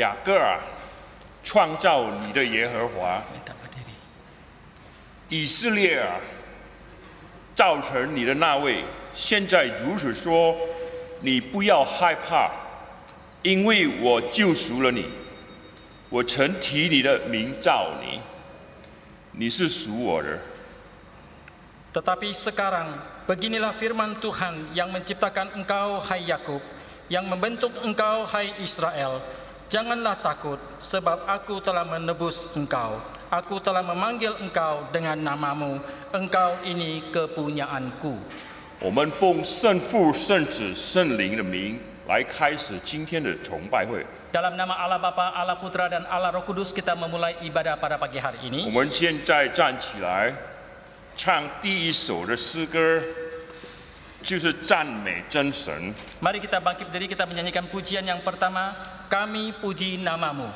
雅各啊，创造你的耶和华，以色列啊，造成你的那位。现在如此说，你不要害怕，因为我救赎了你，我曾提你的名召你，你是属我的。Tetapi sekarang beginilah firman Tuhan yang menciptakan engkau hai Yakub, yang membentuk engkau hai Israel. Janganlah takut sebab aku telah menebus engkau. Aku telah memanggil engkau dengan namamu. Engkau ini kepunyaanku. 我们奉圣父、圣子、圣灵的名来开始今天的崇拜会。 Dalam nama Allah Bapa, Allah Putra dan Allah Roh Kudus kita memulai ibadah pada pagi hari 我 ini. 们现在站起来，唱第一首的诗歌，就是赞美真神。 Mari kita bangkit berdiri, kita menyanyikan pujian yang pertama. kami puji namamu.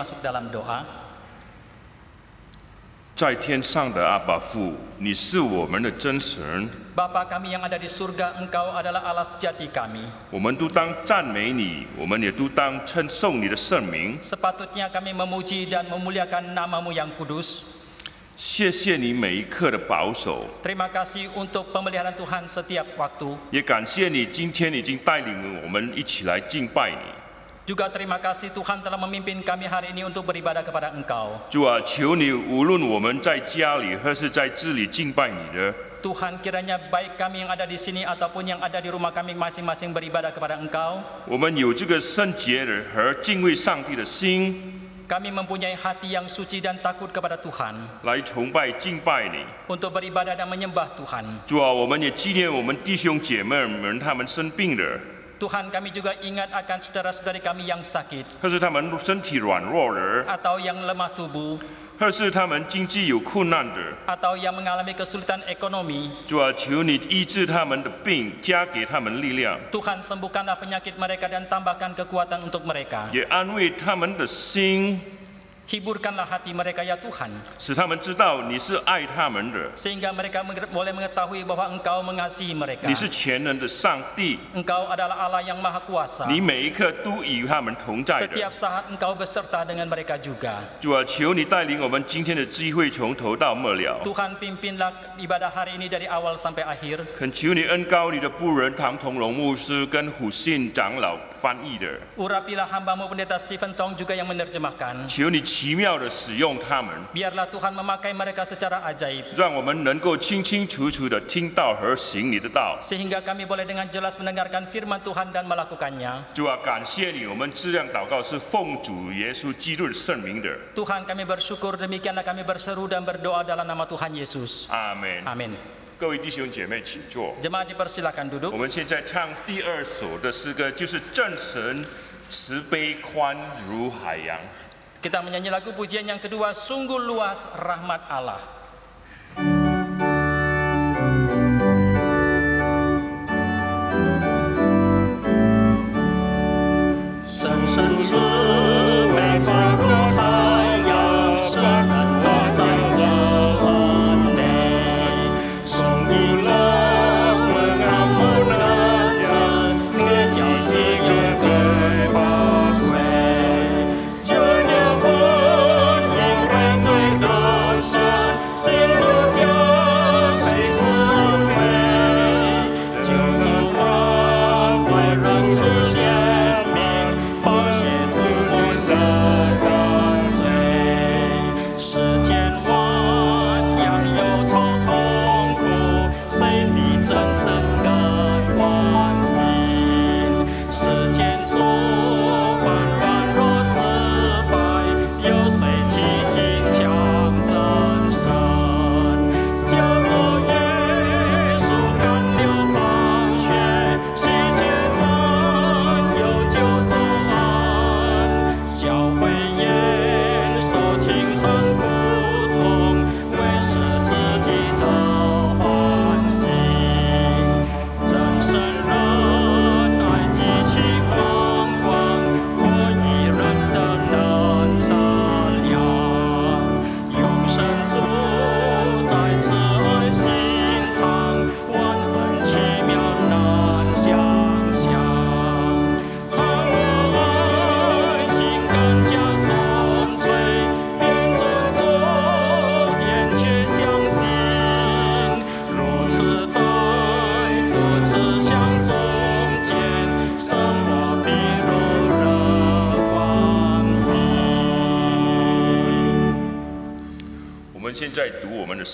masuk dalam doa. 在天上的阿爸父，你是我们的真神， Bapa kami yang ada di surga, Engkau adalah Allah sejati kami. 我们都当赞美你，我们也都当称颂你的圣名。 Sepatutnya kami memuji dan memuliakan namamu yang kudus. 谢谢你每一刻的保守， Terima kasih untuk pemeliharaan Tuhan setiap waktu. 也感谢你今天已经带领我们一起来敬拜你。 Juga terima kasih Tuhan telah memimpin kami hari ini untuk beribadah kepada Engkau. 主啊，求你无论我们在家里或是在这里敬拜你的， Tuhan kiranya baik kami yang ada di sini ataupun yang ada di rumah kami masing-masing beribadah kepada Engkau. 我们有这个圣洁的和敬畏上帝的心， Kami mempunyai hati yang suci dan takut kepada Tuhan 来崇拜敬拜你。 untuk beribadah dan menyembah Tuhan. 主啊，我们也纪念我们弟兄姐妹们，他们生病了， Tuhan kami juga ingat akan saudara-saudari kami yang sakit 或是他们身体软弱了， atau yang lemah tubuh 或是他们经济有困难的。 atau yang mengalami kesulitan ekonomi. 主啊，求你医治他们的病，加给他们力量， Tuhan sembuhkanlah penyakit mereka dan tambahkan kekuatan untuk mereka. 也安慰他们的心， Hiburkanlah hati mereka ya Tuhan, 使他们知道你是爱他们的， sehingga mereka menge- boleh mengetahui bahwa Engkau mengasihi mereka. 你是全能的上帝， Engkau adalah Allah yang maha kuasa. 你每一刻都与他们同在的 Setiap。saat Engkau beserta dengan mereka juga. 主啊，求你带领我们今天的机会从头到末了。 Tuhan pimpinlah ibadah hari ini dari awal sampai akhir. 恳求你恩高你的仆人唐同荣牧师跟虎信长老翻译的， Urapilah hambamu pendeta Stephen Tong juga yang menerjemahkan. 求你 奇妙的使用他们，Biarlah Tuhan memakai mereka secara ajaib 让我们能够清清楚楚的听到和行你的道。sehingga kami boleh dengan jelas mendengarkan firman Tuhan dan melakukannya. 主啊，感谢你，我们质量祷告是奉主耶稣基督的圣名的，Tuhan kami bersyukur demikianlah kami berseru dan berdoa dalam nama Tuhan Yesus. 阿门。Amin. 各位弟兄姐妹，请坐。Jemaat dipersilakan 我 duduk. 们现在唱第二首的诗歌，就是正神慈悲宽如海洋。Kita menyanyi lagu pujian yang kedua, sungguh luas rahmat Allah.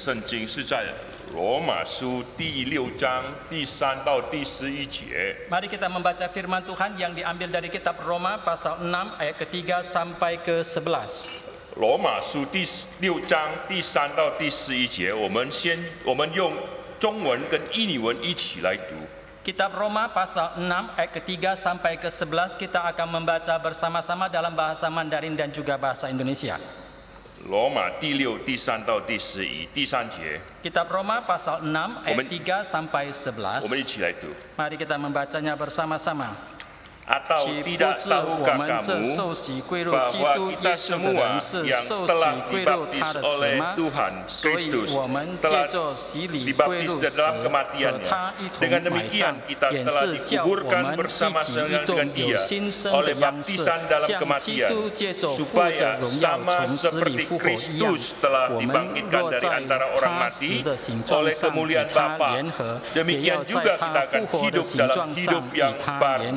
圣经是在罗马书第六章第三到第十一节。 Mari kita membaca firman Tuhan yang diambil dari kitab Roma pasal 6 ayat ketiga sampai ke 11. 罗马书第六章第三到第十一节，我们先我们用中文跟印尼文一起来读。 Kitab Roma pasal 6 ayat ketiga sampai ke 11 kita akan membaca bersama-sama dalam bahasa Mandarin dan juga bahasa Indonesia. 罗马第六、第三到第十一、第三节， Kitab Roma pasal 6 ayat Omen- 3 sampai 我们一 11. 起来读。 Mari kita membacanya bersama-sama. Atau tidak tahukah kamu bahwa kita semua yang telah dibaptis oleh Tuhan Kristus telah dibaptis dalam kematiannya. Dengan demikian kita telah dikuburkan bersama-sama dengan dia oleh baptisan dalam kematian supaya sama seperti Kristus telah dibangkitkan dari antara orang mati oleh kemuliaan Bapa. Demikian juga kita akan hidup dalam hidup yang baru.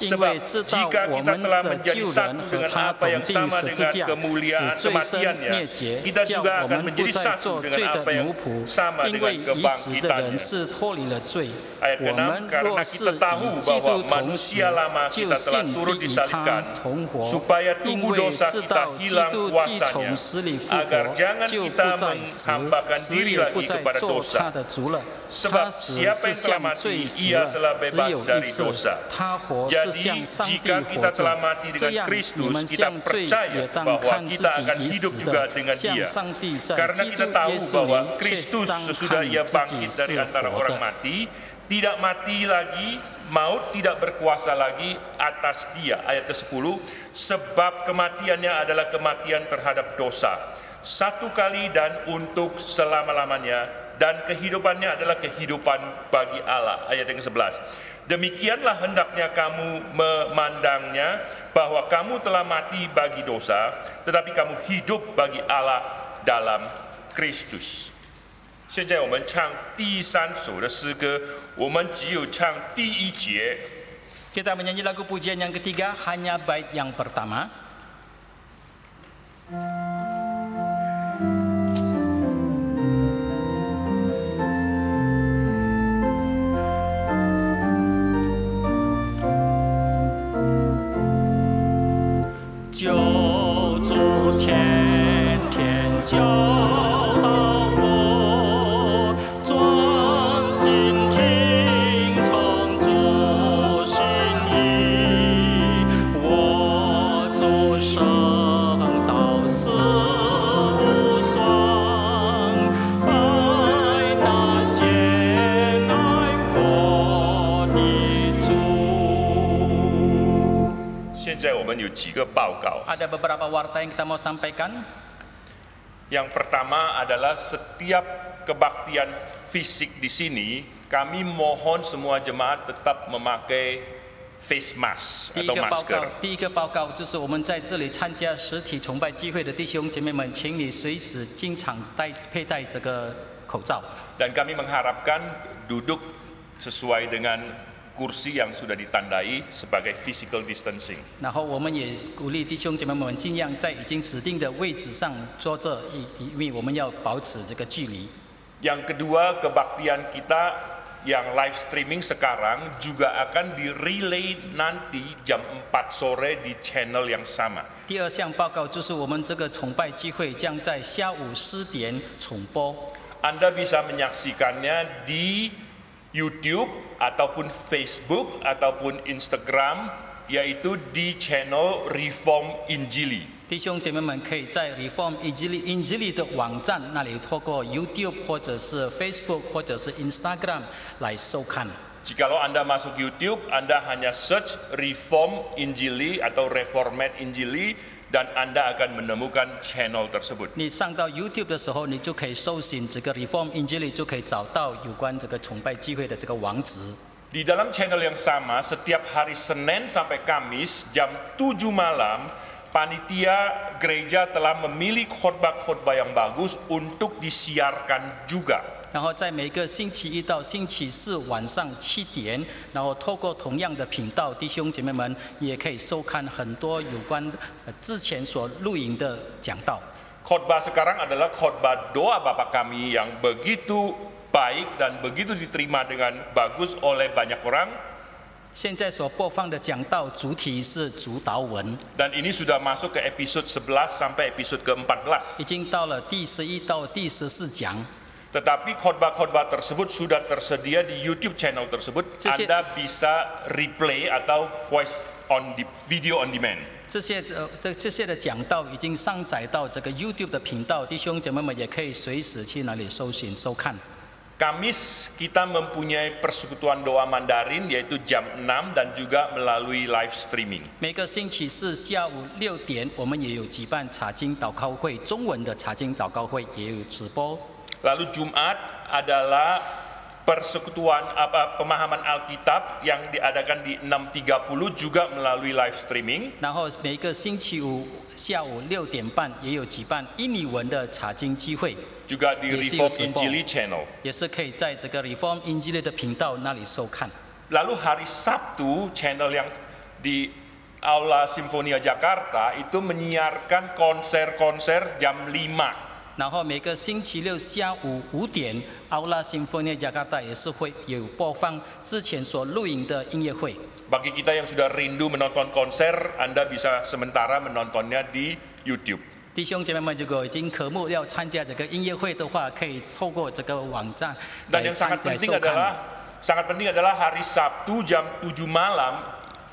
Sebab jika kita telah menjadi satu dengan apa yang sama dengan kemuliaan kematiannya, kita juga akan menjadi satu dengan apa yang sama dengan kebangkitannya. Ayat ke-6, karena kita tahu bahwa manusia lama kita telah turut disalibkan, supaya tubuh dosa kita hilang kuasanya, agar jangan kita menghambakan diri lagi kepada dosa. Sebab siapa yang telah mati, ia telah bebas dari dosa. Jadi, jika kita telah mati dengan Kristus, kita percaya bahwa kita akan hidup juga dengan Dia. Karena kita tahu bahwa Kristus sesudah ia bangkit dari antara orang mati, tidak mati lagi, maut tidak berkuasa lagi atas dia. Ayat ke-10, sebab kematiannya adalah kematian terhadap dosa. Satu kali dan untuk selama-lamanya dan kehidupannya adalah kehidupan bagi Allah. Ayat yang ke-11. Demikianlah hendaknya kamu memandangnya bahwa kamu telah mati bagi dosa, tetapi kamu hidup bagi Allah dalam Kristus. 现在我们唱第三首的诗歌，我们只有唱第一节。 Kita menyanyi lagu pujian yang ketiga, hanya bait yang pertama. 现在我们有几个报告。Ada beberapa warta yang kita mau sampaikan. Yang pertama adalah setiap kebaktian fisik di sini, kami mohon semua jemaat tetap memakai face mask 第一 atau 个报告 masker.，第一个报告就是我们在这里参加实体崇拜聚会的弟兄姐妹们，请你随时经常戴佩戴这个口罩。 Dan kami mengharapkan duduk sesuai dengan kursi yang sudah ditandai sebagai physical distancing. 然后我们也鼓励弟兄姐妹们尽量在已经指定的位置上坐着，因因为我们要保持这个距离。 Yang kedua, kebaktian kita yang live streaming sekarang juga akan di relay nanti jam 4 sore di channel yang sama. 第二项报告就是我们这个崇拜聚会将在下午四点重播， Anda bisa menyaksikannya di YouTube ataupun Facebook ataupun Instagram yaitu di channel Reform Injili. 弟兄姐妹们可以在 Reform 以及以及里的网站那里，透过 YouTube 或者是 Facebook 或者是 Instagram 来收看。 Jikalau Anda masuk YouTube, Anda hanya search Reform Injili atau Reformat Injili dan Anda akan menemukan channel tersebut. 你上到 YouTube 的时候，你就可以搜寻这个 Reform 以及里，就可以找到有关这个崇拜聚会的这个网址。 Di dalam channel yang sama, setiap hari Senin sampai Kamis jam 7 malam, panitia gereja telah memilih khotbah-khotbah yang bagus untuk disiarkan juga. 然后在每个星期一到星期四晚上七点，然后透过同样的频道，弟兄姐妹们也可以收看很多有关呃之前所录影的讲道。Khotbah sekarang adalah khotbah doa Bapak kami yang begitu baik dan begitu diterima dengan bagus oleh banyak orang 现在所播放的讲道主题是主导文，dan ini sudah masuk ke episode 11 sampai episode ke-14. 已经到了第十一到第十四讲。Tetapi khotbah-khotbah tersebut sudah tersedia di YouTube channel tersebut. Sisi- Anda bisa replay atau voice on the video on demand. 这些呃这这些的讲道已经上载到这个 YouTube 的频道，弟兄姐妹们也可以随时去那里搜寻收看。 Kamis kita mempunyai persekutuan doa Mandarin yaitu jam 6 dan juga melalui live streaming. 每个星期四下午六点，我们也有举办查经祷告会，中文的查经祷告会也有直播。 Lalu Jumat adalah persekutuan apa pemahaman Alkitab yang diadakan di 6.30 juga melalui live streaming. 然后每个星期五下午六点半也有举办印尼文的查经聚会， juga di Yes, Reform yes, Bob. Injili Channel. 也是可以在这个 Reform 英基列的频道那里收看。 Lalu hari Sabtu channel yang di Aula Simfonia Jakarta itu menyiarkan konser-konser jam 5. 然后每个星期六下午五点，奥拉 Symphony Jakarta 也是会有播放之前所录影的音乐会。 Bagi kita yang sudah rindu menonton konser, Anda bisa sementara menontonnya di YouTube. 弟兄姐妹们，如果已经渴慕要参加这个音乐会的话，可以透过这个网站 Dan 来 yang 参 sangat 来 penting 收 adalah 看。 sangat penting adalah hari Sabtu jam 7 malam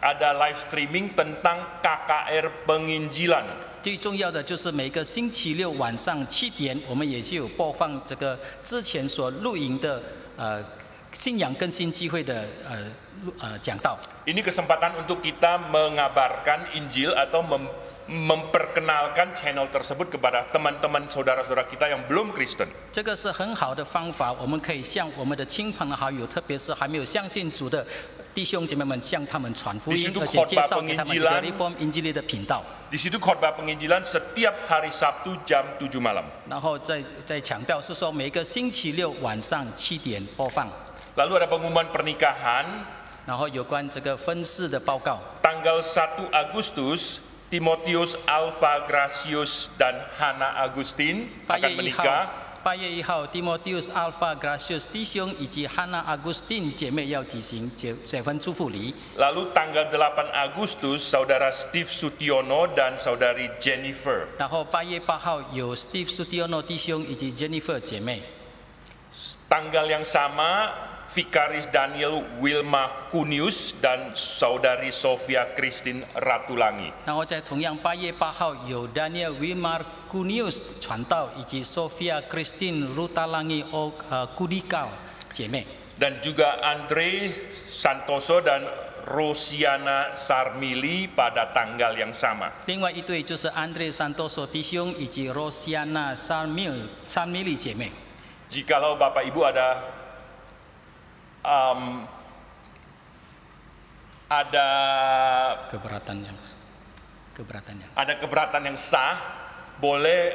ada live streaming tentang KKR penginjilan. 最重要的就是每个星期六晚上七点，我们也是有播放这个之前所录影的呃信仰更新机会的呃呃讲道。Ini kesempatan untuk kita mengabarkan Injil atau mem- memperkenalkan channel tersebut kepada teman-teman saudara-saudara kita yang belum Kristen. 这个是很好的方法，我们可以向我们的亲朋好友，特别是还没有相信主的弟兄姐妹们，向他们传福 Di 音 situ，而且介绍给他们这个 Reform 英基利的频道。Di situ khotbah penginjilan setiap hari Sabtu jam 7 malam. 然后再再强调是说，每个星期六晚上七点播放。Lalu ada pengumuman pernikahan 然后有关这个分事的报告，tanggal 1 Agustus Timotius Alva Gracius dan Hana Agustin 八 akan menikah.，八月一号，Timotius Alpha Gracius 弟兄以及 Hannah Agustin 姐妹要举行结结婚祝福礼。 Lalu tanggal 8 Agustus saudara Steve Sutiono dan saudari Jennifer. 然后八月八号有 Steve Sutiono 弟兄以及 Jennifer 姐妹。 Tanggal yang sama Vikaris Daniel Wilma Kunius dan saudari Sofia Christine Ratulangi. 然后在同样八月八号有 Daniel Wilmar Kunius 传道以及 Sophia Christine Rutalangi O 呃 Kudikal 姐妹。 Dan juga Andre Santoso dan Rosiana Sarmili pada tanggal yang sama. 另外一对就是 Andre Santoso 弟兄以及 Rosiana Sarmil Sarmili 姐妹。 Jikalau Bapak Ibu ada um, ada keberatan yang keberatan yang ada keberatan yang sah, boleh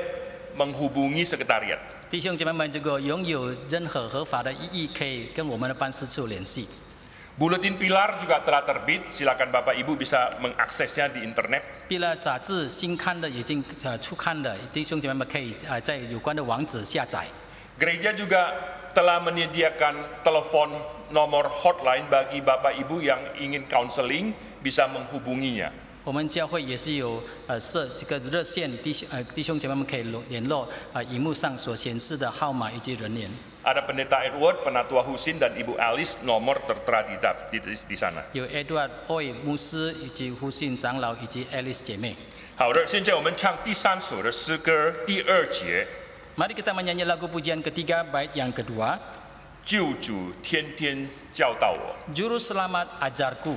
menghubungi sekretariat. 弟兄姐妹们，如果拥有任何合法的异议，可以跟我们的办事处联系。 Buletin Pilar juga telah terbit, silakan Bapak Ibu bisa mengaksesnya di internet. 毕了杂志新刊的已经呃出刊的，弟兄姐妹们可以呃在有关的网址下载。 Gereja juga telah menyediakan telepon nomor hotline bagi Bapak Ibu yang ingin counseling bisa menghubunginya. 我们教会也是有呃设这个热线，弟兄呃弟兄姐妹们可以联络啊荧幕上所显示的号码以及人员。Ada Pendeta Edward, Penatua Husin, dan Ibu Alice nomor tertera di, di, di, sana. 有 Edward Oy 牧师以及胡信长老以及 Alice 姐妹。好的，现在我们唱第三首的诗歌第二节，Mari kita menyanyi lagu pujian ketiga bait yang kedua. 救主天天教导我。Juru selamat ajarku.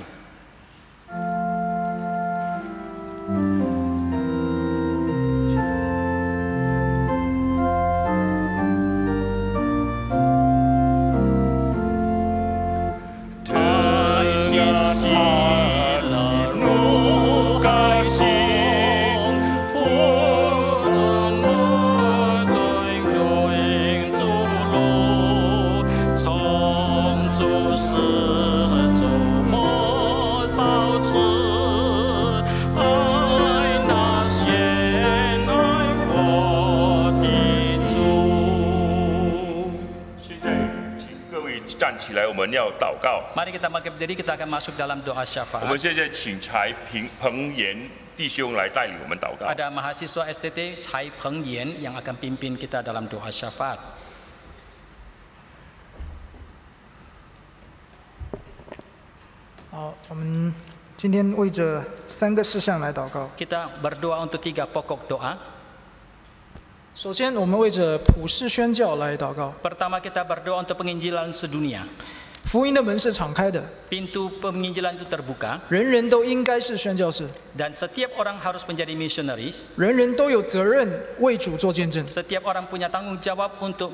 起来，我们要祷告。 Mari kita bangkit berdiri, kita akan masuk dalam doa 我 syafaat. 们现在请柴平彭岩弟兄来带领我们祷告。 Ada mahasiswa STT Chai Peng Yen yang akan pimpin kita dalam doa syafaat. 好，我们今天为着三个事项来祷告。 Kita berdoa untuk tiga pokok doa. 首先，我们为着普世宣教来祷告。Pertama kita berdoa untuk penginjilan sedunia. 福音的门是敞开的，Pintu penginjilan itu terbuka 人人都应该是宣教士，dan setiap orang harus menjadi missionaries. 人人都有责任为主做见证。Setiap orang punya tanggung jawab untuk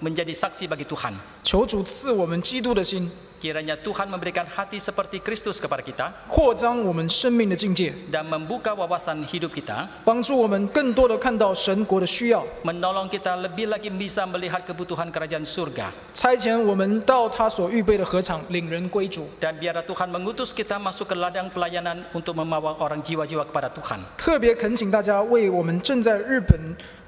menjadi saksi bagi Tuhan. 求主赐我们基督的心，Kiranya Tuhan memberikan hati seperti Kristus kepada kita 扩张我们生命的境界， dan membuka wawasan hidup kita, 帮助我们更多的看到神国的需要， menolong kita lebih lagi bisa melihat kebutuhan kerajaan surga. 差遣我们到他所预备的禾场，领人归主。 Dan biarlah Tuhan mengutus kita masuk ke ladang pelayanan untuk membawa orang jiwa-jiwa kepada Tuhan. 特别恳请大家为我们正在日本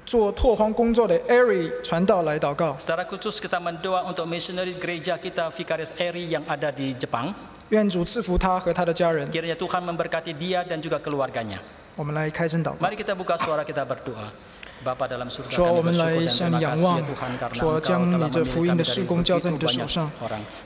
做拓荒工作的 Ari 传道来祷告，Secara khusus kita mendoa untuk misionaris gereja kita Vicaris Eri yang ada di Jepang. 愿主赐福他和他的家人。Kiranya Tuhan memberkati dia dan juga keluarganya. 我们来开声祷告。Mari kita buka suara kita berdoa. 主啊，我们来向你仰望，主啊，将你这福音的事工交在你的手上。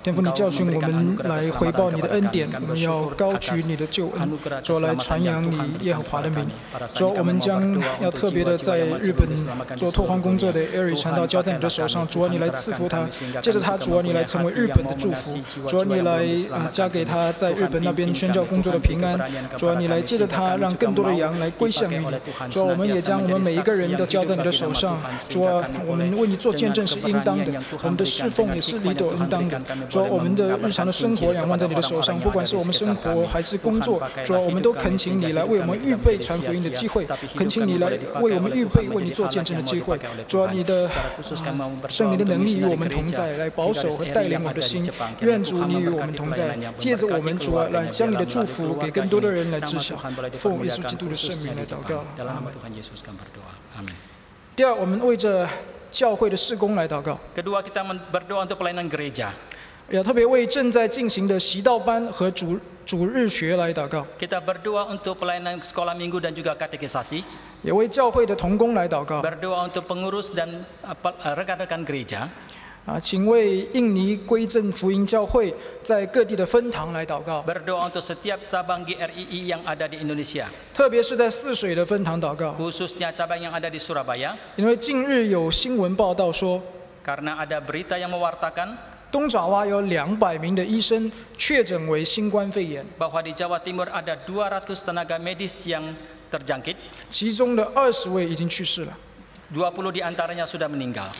天父，你教训我们来回报你的恩典，我们要高举你的救恩，主啊，来传扬你耶和华的名。主啊，我们将要特别的在日本做拓荒工作的 ery 传道交在你的手上。主啊，你来赐福他，借着他，主啊，你来成为日本的祝福。主啊，你来啊，加给他在日本那边宣教工作的平安。主啊，你来借着他，让更多的羊来归向于你。主啊，我们也将我们每一个人的。交在你的手上，主啊，我们为你做见证是应当的，我们的侍奉也是理所应当的。主啊，我们的日常的生活仰望在你的手上，不管是我们生活还是工作，主啊，我们都恳请你来为我们预备传福音的机会，恳请你来为我们预备为你做见证的机会。主啊，你的圣灵的能力与我们同在，来保守和带领我们的心。愿主你与我们同在，借着我们主啊，来将你的祝福给更多的人来知晓。奉耶稣基督的圣名来祷告，阿们。Amin. 第二，我们为着教会的事工来祷告，Kedua kita berdoa untuk pelayanan gereja. 也特别为正在进行的习道班和主主日学来祷告，Kita berdoa untuk pelayanan sekolah minggu dan juga katekisasi. 也为教会的童工来祷告。Berdoa untuk pengurus dan uh, uh, rekan-rekan gereja. 啊，请为印尼归正福音教会在各地的分堂来祷告，Berdoa untuk setiap cabang GRII yang ada di Indonesia. 特别是在泗水的分堂祷告，Khususnya cabang yang ada di Surabaya. 因为近日有新闻报道说，Karena ada berita yang mewartakan 东爪哇有两百名的医生确诊为新冠肺炎，bahwa di Jawa Timur ada 200 tenaga medis yang terjangkit. 其中的二十位已经去世了。20 diantaranya sudah meninggal.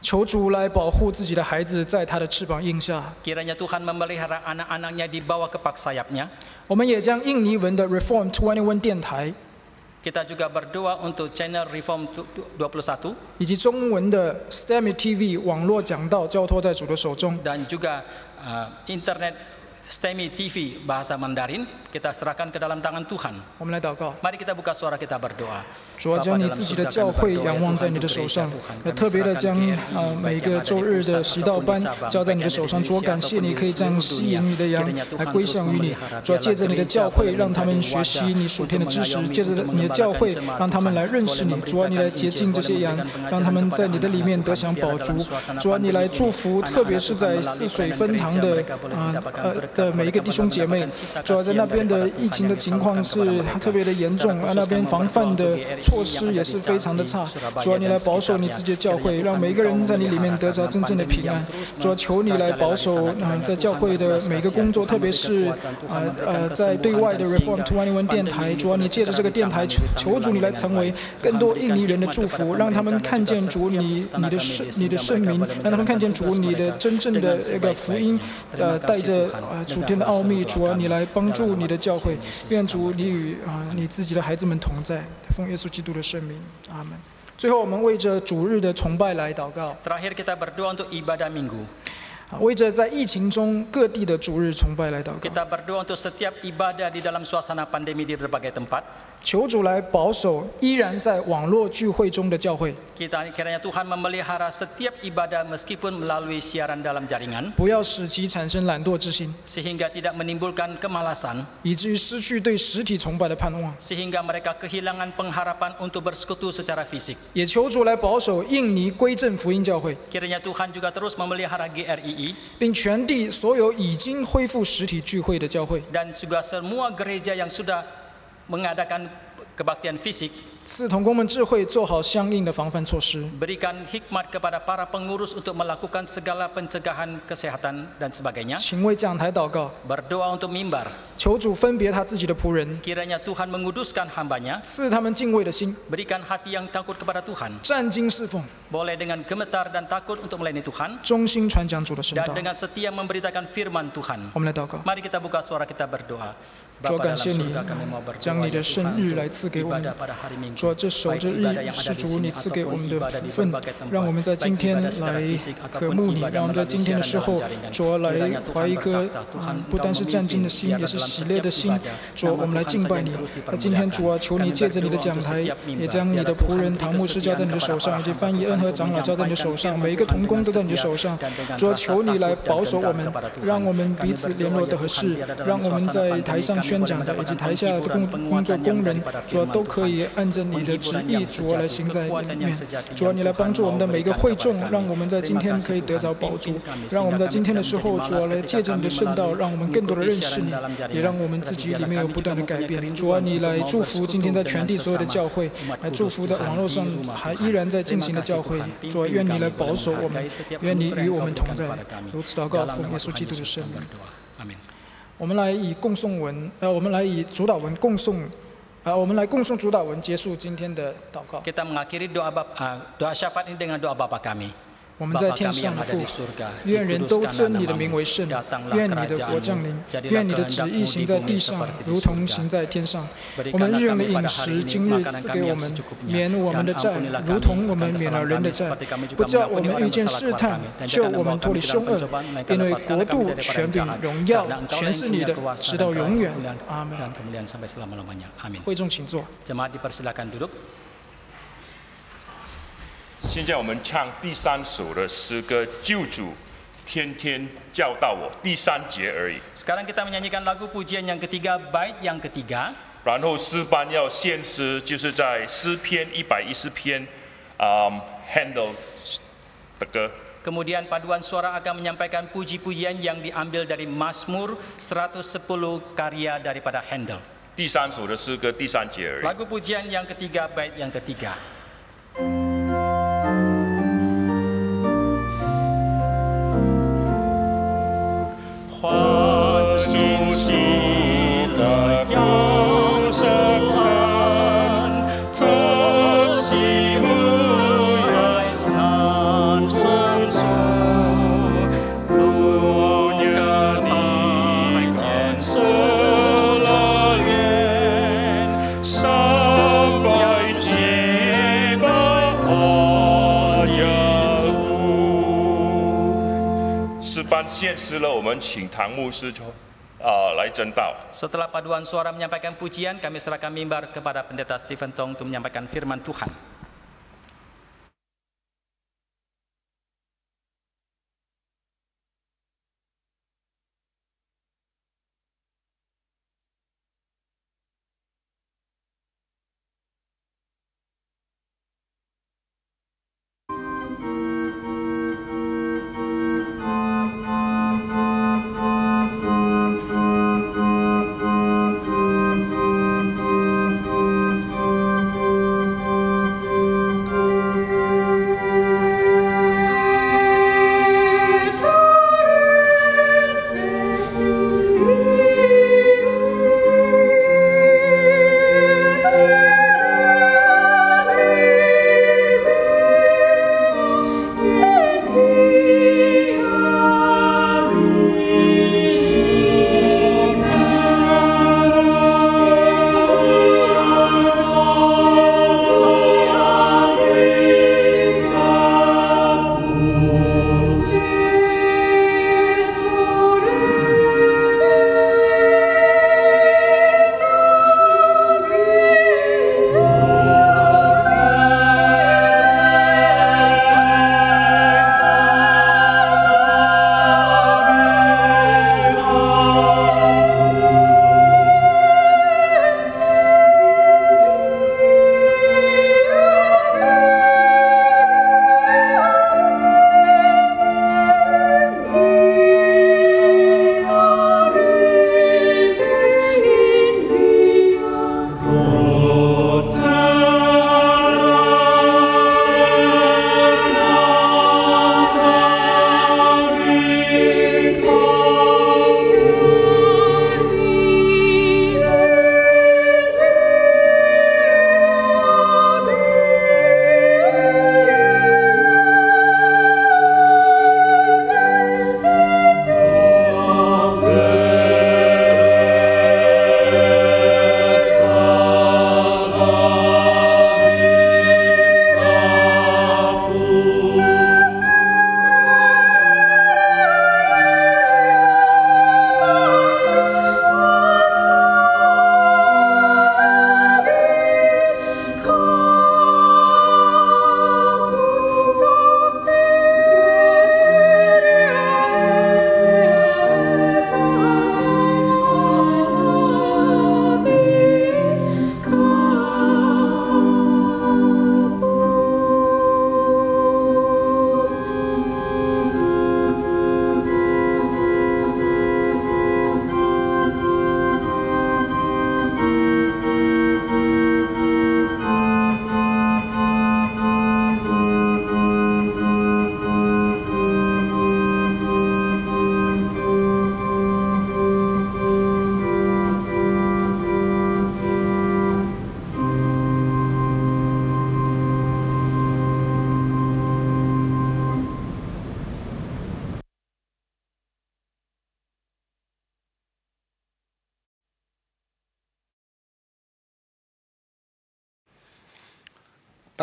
求主来保护自己的孩子，在他的翅膀印下。 Kiranya Tuhan memelihara anak-anaknya di bawah kepak sayapnya. 我们也将印尼文的 Reform Twenty One 电台 Kita juga berdoa untuk channel Reform 21以及中文的 STEMI TV 网络讲道交托在主的手中。 dan juga uh, internet STEMI TV bahasa Mandarin kita serahkan ke dalam tangan Tuhan. 我们来祷告， Mari kita buka suara kita berdoa. 主要将你自己的教会仰望在你的手上，也特别的将啊每个周日的习道班交在你的手上。主，感谢你可以这样吸引你的羊来归向于你。主要，借着你的教会，让他们学习你属天的知识；借着你的教会，让他们来认识你。主要，你来洁净这些羊，让他们在你的里面得享饱足。主要，你来祝福，特别是在泗水分堂的啊呃的每一个弟兄姐妹。主要，在那边的疫情的情况是特别的严重，啊，那边防范的措施也是非常的差。主啊，你来保守你自己的教会，让每一个人在你里面得着真正的平安。主啊，求你来保守啊，在教会的每个工作，特别是啊呃在对外的 Reform Twenty One 电台。主啊，你借着这个电台求求主你来成为更多印尼人的祝福，让他们看见主你你的圣你的圣名，让他们看见主你的真正的那个福音，呃带着呃主天的奥秘。主啊，你来帮助你的教会，愿主你与啊你自己的孩子们同在，奉耶稣基督的圣名，阿门。最后，我们为着主日的崇拜来祷告， Terakhir kita berdoa untuk ibadah minggu. 啊为着在疫情中各地的主日崇拜来祷告， Kita berdoa untuk setiap ibadah di dalam suasana pandemi di berbagai tempat. 求主来保守依然在网络聚会中的教会，Kita kiranya Tuhan memelihara setiap ibadah meskipun melalui siaran dalam jaringan 不要使其产生懒惰之心，sehingga tidak menimbulkan kemalasan 以至于失去对实体崇拜的盼望。sehingga mereka kehilangan pengharapan untuk bersekutu secara fisik. 也求主来保守印尼归正福音教会，Kiranya Tuhan juga terus memelihara GRII 并全地所有已经恢复实体聚会的教会，dan juga semua gereja yang sudah mengadakan kebaktian fisik 赐童工们智慧，做好相应的防范措施。 berikan hikmat kepada para pengurus untuk melakukan segala pencegahan kesehatan dan sebagainya 请为讲台祷告， berdoa untuk mimbar 求主分别他自己的仆人， kiranya Tuhan menguduskan hambanya 赐他们敬畏的心， berikan hati yang takut kepada Tuhan 战兢侍奉， boleh dengan gemetar dan takut untuk melayani Tuhan 忠心传讲主的圣 dan 道。 dengan setia memberitakan firman Tuhan 我们来祷告， Mari kita buka suara kita berdoa. 主感谢你，将你的圣日来赐给我们。主这守着日是主你赐给我们的福分，让我们在今天来和睦你，让我们在今天的时候，主来怀一颗、嗯、不单是战兢的心，也是喜乐的心。主，我们来敬拜你。那今天主啊，求你借着你的讲台，也将你的仆人唐牧师交在你的手上，以及翻译恩和长老交在你的手上，每一个童工都在你的手上。主，求你来保守我们，让我们彼此联络的合适，让我们在台上。宣讲的以及台下的工工作工人，主要都可以按着你的旨意，主要来行在里面。主要，你来帮助我们的每一个会众，让我们在今天可以得着宝珠，让我们在今天的时候，主要来借着你的圣道，让我们更多的认识你，也让我们自己里面有不断的改变。主要，你来祝福今天在全地所有的教会，来祝福在网络上还依然在进行的教会。主要，愿你来保守我们，愿你与我们同在。如此祷告，奉耶稣基督的圣名。我们来以共颂文，呃，我们来以主导文共颂，呃，我们来共颂主导文结束今天的祷告。Kita mengakhiri doa bapa doa syafaat ini dengan doa Bapa kami. 我们在天上的父，愿人都尊你的名为圣。愿你的国降临。愿你的旨意行在地上，如同行在天上。我们日用的饮食，今日赐给我们，免我们的债，如同我们免了人的债。不叫我们遇见试探，救我们脱离凶恶。因为国度、权柄、荣耀，全是你的，直到永远。阿门。会众请坐。现在我们唱第三首的诗歌《救主天天教导我》第三节而已。Sekarang kita menyanyikan lagu pujian yang ketiga, bait yang ketiga. 然后诗班要献诗，就是在诗篇一百一十篇，啊、um,，Handel 的歌。Kemudian paduan suara akan menyampaikan puji-pujian yang diambil dari Mazmur 110 karya daripada Handel. 第三首的诗歌第三节而已。Lagu pujian yang ketiga, bait yang ketiga. 诗班献诗了，我们请唐牧师从啊、来真道。 Setelah paduan suara menyampaikan pujian, kami serahkan mimbar kepada pendeta Stephen Tong untuk menyampaikan firman Tuhan.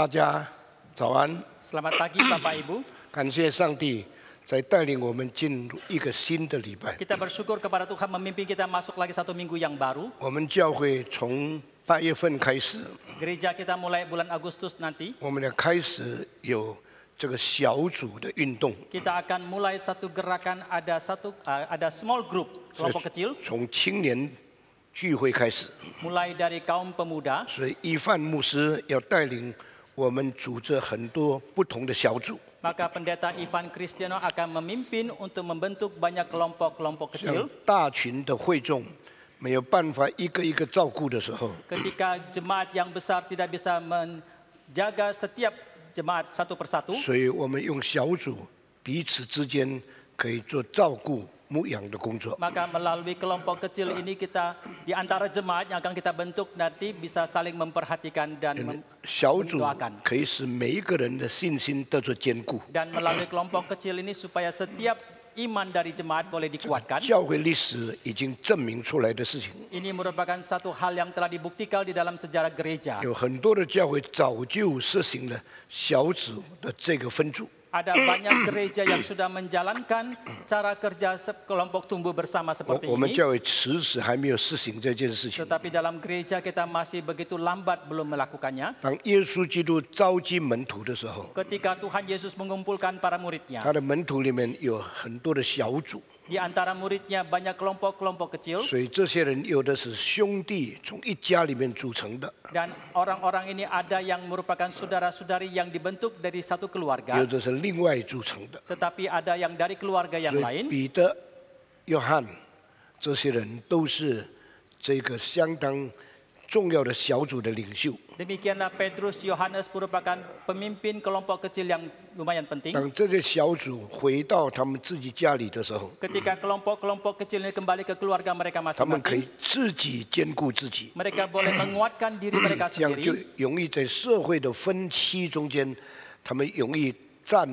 家早安， Selamat pagi Bapak Ibu. 感谢上帝在带领我们进入一个新的礼拜。 Kita bersyukur kepada Tuhan memimpin kita masuk lagi satu minggu yang baru. 我们教会从八月份开始， Gereja kita mulai bulan Agustus nanti. 我们要开始有这个小组的运动， Kita akan mulai satu gerakan ada satu uh, ada small group 所以 kelompok kecil 从青年聚会开始。 mulai dari kaum pemuda. 所以一范牧师要带领 我们组织很多不同的小组，Maka pendeta Ivan Kristiano akan memimpin untuk membentuk banyak kelompok-kelompok kecil. 大群的会众没有办法一个一个照顾的时候，Ketika jemaat yang besar tidak bisa menjaga setiap jemaat satu persatu, 所以我们用小组彼此之间可以做照顾 牧养的工作。 maka melalui kelompok kecil ini kita di antara jemaat yang akan kita bentuk nanti bisa saling memperhatikan dan mem- 小组 mendoakan. 可以使每一个人的信心得到坚固。 Dan melalui kelompok kecil ini supaya setiap iman dari jemaat boleh dikuatkan. 教会历史已经证明出来的事情， Ini merupakan satu hal yang telah dibuktikan di dalam sejarah gereja. 有很多的教会早就实行了小组的这个分组。 Ada banyak gereja yang sudah menjalankan cara kerja kelompok tumbuh bersama seperti ini. Tetapi dalam gereja kita masih begitu lambat belum melakukannya. Ketika Tuhan Yesus mengumpulkan para muridnya. Di antara muridnya banyak kelompok-kelompok kecil. Dan orang-orang ini ada yang merupakan saudara-saudari yang dibentuk dari satu keluarga. 另外组成的。tetapi ada yang dari keluarga yang 所以 lain. 彼得、约翰这些人都是这个相当重要的小组的领袖。Demikianlah Petrus Yohanes merupakan pemimpin kelompok kecil yang lumayan penting. 当这些小组回到他们自己家里的时候，Ketika kelompok-kelompok kecil ini kembali ke keluarga mereka 他们可 masing-masing, 以自己兼顾自己，mereka boleh menguatkan diri mereka 这样就 sendiri 容易在社会的分歧中间，他们容易站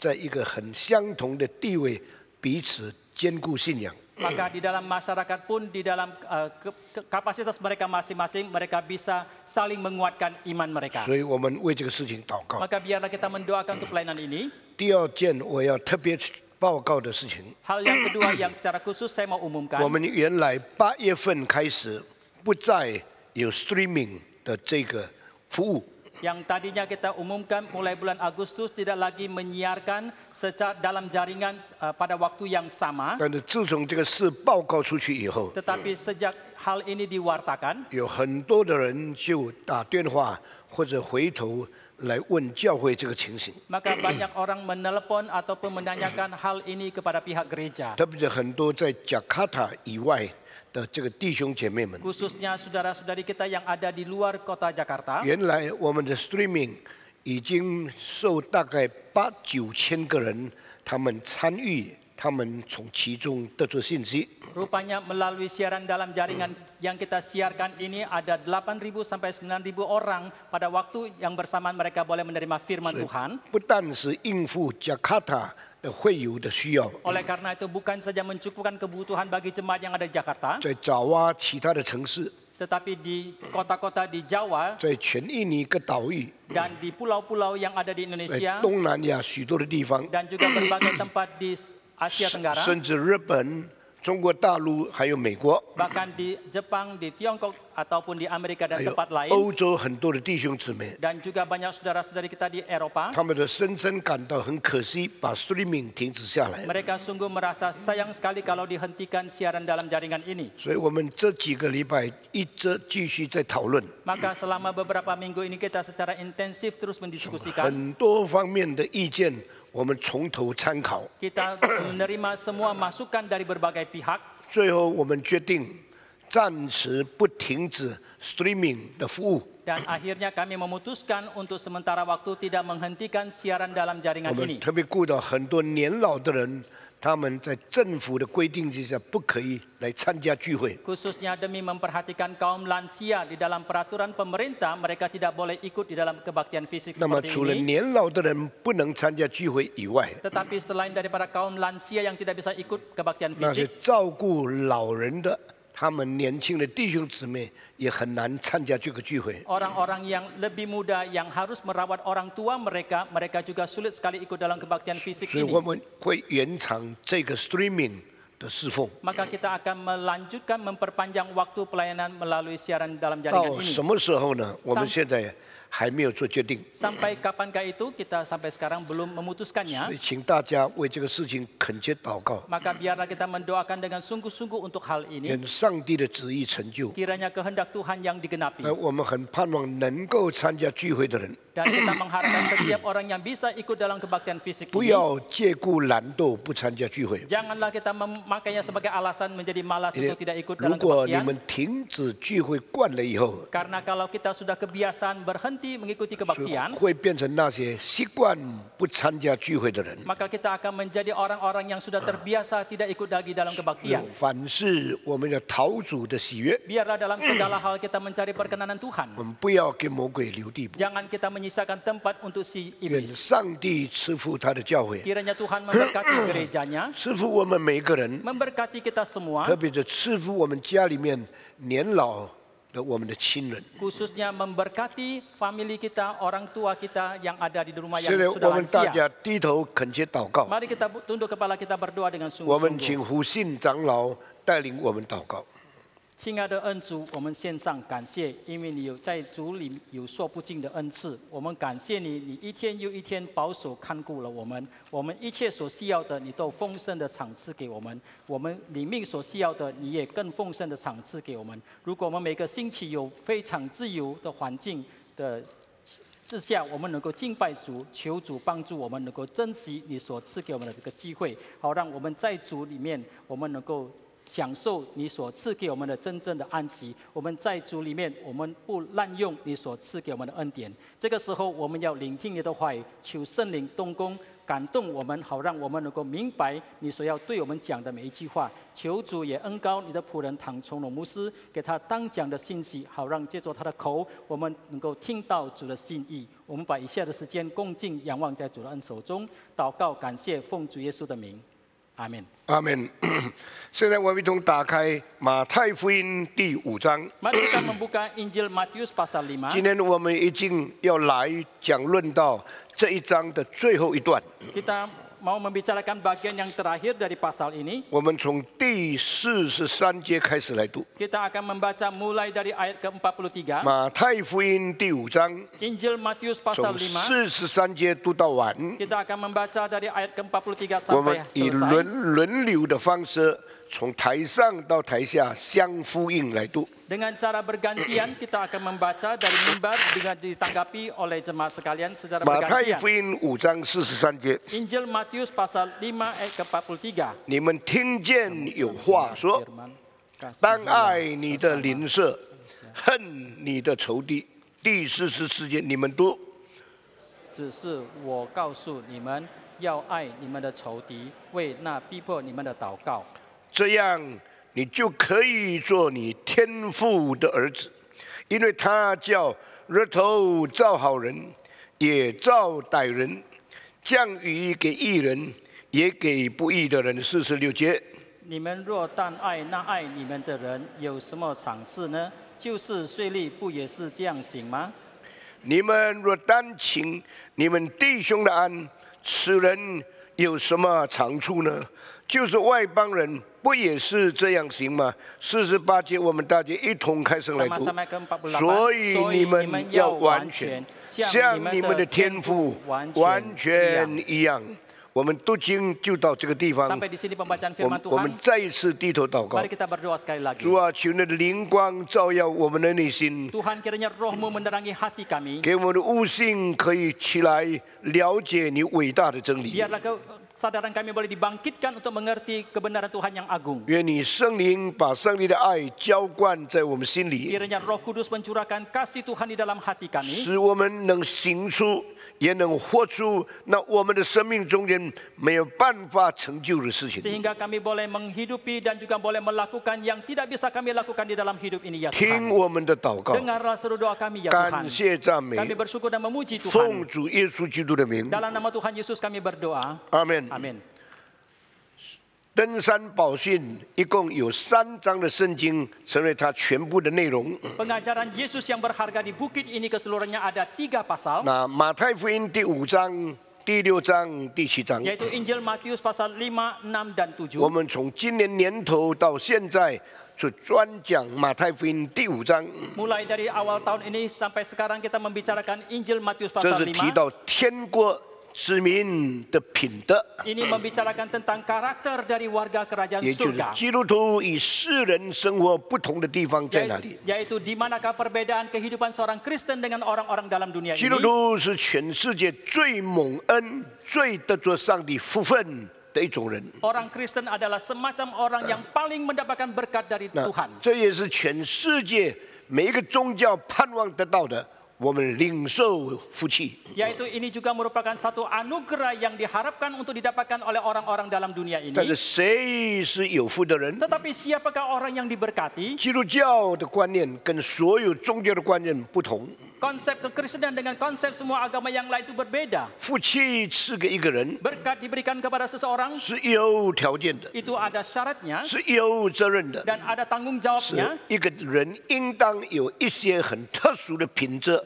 在一个很相同的地位，彼此兼顾信仰。Maka di dalam masyarakat pun di dalam uh, ke- ke- kapasitas mereka masing-masing mereka bisa saling menguatkan iman mereka. 所以我们为这个事情祷告。Maka biarlah kita mendoakan untuk pelayanan ini. 第二件我要特别报告的事情，Hal yang kedua yang secara khusus saya mau umumkan. 我们原来八月份开始不再有 streaming 的这个服务，Yang tadinya kita umumkan mulai bulan Agustus tidak lagi menyiarkan secara dalam jaringan uh, pada waktu yang sama. 但是自从这个事报告出去以后，Tetapi sejak hal ini diwartakan, 有很多的人就打电话或者回头来问教会这个情形，maka banyak orang menelepon ataupun menanyakan hal ini kepada pihak gereja. 特别是很多在加卡塔以外的这个弟兄姐妹们。 Khususnya saudara-saudari kita yang ada di luar kota Jakarta. 原来我们的 streaming 已经受大概八九千个人他们参与，他们从其中得出信息。 Rupanya melalui siaran dalam jaringan yang kita siarkan ini ada 8.000 sampai 9.000 orang pada waktu yang bersamaan mereka boleh menerima firman Tuhan. 不但是应付加卡塔的 会友的需要， Oleh karena itu bukan saja mencukupkan kebutuhan bagi jemaat yang ada di Jakarta, 在爪哇其他的城市， tetapi di kota-kota di Jawa 在全印尼各岛屿， dan di pulau-pulau yang ada di 在 Indonesia 东南亚许多的地方， dan juga berbagai tempat di Asia Tenggara, 甚至日本、中国大陆还有美国， bahkan di Jepang, di Tiongkok ataupun di Amerika dan 还有 tempat lain, 欧洲很多的弟兄姊妹， dan juga banyak saudara-saudari kita di Eropa. 他们都深深感到很可惜，把 streaming 停止下来。 Mereka sungguh merasa sayang sekali kalau dihentikan siaran dalam jaringan ini. 所以我们这几个礼拜一直继续在讨论 Maka selama beberapa minggu ini kita secara intensif terus mendiskusikan. 很多方面的意见，我们从头参考， Kita menerima semua masukan dari berbagai pihak. 最后我们决定 暂时不停止 streaming 的服务。 Dan akhirnya kami memutuskan untuk sementara waktu tidak menghentikan siaran dalam 我 jaringan 们 ini. 特别顾到很多年老的人，他们在政府的规定之下不可以来参加聚会。 Khususnya demi memperhatikan kaum lansia di dalam peraturan pemerintah, mereka tidak boleh ikut di dalam kebaktian fisik 那么 seperti 除了 ini. 年老的人不能参加聚会以外， Tetapi selain daripada kaum lansia yang tidak bisa ikut kebaktian 那些 fisik, 照顾老人的， 他们年轻的弟兄姊妹也很难参加这个聚会。Orang-orang yang lebih muda yang harus merawat orang tua mereka, mereka juga sulit sekali ikut dalam kebaktian fisik ini. 所以我们会延长这个 streaming 的侍奉 Maka kita akan melanjutkan memperpanjang waktu pelayanan melalui siaran dalam jaringan ini. 到什么时候呢？我们现在还没有做决定， Sampai kapankah itu kita sampai sekarang belum 所 memutuskannya. 以请大家为这个事情恳切祷告， Maka biarlah kita mendoakan dengan sungguh-sungguh untuk hal ini. 愿上帝的旨意成就。 Kiranya kehendak Tuhan yang digenapi. 而我们很盼望能够参加聚会的人， Dan kita mengharapkan setiap orang yang bisa ikut dalam kebaktian fisik 不 ini. 要借故懒惰不参加聚会。 Janganlah kita memakainya sebagai alasan menjadi malas 因为 untuk tidak ikut 如 dalam 果你 kebaktian. 们停止聚会惯了以后， Karena kalau kita sudah kebiasaan berhenti mengikuti 是 kebaktian, 会变成那些习惯不参加聚会的人。 maka kita akan menjadi orang-orang yang sudah terbiasa tidak ikut lagi dalam kebaktian. 凡事我们要讨主的喜悦， Biarlah dalam segala hal kita mencari perkenanan Tuhan. 我们不要给魔鬼留地步。 Jangan kita menyisakan tempat untuk si 愿 iblis. 上帝赐福他的教会， Kiranya Tuhan memberkati gerejanya, 赐福我们每个人， memberkati kita semua, 特别是赐福我们家里面年老 Khususnya memberkati family kita, orang tua kita yang ada di rumah yang sudah lansia. Mari kita tunduk kepala kita berdoa dengan sungguh-sungguh. 亲爱的恩主，我们献上感谢，因为你有在主里有说不尽的恩赐。我们感谢你，你一天又一天保守看顾了我们，我们一切所需要的，你都丰盛的赏赐给我们；我们里面所需要的，你也更丰盛的赏赐给我们。如果我们每个星期有非常自由的环境的之下，我们能够敬拜主，求主帮助我们能够珍惜你所赐给我们的这个机会，好让我们在主里面，我们能够享受你所赐给我们的真正的安息。我们在主里面，我们不滥用你所赐给我们的恩典。这个时候，我们要聆听你的话语，求圣灵动工。感动我们，好让我们能够明白你所要对我们讲的每一句话。求主也恩高你的仆人唐崇龙牧师，给他当讲的信息，好让借着他的口，我们能够听到主的心意。我们把以下的时间恭敬仰望在主的恩手中，祷告感谢，奉主耶稣的名，阿门。阿门。现在我们一同打开马太福音第五章。Mari kita membuka Injil Matius pasal 5. 今天我们已经要来讲论到这一章的最后一段。Kita mau membicarakan bagian yang terakhir dari pasal ini. Kita akan membaca mulai dari ayat ke-43. Injil Matius pasal 5. Kita akan membaca dari ayat ke-43 sampai selesai. 从台上到台下相呼应来读。Dengan cara bergantian kita akan membaca dari mimbar dengan ditanggapi oleh jemaat sekalian secara 马太 bergantian. 福音五章四十三节，Injil Matius pasal 5 ayat ke-43. 你们听见有话说：Firman, 当 "Kasihilah 爱你的 sesama." 邻舍，恨你的仇敌。第四十四节，你们读。只是我告诉你们，要爱你们的仇敌，为那逼迫你们的祷告。这样你就可以做你天父的儿子，因为他叫日头照好人，也照歹人，降雨给义人，也给不义的人。四十六节，你们若但爱那爱你们的人，有什么赏赐呢？就是税吏不也是这样行吗？你们若单请你们弟兄的安，此人有什么长处呢？就是外邦人，不也是这样行吗？四十八节，我们大家一同开声来读。所以你们要完全，像你们的天赋完全一样。我们读经就到这个地方。我们我们再一次低头祷告。主啊，求你的灵光照耀我们的内心。给我们的悟性可以起来了解你伟大的真理。Biarlah kesadaran kami boleh dibangkitkan untuk mengerti kebenaran Tuhan yang agung. 愿你圣灵把上帝的爱浇灌在我们心里， Kiranya roh kudus mencurahkan kasih Tuhan di dalam hati kami. 使我们能行出，也能活出那我们的生命中间没有办法成就的事情。 Sehingga kami boleh menghidupi dan juga boleh melakukan yang tidak bisa kami lakukan di dalam hidup ini ya 听 Tuhan. 我们的祷告， Dengarlah seru doa kami ya 感 Tuhan. 谢赞美， Kami bersyukur dan memuji 奉 Tuhan. 主耶稣基督的名， Dalam nama Tuhan Yesus kami berdoa. 阿门。 Amin. 登山宝训一共有三章的圣经，成为它全部的内容。Pengajaran Yesus yang berharga di bukit ini keseluruhannya ada tiga pasal, 那马太福音第五章、第六章、第七章，yaitu Injil Matius pasal 5, 6, dan 7. 我们从今年年头到现在，就专讲马太福音第五章，Mulai dari awal tahun ini sampai sekarang kita membicarakan Injil Matius pasal 是提到天国之民的品德，Ini membicarakan tentang karakter dari warga kerajaan 也就是 surga. 基督徒与世人生活不同的地方在哪里 Yaitu,？yaitu di manakah perbedaan kehidupan seorang Kristen dengan orang-orang dalam dunia 基督?徒是全世界最蒙恩、最得着上帝福分的一种人。Orang Kristen adalah semacam orang yang paling mendapatkan berkat dari Tuhan. 这也是全世界每一个宗教盼望得到的。我们领受福气， Yaitu ini juga merupakan satu anugerah yang diharapkan untuk didapatkan oleh orang-orang dalam dunia 但是 ini. 谁是有福的人？ Tetapi siapakah orang yang diberkati? 基督教的观念跟所有宗教的观念不同。 Konsep kekristenan dengan konsep semua agama yang lain itu berbeda. 福气赐给一个人 Berkat diberikan kepada seseorang 是有条件的， itu ada syaratnya 是有责任的， dan ada tanggung 是 jawabnya. 一个人应当有一些很特殊的品质、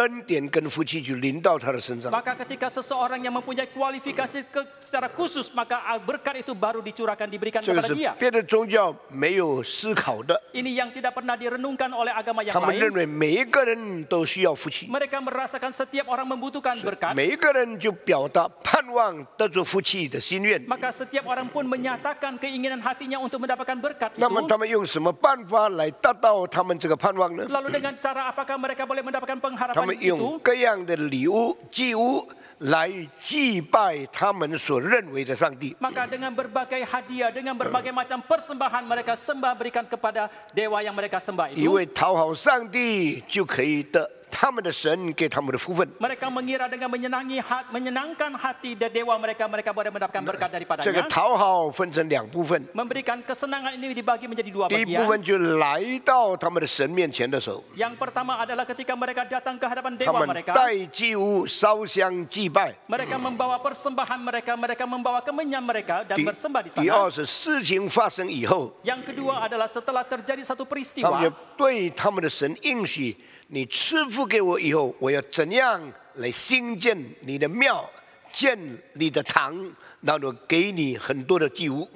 恩典跟福气去临到他的身上。 Maka ketika seseorang yang mempunyai kualifikasi ke, secara khusus maka berkat itu baru dicurahkan diberikan 这个 kepada 是 dia. 别的宗教没有思考的， Ini yang tidak pernah direnungkan oleh agama yang 他们认 lain. 为每一个人都需要福气， Mereka merasakan setiap orang membutuhkan berkat. 每一个人就表达盼望得着福气的心愿。 Maka setiap orang pun menyatakan keinginan hatinya untuk mendapatkan berkat 那么 itu. 他们用什么办法来达到他们这个盼望呢？ Lalu dengan cara apakah mereka boleh mendapatkan 他 pengharapan 们用各样的礼物、祭物来祭拜他们所认为的上帝。Maka dengan berbagai hadiah, dengan berbagai macam persembahan mereka sembah berikan kepada dewa yang mereka sembah itu. 为讨好上帝就可以得 他们的神给他们的福分。 Mereka mengira dengan menyenangi hat, menyenangkan hati de- dewa mereka, mereka boleh mendapatkan berkat 这个 daripadanya. 讨好分成两部分， Memberikan kesenangan ini dibagi menjadi dua 第一部 bagian. 分就来到他们的神面前的时候， Yang pertama adalah ketika mereka datang ke hadapan 他 dewa 们 mereka. 带祭物、烧香祭拜。 Mereka membawa persembahan mereka, mereka membawa kemenyan mereka dan 第 bersembah di 第 sana. 二是事情发生以后， Yang kedua adalah setelah terjadi satu 他们 peristiwa, 就对他们的神应许： 你赐福给我以后，我要怎样来兴建你的庙、建你的堂，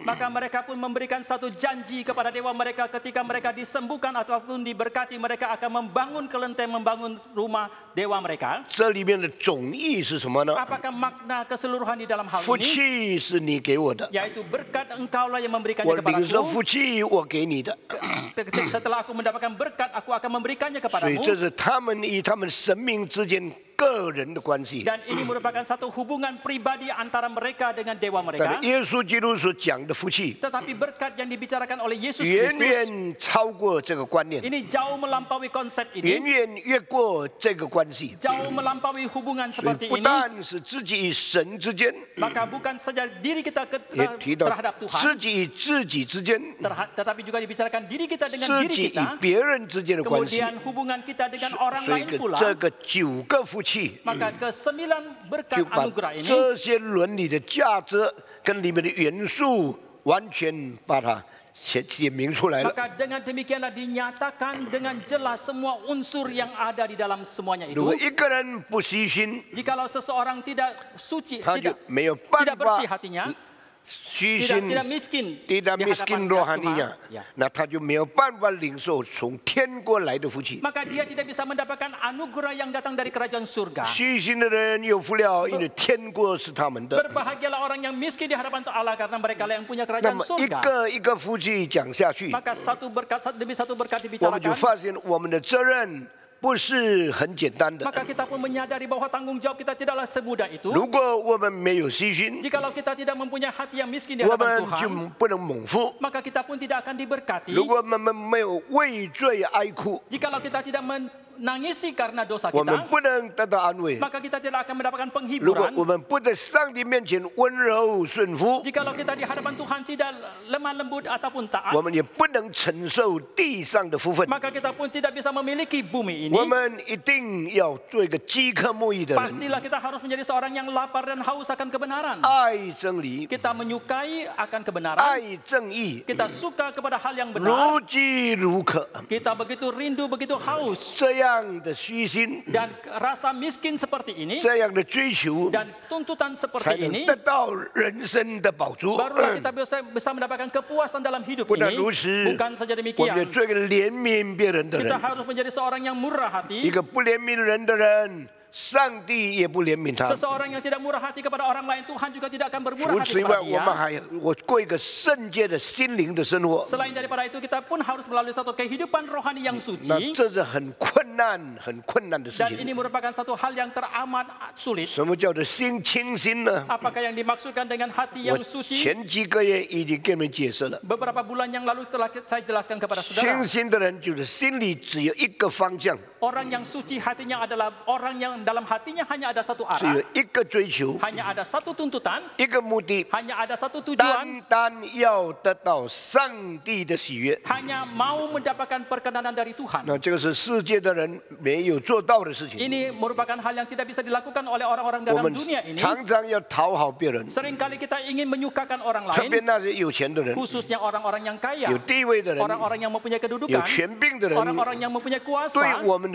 Maka mereka pun memberikan satu janji kepada dewa mereka ketika mereka disembuhkan atau ataupun diberkati mereka akan membangun kelenteng, membangun rumah dewa mereka. Apakah makna keseluruhan di dalam hal ini? Yaitu berkat engkaulah yang memberikannya kepada aku. Setelah aku mendapatkan berkat, aku akan memberikannya kepada kepadamu. 是他们与他们生命之间个人的关系。 Dan ini merupakan satu hubungan pribadi antara mereka dengan dewa 但 mereka. 是耶稣基督所讲的福气， Tetapi berkat yang dibicarakan oleh Yesus 远 Kristus 远超过这个观念， ini jauh melampaui konsep 远 ini, 远越过这个关系。 jauh melampaui hubungan 所以 seperti 不 ini. 但是自己与神之间， Maka bukan saja diri kita ke- 也提到 terhadap 自 Tuhan, 己与自己之间， terha- tetapi juga dibicarakan diri kita dengan 自 diri 己与 kita, 别人之间的关系。 kemudian hubungan kita dengan orang 所以 lain 个 pula. 这个九个福 气， Maka kesembilan berkat 就把 anugerah ini 这些伦理的价值跟里面的元素，完全把它写写明出来了。 Maka dengan demikianlah dinyatakan dengan jelas semua unsur yang ada di dalam semuanya 如 itu. 果一个人不虚心， Jikalau seseorang tidak suci, 他就 tidak 没有办 tidak 法 bersih hatinya, 虚心 tidak miskin, tidak rohaninya，Ya. 那他就没有办法领受从天国来的福气。Maka dia tidak bisa mendapatkan anugerah yang datang dari kerajaan surga. 虚心的人有福了，因为天国是他们的。Berbahagialah orang yang miskin di hadapan Allah karena mereka lah yang punya kerajaan surga. 那么一个一个福气讲下去，Maka satu berkat satu demi satu berkat dibicarakan. 我们就发现我们的责任不是很简单的。 Maka kita pun menyadari bahwa tanggung jawab kita tidaklah semudah itu. 如果我们没有虚心， Jikalau kita tidak mempunyai hati yang miskin di 我 hadapan 们就 Tuhan, 不能蒙福。 maka kita pun tidak akan diberkati. 如果我们没有畏罪哀哭， Jikalau kita tidak men- nangisi karena dosa kita, maka kita tidak akan mendapatkan penghiburan. Jika kita di hadapan Tuhan tidak lemah lembut ataupun taat, maka kita pun tidak bisa memiliki bumi ini. Pastilah kita harus menjadi seorang yang lapar dan haus akan kebenaran. Kita menyukai akan kebenaran. Kita suka kepada hal yang benar. Kita begitu rindu, begitu haus. 这样 dan rasa miskin seperti ini dan tuntutan seperti ini barulah kita bisa, bisa mendapatkan kepuasan dalam hidup ini. bukan saja demikian. kita harus menjadi seorang yang murah hati. 个不怜悯人的人，上帝也不怜悯他。 Seseorang yang tidak murah hati kepada orang lain, Tuhan juga tidak akan bermurah 除 hati 此以外， kepada 我们 dia. 还我过一个圣洁的心灵的生活。 Selain daripada itu, kita pun harus melalui satu kehidupan rohani yang 那 suci. 这是很困难、很困难的事 Dan 情 ini。merupakan satu hal yang teramat sulit. 什么叫做心清心呢？ Apakah yang dimaksudkan dengan hati 我 yang suci? 前几个月已经给你们解释了。 Beberapa bulan yang lalu telah saya jelaskan kepada 清 saudara. 心的人就是心里只有一个方向， Orang yang suci hatinya adalah orang yang dalam hatinya hanya ada satu arah. Hanya ada satu tuntutan. Hanya ada satu tujuan. Hanya mau mendapatkan perkenanan dari Tuhan. Ini merupakan hal yang tidak bisa dilakukan oleh orang-orang dalam dunia ini. Seringkali kita ingin menyukakan orang lain. Khususnya orang-orang yang kaya. Orang-orang yang mempunyai kedudukan. Orang-orang yang mempunyai kuasa.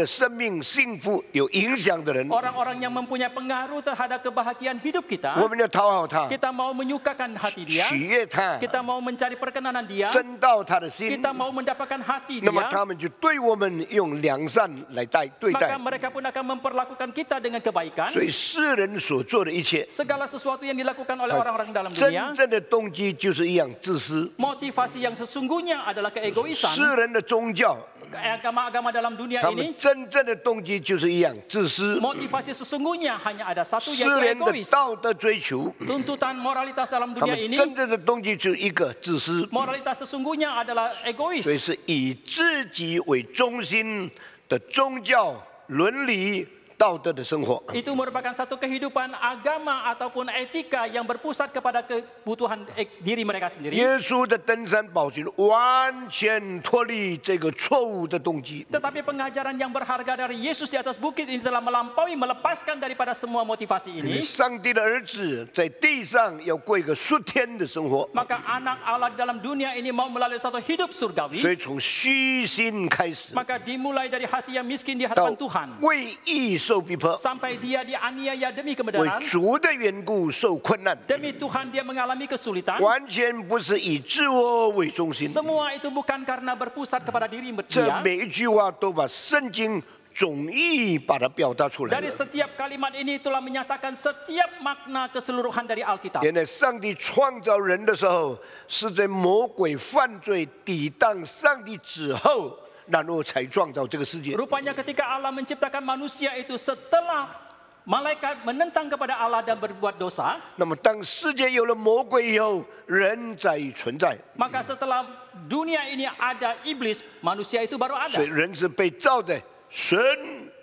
的生命幸福有影响的人，orang-orang yang mempunyai pengaruh terhadap kebahagiaan hidup kita. 们要讨好他，Kita mau menyukakan hati dia, 取悦他，kita mau mencari perkenanan dia, 争到他的心 kita。mau mendapatkan hati dia, 他们就对我们用良善来待对 maka，mereka pun akan memperlakukan kita dengan kebaikan. 所以世人所做的一切，Segala sesuatu yang dilakukan oleh orang-orang dalam dunia, 正的动机就是一样自私。motivasi yang sesungguhnya adalah keegoisan. 人的宗教，Agama-agama dalam dunia ini, 真正的动机就是一样自私。motivasi sesungguhnya hanya ada satu yaitu 人的.道德追求，Tuntutan moralitas dalam 他 dunia 们 ini, 真正的动机就是一个自私。moralitas sesungguhnya adalah 所以.是以自己为中心的宗教伦理道德的生活。 Itu merupakan satu kehidupan agama ataupun etika yang berpusat kepada kebutuhan ek- diri mereka sendiri. 耶稣的登山宝训完全脱离这个错误的动机。 Tetapi pengajaran yang berharga dari Yesus di atas bukit ini telah melampaui, melepaskan daripada semua motivasi 因为 ini. 上帝的儿子在地上要过一个属天的生活， Maka anak Allah dalam dunia ini mau melalui satu hidup 所 surgawi. 以从虚心开始， Maka dimulai dari hati yang miskin di 到 hadapan Tuhan. 为义 受逼迫，Sampai dia dianiaya demi kebenaran. 主的缘故受困难，Demi Tuhan dia mengalami kesulitan. 完全不是以自我为中心。Semua itu bukan karena berpusat kepada diri 这.每一句话都把圣经总意把它表达出来 Dari。setiap kalimat ini itulah menyatakan setiap makna keseluruhan dari Alkitab. 原来上帝创造人的时候，是在魔鬼犯罪抵挡上帝之后，然后才创造这个世界。 Rupanya ketika Allah menciptakan manusia itu setelah malaikat menentang kepada Allah dan berbuat dosa, 那么，当世界有了魔鬼以后，人才存在， maka setelah dunia ini ada iblis, manusia itu baru 所以 ada. 人是被造在神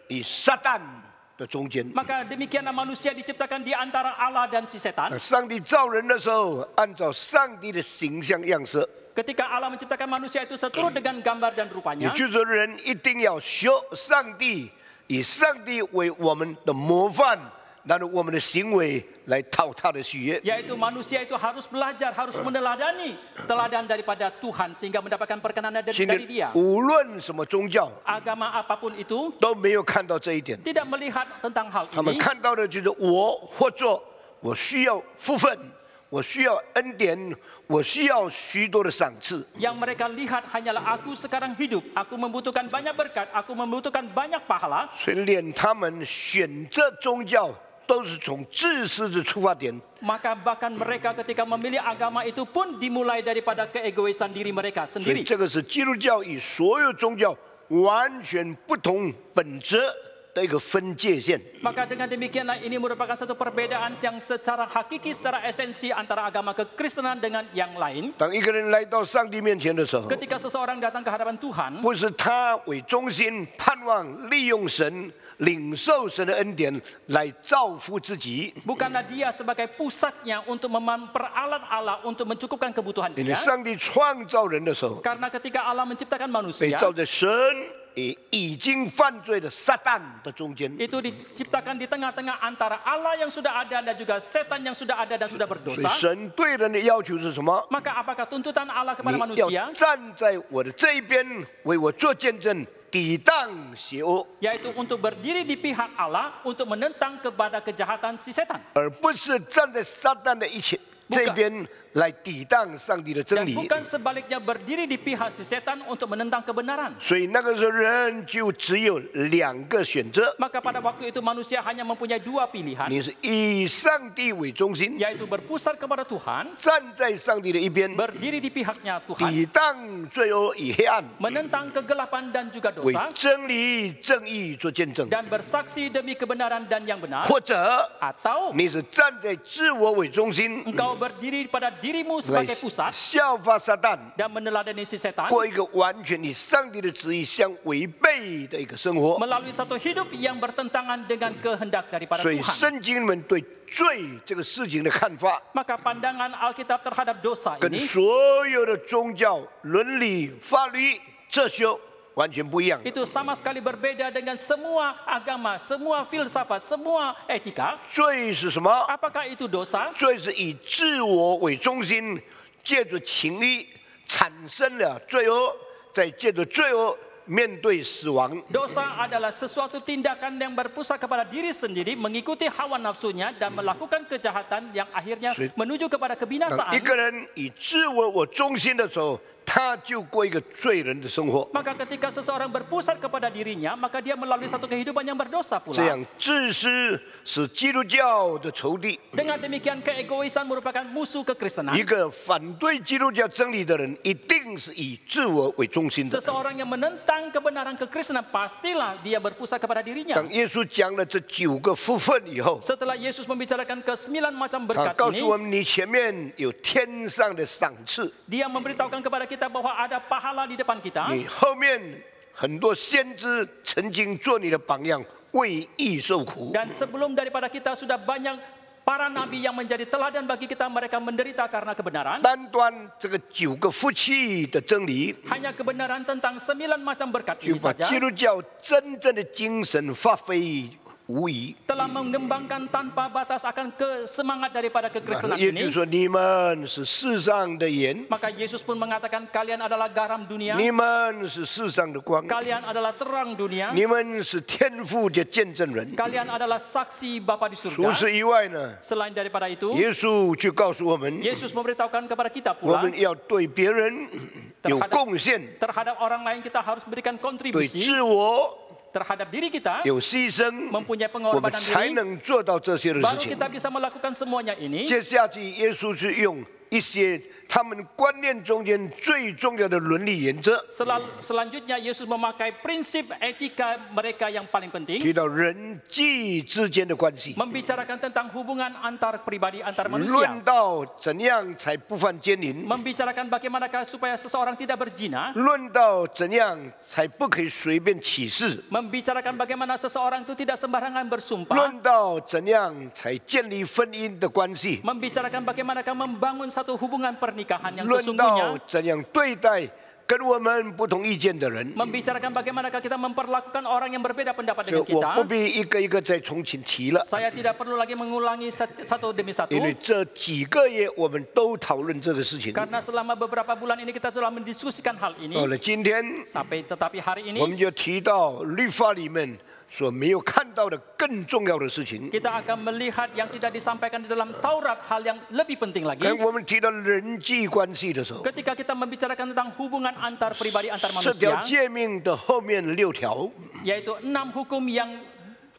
与撒旦的中间。 Maka demikianlah manusia diciptakan di antara Allah dan si 那 setan. 上帝造人的时候，按照上帝的形象样式， Ketika Allah menciptakan manusia itu seturut dengan gambar dan 也 rupanya, 就是说，人一定要学上帝，以上帝为我们的模范，然后我们的行为来讨他的喜悦。 yaitu manusia itu harus belajar, harus meneladani teladan daripada Tuhan sehingga mendapatkan perkenanan dari, 今 dari 天 dia. 无论什么宗教 Agama apapun itu 都没有看到这一点， tidak melihat tentang hal 他们 ini. 看到的就是我或者我需要福分， 我需要恩典，我需要许多的赏赐。Yang mereka lihat hanyalah aku sekarang hidup, aku membutuhkan banyak berkat, aku membutuhkan banyak pahala. 所以连他们选择宗教都是从自私的出发点，Maka bahkan mereka ketika memilih agama itu pun dimulai daripada keegoisan diri mereka sendiri. 所以这个是基督教与所有宗教完全不同本质 的一个分界线。 Maka dengan demikianlah ini merupakan satu perbedaan yang secara hakiki, secara esensi antara agama kekristenan dengan yang lain. 当一个人来到上帝面前的时候， Ketika seseorang datang ke hadapan Tuhan, 不是他为中心，盼望利用神、领受神的恩典来造福自己。 bukanlah dia sebagai pusatnya untuk memperalat Allah untuk mencukupkan kebutuhan 因为 dia. 上帝创造人的时候， Karena ketika Allah menciptakan 被 manusia, 造在神也 已经犯罪的撒旦的中间。 itu diciptakan di tengah-tengah antara Allah yang sudah ada dan juga setan yang sudah ada dan sudah 所以 berdosa. 神对人的要求是什么？ Maka apakah tuntutan Allah kepada 你 manusia 要站在我的这一边，为我做见证，抵挡邪恶， yaitu untuk berdiri di pihak Allah untuk menentang kepada kejahatan si setan 而不是站在撒旦的一切 这边来抵挡上帝的真 dan 理。 bukan sebaliknya berdiri di pihak si setan untuk menentang kebenaran. 所以那个时候人就只有两个选择： Maka pada waktu itu manusia hanya mempunyai dua pilihan 你是以上帝为中心， yaitu berpusat kepada Tuhan, 站在上帝的一边， berdiri di pihaknya Tuhan, 抵挡罪恶与黑暗， menentang kegelapan dan juga 为 dosa 真理正义做见证； dan bersaksi demi kebenaran dan yang benar 或者 atau 你是站在自我为中心， engkau berdiri pada dirimu 来 sebagai pusat 效法撒旦， dan meneladani si setan 过一个完全与上帝的旨意相违背的一个生活。 melalui satu hidup yang bertentangan dengan kehendak daripada 所以 Tuhan. 圣经里面对罪这个事情的看法， Maka pandangan Alkitab terhadap dosa 跟 ini 所有的宗教、伦理、法律、哲学 完全不一样。 itu sama sekali berbeda dengan semua agama, semua filsafat, semua etika. 罪是什么？ Apakah itu dosa? 罪是以自我为中心，借着情欲产生了罪恶，再借着罪恶面对死亡。 Dosa adalah sesuatu tindakan yang berpusat kepada diri sendiri, mengikuti hawa nafsunya dan melakukan kejahatan yang akhirnya Sweet. menuju kepada 当 kebinasaan. 一个人以自我为中心的时候， 他就过一个罪人的生活。 Maka ketika seseorang berpusat kepada dirinya, maka dia melalui satu kehidupan yang berdosa 这 pula. 样自私是基督教的仇敌。 Dengan demikian keegoisan merupakan musuh kekristenan. 一个反对基督教真理的人，一定是以自我为中心的。 Seseorang yang menentang kebenaran kekristenan pastilah dia berpusat kepada dirinya. 当耶稣讲了这九个福分以后， Setelah Yesus membicarakan ke sembilan macam 他 berkat 告诉我 ini, 们：你前面有天上的赏赐， dia memberitahukan kepada kita bahwa ada pahala di depan kita. 你后面很多先知曾经做你的榜样，为义受苦。 Dan sebelum daripada kita sudah banyak para nabi yang menjadi teladan bagi kita mereka menderita karena kebenaran. 单端这个九个福气的真理， Hanya kebenaran tentang sembilan macam berkat 就 ini 把 saja Oui. telah mengembangkan tanpa batas akan ke semangat daripada kekristenan ini. Maka Yesus pun mengatakan kalian adalah garam dunia. Kalian adalah terang dunia. Kalian adalah saksi Bapa di surga. Selain daripada itu, Yesus memberitahukan kepada kita pula terhadap, terhadap orang lain kita harus berikan kontribusi terhadap diri kita 有牺牲， mempunyai 我们 pengorbanan 才 diri 能做到这些的事 baru 情。 kita bisa melakukan semuanya ini 接下去，耶稣是用一些 他们观念中间最重要的伦理原则， Selal, selanjutnya Yesus memakai prinsip etika mereka yang paling penting 提到人际之间的关系， membicarakan tentang hubungan antar pribadi antar 论 manusia 到怎样才不犯奸淫， membicarakan bagaimanakah supaya seseorang tidak berzina 论到怎样才不可以随便起誓， membicarakan bagaimana seseorang itu tidak sembarangan bersumpah 论到怎样才建立婚姻的关系， membicarakan bagaimanakah membangun satu hubungan pernikahan yang 论 sesungguhnya 到怎样对待跟我们不同意见的人。 membicarakan bagaimanakah kita memperlakukan orang yang berbeda pendapat 所以 dengan 我 kita 不必一个一个再重新提了， saya tidak perlu lagi mengulangi sat- satu demi satu 因为这几个月我们都讨论这个事情。 karena selama beberapa bulan ini kita telah mendiskusikan hal ini 到了今天， sampai tetapi hari 我 ini 们就提到律法里面 所没有看到的更重要的事情。kita akan melihat yang tidak disampaikan di dalam Taurat hal yang lebih penting lagi 我们提到人际关系的时候，ketika kita membicarakan tentang hubungan antar pribadi antar manusia 诫命的后面六条 yaitu enam hukum yang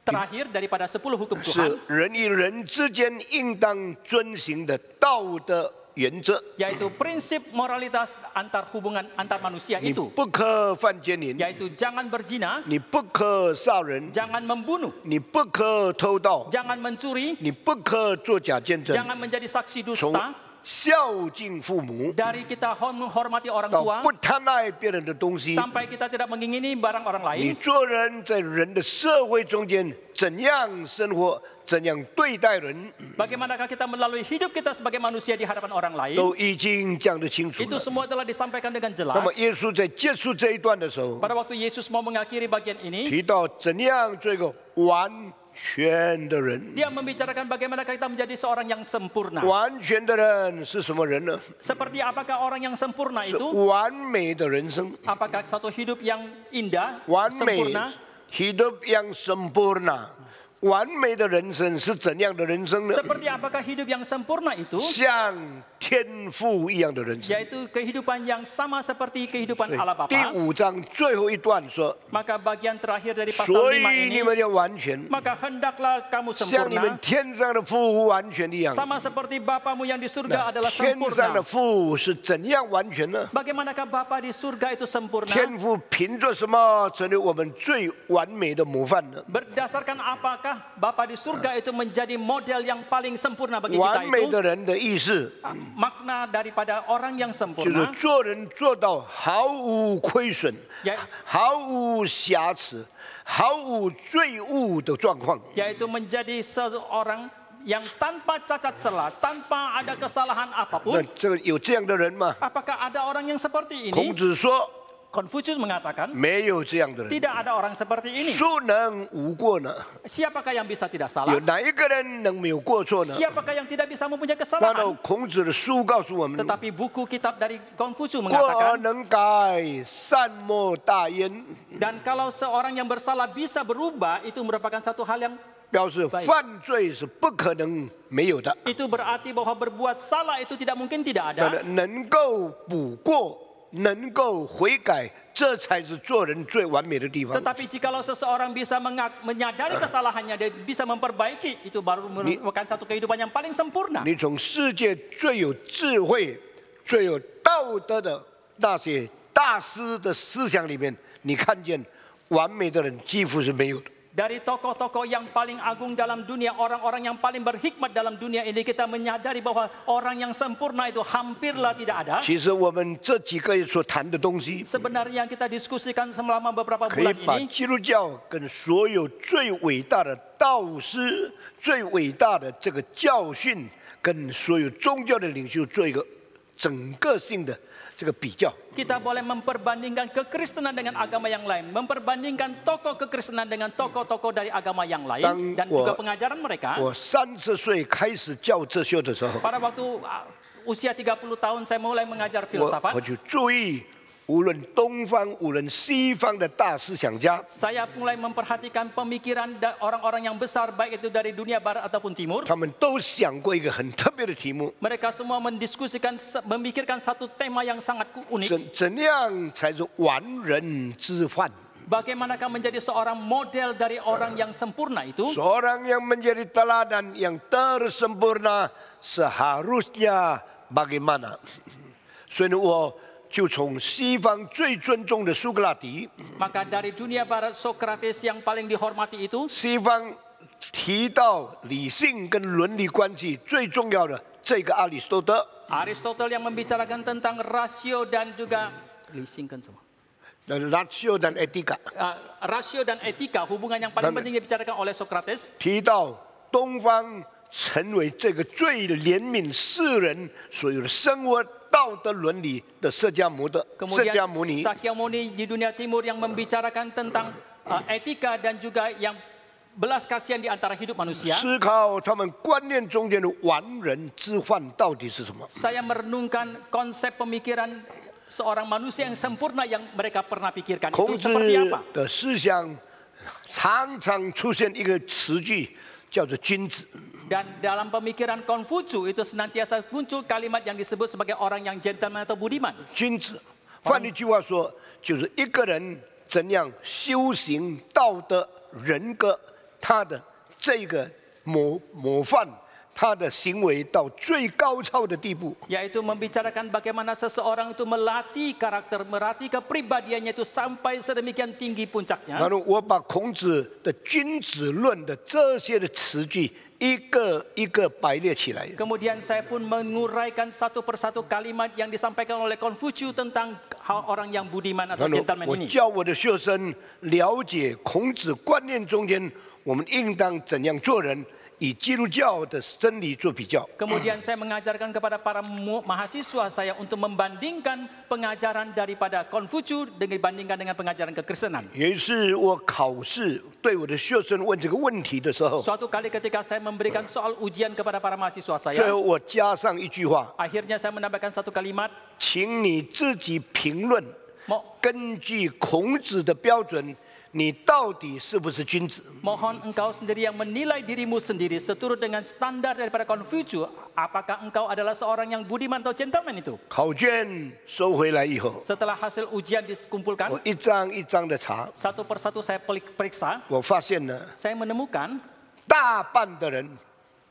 terakhir daripada sepuluh hukum Tuhan 人与人之间应当遵行的道德原则。 yaitu prinsip moralitas antar hubungan antar manusia 你 itu 不可犯奸淫， yaitu jangan berzina, 你不可杀人， jangan membunuh, 你不可偷盗， jangan mencuri, 你不可作假见证。 jangan menjadi saksi 从 dusta. 孝敬父母 Dari kita menghormati orang 到 tua 不贪爱别人的东西， sampai kita tidak mengingini barang orang 你 lain. 做人在人的社会中间怎样生活，怎样对待人， Bagaimanakah kita melalui hidup kita sebagai manusia di hadapan orang lain? 都已经讲得清楚 Itu 了。 semua telah disampaikan dengan 那么 jelas. 耶稣在结束这一段的时候， Pada waktu Yesus mau mengakhiri bagian ini, 提到怎样做一个完 全的人。 dia membicarakan bagaimana kita menjadi seorang yang sempurna. 完全的人是什么人呢？ Seperti apakah orang yang sempurna 是 itu? 完美的人生， Apakah satu hidup yang indah, 完美 sempurna? hidup yang sempurna。 完美的人生是怎样的人生呢？ Seperti apakah hidup yang sempurna itu? 像天父一样的人生。 Yaitu kehidupan yang sama seperti kehidupan 所以 Allah 第 Bapa. 五章最后一段说： Maka bagian terakhir dari pasal 所 5以你 ini, 们要完全， maka hendaklah kamu 像你们 sempurna 天上的父完全一样。 sama seperti Bapamu yang di surga adalah 天上的 sempurna. 父是怎样完全呢？ Bagaimanakah Bapa di surga itu sempurna? 天父凭着什么成为我们最完美的模范呢？ Berdasarkan apakah Bapa di surga itu menjadi model yang paling sempurna bagi kita 完美 itu? 的人的意思 Makna daripada orang yang 就是 sempurna 做人做到毫无亏损、 ya, 毫无瑕疵、毫无罪恶的状况。 yaitu menjadi seorang yang tanpa cacat celah, tanpa ada kesalahan 那 apapun. 这个有这样的人吗？ Apakah ada orang yang seperti 孔 ini? 子说 Konfusius mengatakan 没有这样的人， tidak ada orang seperti ini. 孰能无过呢？ Siapakah yang bisa tidak 有 salah? 哪一个人能没有过错呢？ Siapakah yang tidak bisa mempunyai 那 kesalahan? 孔子的书告诉我们： Tetapi buku kitab dari Konfusius 过而 mengatakan 能改，善莫大焉。 dan kalau seorang yang bersalah bisa berubah itu merupakan satu hal yang 表示 Baik 犯罪是不可能没有的， itu berarti bahwa berbuat salah itu tidak mungkin tidak 但 ada. 能够补过， 能够悔改，这才是做人最完美的地方。Tetapi jikalau seseorang bisa mengak- menyadari kesalahannya dan bisa memperbaiki itu baru merupakan satu kehidupan yang paling sempurna. 你从世界最有智慧、最有道德的那些大师的思想里面，你看见完美的人几乎是没有的。Dari tokoh-tokoh yang paling agung dalam dunia, orang-orang yang paling berhikmat dalam dunia ini, kita menyadari bahwa orang yang sempurna itu hampirlah tidak ada. 其实我们这几个月所谈的东西， Sebenarnya yang kita diskusikan selama beberapa 可以 bulan 把 ini, 基督教跟所有最伟大的道师、最伟大的这个教训，跟所有宗教的领袖做一个 整个性的这个比较。 kita boleh memperbandingkan kekristenan dengan agama yang lain, memperbandingkan tokoh kekristenan dengan tokoh-tokoh dari agama yang lain, Tang- dan juga wa- pengajaran mereka. 我三十岁开始教哲学的时候， Pada waktu uh, usia 30 tahun saya mulai mengajar 我 filsafat. 我就注意， 无论东方，无论西方的大思想家， Saya mulai memperhatikan pemikiran da- orang-orang yang besar baik itu dari dunia barat ataupun timur. 他们都想过一个很特别的题目： Mereka semua mendiskusikan se- memikirkan satu tema yang sangat ku- unik. 怎怎样才是完人之范？ Bagaimanakah menjadi seorang model dari orang yang sempurna itu? Seorang yang menjadi teladan yang tersempurna seharusnya bagaimana? 所以呢，我 就从西方最尊重的苏格拉底， Maka dari dunia barat Socrates yang paling dihormati itu 西方提到理性跟伦理关系最重要的这个阿里士多德， Aristotle yang membicarakan tentang rasio dan juga lisingkan semua. 的 ratio dan etika， Uh, rasio dan etika hubungan yang paling Dan- penting dibicarakan oleh Socrates 提到东方 成为这个最怜悯世人所有的生活道德伦理的释迦牟的释 Kemudian 迦牟尼。Sakyamuni di dunia timur yang membicarakan tentang uh, etika dan juga yang belas kasihan di antara hidup manusia. 思考他们观念中间的完人之患到底是什么？Saya merenungkan konsep pemikiran seorang manusia yang sempurna yang mereka pernah pikirkan 孔 itu 子 seperti apa? 的思想常常出现一个词句，叫做“君子 Dan dalam pemikiran Konfucu itu senantiasa muncul kalimat yang disebut sebagai orang yang gentleman atau budiman. ”。君子，换一句话说，就是一个人怎样修行道德人格，他的这个模模范，他的行为到最高超的地步。yaitu membicarakan bagaimana seseorang itu melatih karakter, melatih kepribadiannya itu sampai sedemikian tinggi puncaknya. 然后我把孔子的君子论的这些的词句一个一个排列起来。Kemudian saya pun menguraikan satu persatu kalimat yang disampaikan oleh Konfusius tentang orang yang budiman atau 后 gentleman 我 ini. 我教我的学生了解孔子观念中间，我们应当怎样做人，以基督教的真理做比较。Kemudian saya mengajarkan kepada para mu- mahasiswa saya untuk membandingkan pengajaran daripada Konfusius dengan dibandingkan dengan pengajaran kekristenan. 有一次我考试对我的学生问这个问题的时候，Suatu kali ketika saya memberikan soal ujian kepada para mahasiswa saya, 后我加上一句话，akhirnya saya menambahkan satu kalimat, 请你自己评论，根据孔子的标准，你到底是不是君子？ mohon engkau sendiri yang menilai dirimu sendiri seturut dengan standar daripada Konfusius, apakah engkau adalah seorang yang budiman atau gentleman itu? 考卷收回来以后， Setelah hasil ujian 我 dikumpulkan, 一张一张的查， satu persatu saya pelik- periksa, 我发现呢， saya menemukan 大半的人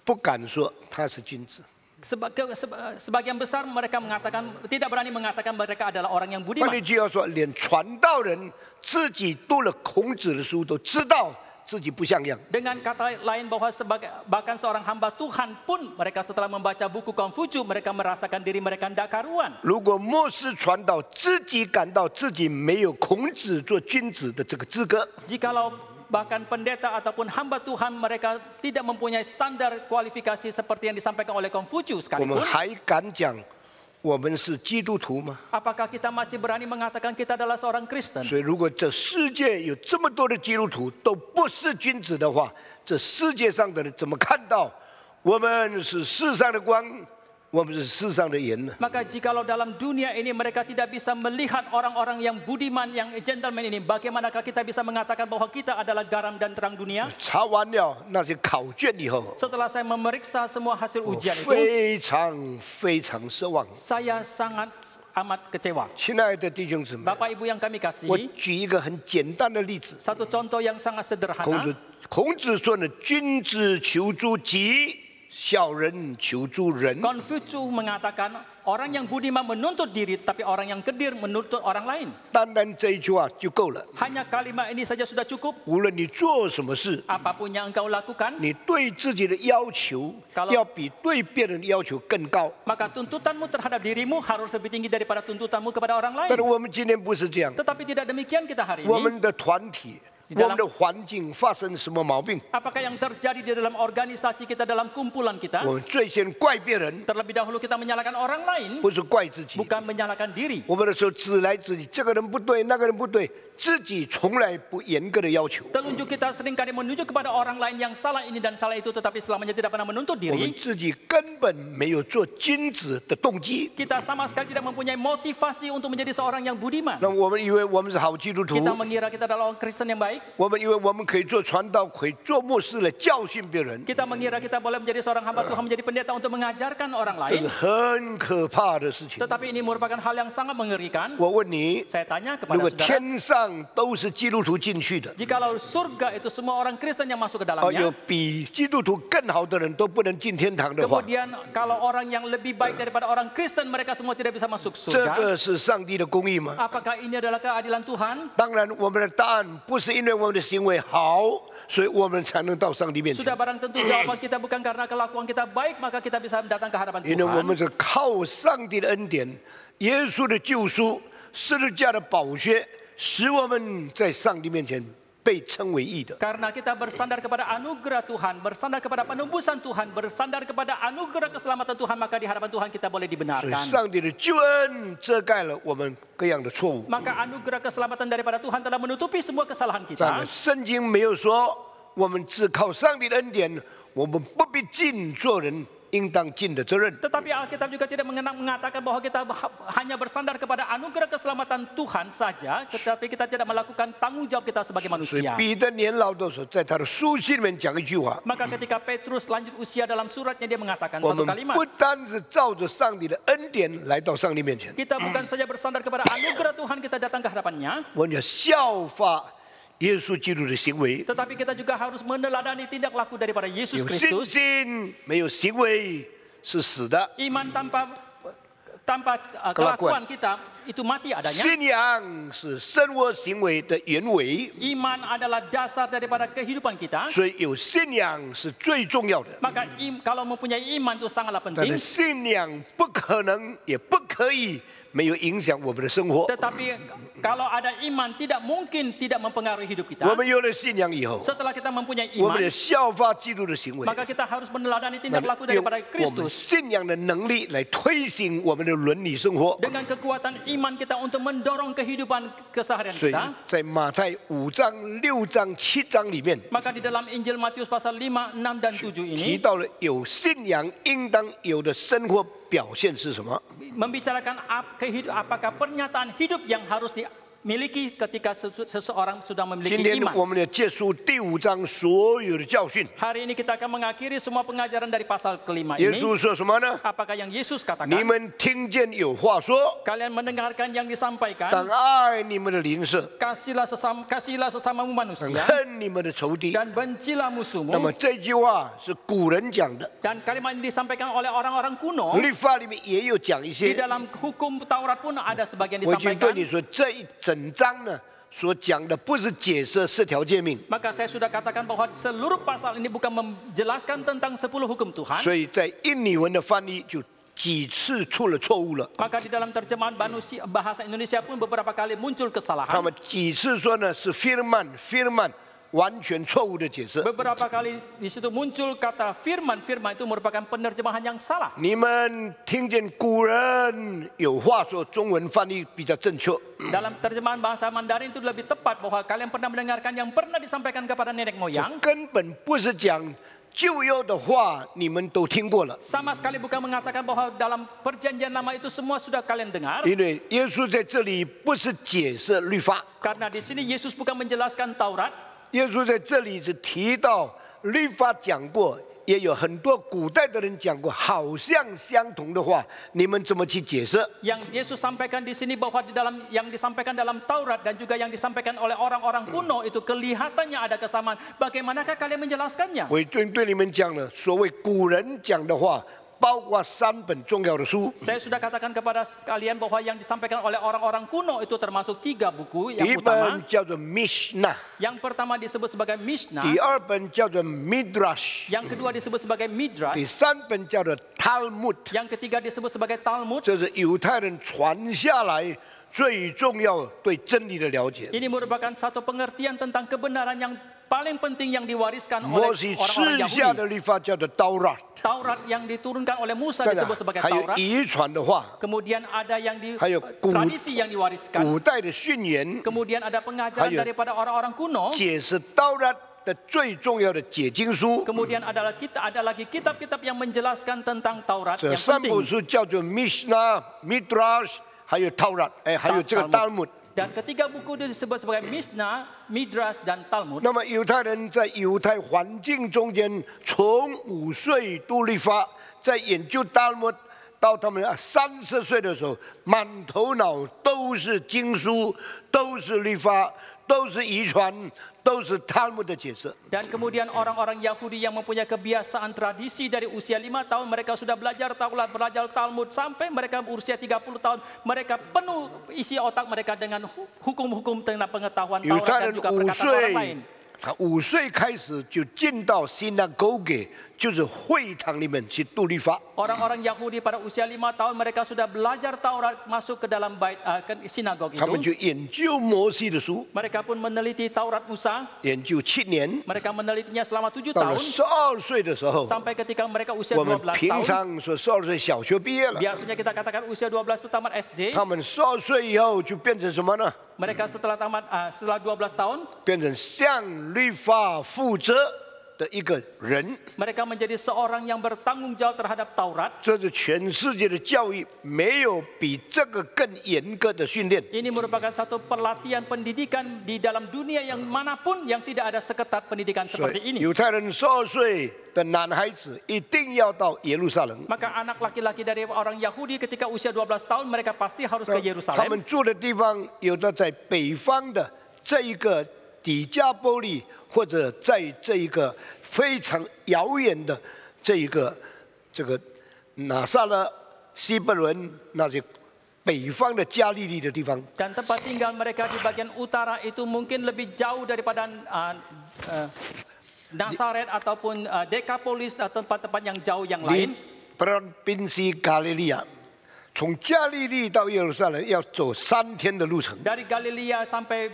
不敢说他是君子。 Seba- ke- seba- sebagian besar mereka mengatakan tidak berani mengatakan mereka adalah orang yang budiman. 句话说，连传道人自己读了孔子的书，都知道自己不像样。Dengan kata lain bahwa sebagai bahkan seorang hamba Tuhan pun mereka setelah membaca buku Konfusius mereka merasakan diri mereka tidak karuan. 如果牧师传道，自己感到自己没有孔子做君子的这个资格，Jikalau bahkan pendeta ataupun hamba Tuhan mereka tidak mempunyai standar kualifikasi seperti yang disampaikan oleh Konfusius sekalipun, 还敢讲我们是基督徒吗？apakah kita masih berani mengatakan kita adalah seorang Kristen? 所以，如果这世界有这么多的基督徒都不是君子的话，这世界上的人怎么看到我们是世上的光？Maka jikalau dalam dunia ini mereka tidak bisa melihat orang-orang yang budiman, yang gentleman ini, bagaimanakah kita bisa mengatakan bahwa kita adalah garam dan terang dunia? 查完了那些考卷以后， Setelah saya memeriksa semua hasil 我 ujian itu, 非常非常失望。 saya sangat amat kecewa. 亲爱的弟兄姊妹， Bapak Ibu yang kami 我 kasihi, 举一个很简单的例子。 satu contoh yang sangat 孔 sederhana. 子孔子说呢：“君子求诸己， 小人求诸人。Konfusius mengatakan orang yang budiman menuntut diri, tapi orang yang kedir menuntut orang lain. ”单单这一句话就够了。Hanya kalimat ini saja sudah cukup. 无论你做什么事，Apapun yang engkau lakukan, 你对自己的要求 Kalau- 要比对别人的要求更高。maka tuntutanmu terhadap dirimu harus lebih tinggi daripada tuntutanmu kepada orang 但是 lain. 我们今天不是这样，Tetapi tidak demikian kita hari 我 ini. 们的团体、Di 我 dalam- 们的环境发生什么毛病， Apakah yang terjadi di dalam organisasi kita, dalam kumpulan kita? 我们最先怪别人， Terlebih dahulu kita menyalahkan orang lain, 不是怪自己。 bukan menyalahkan diri. 我们的时候指来指去，这个人不对，那个人不对，自己从来不严格的要求。 Telunjuk kita seringkali menunjuk kepada orang lain yang salah ini dan salah itu, tetapi selamanya tidak pernah menuntut 我们 diri. 自己根本没有做君子的动机。 Kita sama sekali tidak mempunyai motivasi untuk menjadi seorang yang budiman. 那我们以为我们是好基督徒， Kita mengira kita adalah orang Kristen yang baik. 我们以为我们可以做传道，可以做牧师来教训别人， Kita mengira kita boleh menjadi seorang hamba Tuhan, menjadi pendeta untuk mengajarkan orang 这是 lain. 很可怕的事情。 Tetapi ini merupakan hal yang sangat mengerikan. 我问你， Saya tanya 如 kepada 果 saudara, 天上都是基督徒进去的， jikalau surga itu semua orang Kristen yang masuk ke 哦，有 dalamnya, 比基督徒更好的人都不能进天堂的话， kemudian kalau orang yang lebih baik daripada orang Kristen, mereka semua tidak bisa masuk 这 surga. 个是上帝的公义吗？ Apakah ini adalah keadilan Tuhan? 当然，我们的答案不是因 认我们的行为好，所以我们才能到上帝面前。因为我们是靠上帝的恩典、耶稣的救赎、十字架的宝血，使我们在上帝面前。被称为义的。 Karena kita bersandar kepada anugerah Tuhan, bersandar kepada penembusan Tuhan, bersandar kepada anugerah keselamatan Tuhan, maka di hadapan Tuhan kita boleh 所以 dibenarkan. 上帝的救恩遮盖了我们各样的错误。 Maka anugerah keselamatan daripada Tuhan telah menutupi semua kesalahan 但 kita. 圣经没有说我们只靠上帝的恩典，我们不必尽做人 应当尽的责任。 Tetapi Alkitab juga tidak mengenang- mengatakan bahwa kita ha- hanya bersandar kepada anugerah keselamatan Tuhan saja, tetapi kita tidak melakukan tanggung jawab kita sebagai 所以 manusia. 彼得年老的时候，在他的书信里面讲一句话： Maka ketika Petrus lanjut usia dalam suratnya dia mengatakan 我 satu 们 kalimat. 不单是照着上帝的恩典来到上帝面前， Kita bukan saja bersandar kepada anugerah Tuhan kita datang ke hadapannya, 我们要效法 耶稣基督的行为。 tetapi kita juga harus meneladani tindak laku daripada Yesus 有信 Kristus. 心没有行为是死的， Iman tanpa tanpa uh, Kelakuan. kelakuan kita itu mati adanya. 信仰是生活行为的原委， Iman adalah dasar daripada kehidupan kita. 所以有信仰是最重要的。 Maka im, kalau mempunyai iman itu sangatlah 但 penting. 是信仰不可能也不可以 没有影响我们的生活。 Tetapi kalau ada iman tidak mungkin tidak mempengaruhi hidup kita. 我们有了信仰以后， Setelah kita mempunyai 我们 iman, 也效法基督的行为， maka kita harus meneladani 那 tindak 么 laku 用 daripada 我们 Kristus 信仰的能力来推行我们的伦理生活。 dengan kekuatan iman kita untuk mendorong kehidupan keseharian 所以 kita. 在马太五章、六章、七章里面 Maka di dalam Injil Matius pasal 5, 6 dan 7 提 ini 到了有信仰应当有的生活表现是什么？ membicarakan ap- kehidup, apakah pernyataan hidup yang harus miliki ketika seseorang sudah memiliki iman. Hari ini kita akan mengakhiri semua pengajaran dari pasal kelima ini. Apakah yang Yesus katakan? Kalian mendengarkan yang disampaikan. Dan Kasihlah sesama, kasihlah sesamamu manusia. Dan bencilah musuhmu. Dan kalimat ini disampaikan oleh orang-orang kuno. Di dalam hukum Taurat pun ada sebagian disampaikan. 整章呢，所讲的不是解释四条诫命，Maka saya sudah katakan bahwa seluruh pasal ini bukan menjelaskan tentang 10 hukum Tuhan. 所以在印尼文的翻译就几次出了错误了。Maka di dalam terjemahan Banusi- bahasa Indonesia pun beberapa kali muncul 他.们几次说呢是 firman firman 完全错误的解释。 Beberapa kali di situ muncul kata firman. Firman itu merupakan penerjemahan yang salah. 你们听见古人有话说，中文翻译比较正确。 Dalam terjemahan bahasa Mandarin itu lebih tepat bahwa kalian pernah mendengarkan yang pernah disampaikan kepada nenek moyang. 根本不是讲旧约的话，你们都听过了。 Sama sekali bukan mengatakan bahwa dalam perjanjian lama itu semua sudah kalian dengar. 因为耶稣在这里不是解释律法， Karena di sini Yesus bukan menjelaskan Taurat. 耶稣在这里只提到律法讲过，也有很多古代的人讲过，好像相同的话，你们怎么去解释？Yang Yesus sampaikan di sini bahwa di dalam yang disampaikan dalam Taurat dan juga yang disampaikan oleh orang-orang kuno itu kelihatannya ada kesamaan. Bagaimanakah kalian menjelaskannya? 我已经对你们讲了，所谓古人讲的话，包括三本重要的书。 Saya sudah katakan kepada kalian bahwa yang disampaikan oleh orang-orang kuno itu termasuk tiga buku 第 yang 一 utama. 本叫做 Mishnah， Yang pertama disebut sebagai 第 Mishnah, 二本叫做 Midrash， yang kedua disebut sebagai 第 Midrash, 三本叫做 Talmud， yang ketiga disebut sebagai Talmud. 这是犹太人传下来最重要对真理的了解。 Ini merupakan satu pengertian tentang kebenaran yang paling penting yang diwariskan oleh 摩西 orang-orang 赐下 Yahudi. 的律法叫做 Taurat， Taurat yang diturunkan oleh Musa 对的 disebut sebagai 还有 Taurat. 遗传的话， Kemudian ada yang di 还有古 tradisi yang diwariskan. 古代的训言， Kemudian ada pengajaran Hayo. daripada orang-orang kuno. 解释 Taurat 的最重要的解经书。 Kemudian adalah kita ada lagi kitab-kitab yang menjelaskan tentang Taurat 这 yang 三部 penting. 书叫做 Mishnah、Midrash，还有 Taurat，哎，还有这个 Talmud。 Dan ketiga buku itu disebut sebagai Mishnah, Midras dan Talmud. 那么犹太人在犹太环境中间，从五岁读律法，在研究 Talmud，到他们三十岁的时候，满头脑都是经书，都是律法，都是遗传，都是 Talmud 的解释。 Dan kemudian orang-orang Yahudi yang mempunyai kebiasaan tradisi dari usia lima tahun mereka sudah belajar Taurat, belajar Talmud sampai mereka usia 30 tahun mereka penuh isi otak mereka dengan hu- hukum-hukum tentang pengetahuan 犹 Taurat 太 dan 人 juga 五 perkataan orang lain. 岁，他五岁开始就进到 synagogue，就是会堂里面去读律法。Orang-orang Yahudi pada usia lima tahun mereka sudah belajar Taurat masuk ke dalam bait uh, ke sinagog 他们.就研究摩西的书，Mereka pun meneliti Taurat Musa. 研究七年，Mereka menelitinya selama tujuh tahun 到了十二岁的时候，sampai ketika mereka usia 我们12平 tahun. 我们平常说十二岁小学毕业了，Biasanya kita katakan usia 12 itu tamat SD. 他们十二岁以后就变成什么呢？Mereka setelah tamat uh, setelah 12 tahun 变成向律法负责的一个人。 mereka menjadi seorang yang bertanggung jawab terhadap Taurat. 这是全世界的教育没有比这个更严格的训练。 Ini merupakan satu pelatihan pendidikan di dalam dunia yang manapun yang tidak ada seketat pendidikan 所 seperti 以 ini. 犹太人十二岁的男孩子一定要到耶路撒冷。 Maka anak laki-laki dari orang Yahudi ketika usia 12 tahun mereka pasti harus ke 他 Yerusalem. 们住的地方有的在北方的这一个 底加波利，或者在这一个非常遥远的这一个这个拿撒勒、西伯伦那些北方的加利利的地方，Dan tempat tinggal mereka di bagian utara itu mungkin lebih jauh daripada uh, uh, Nazaret ataupun uh, Dekapolis atau tempat-tempat yang jauh yang lain. Provinsi Galilea.，从加利利到耶路撒冷要走三天的路程。Dari Galilea sampai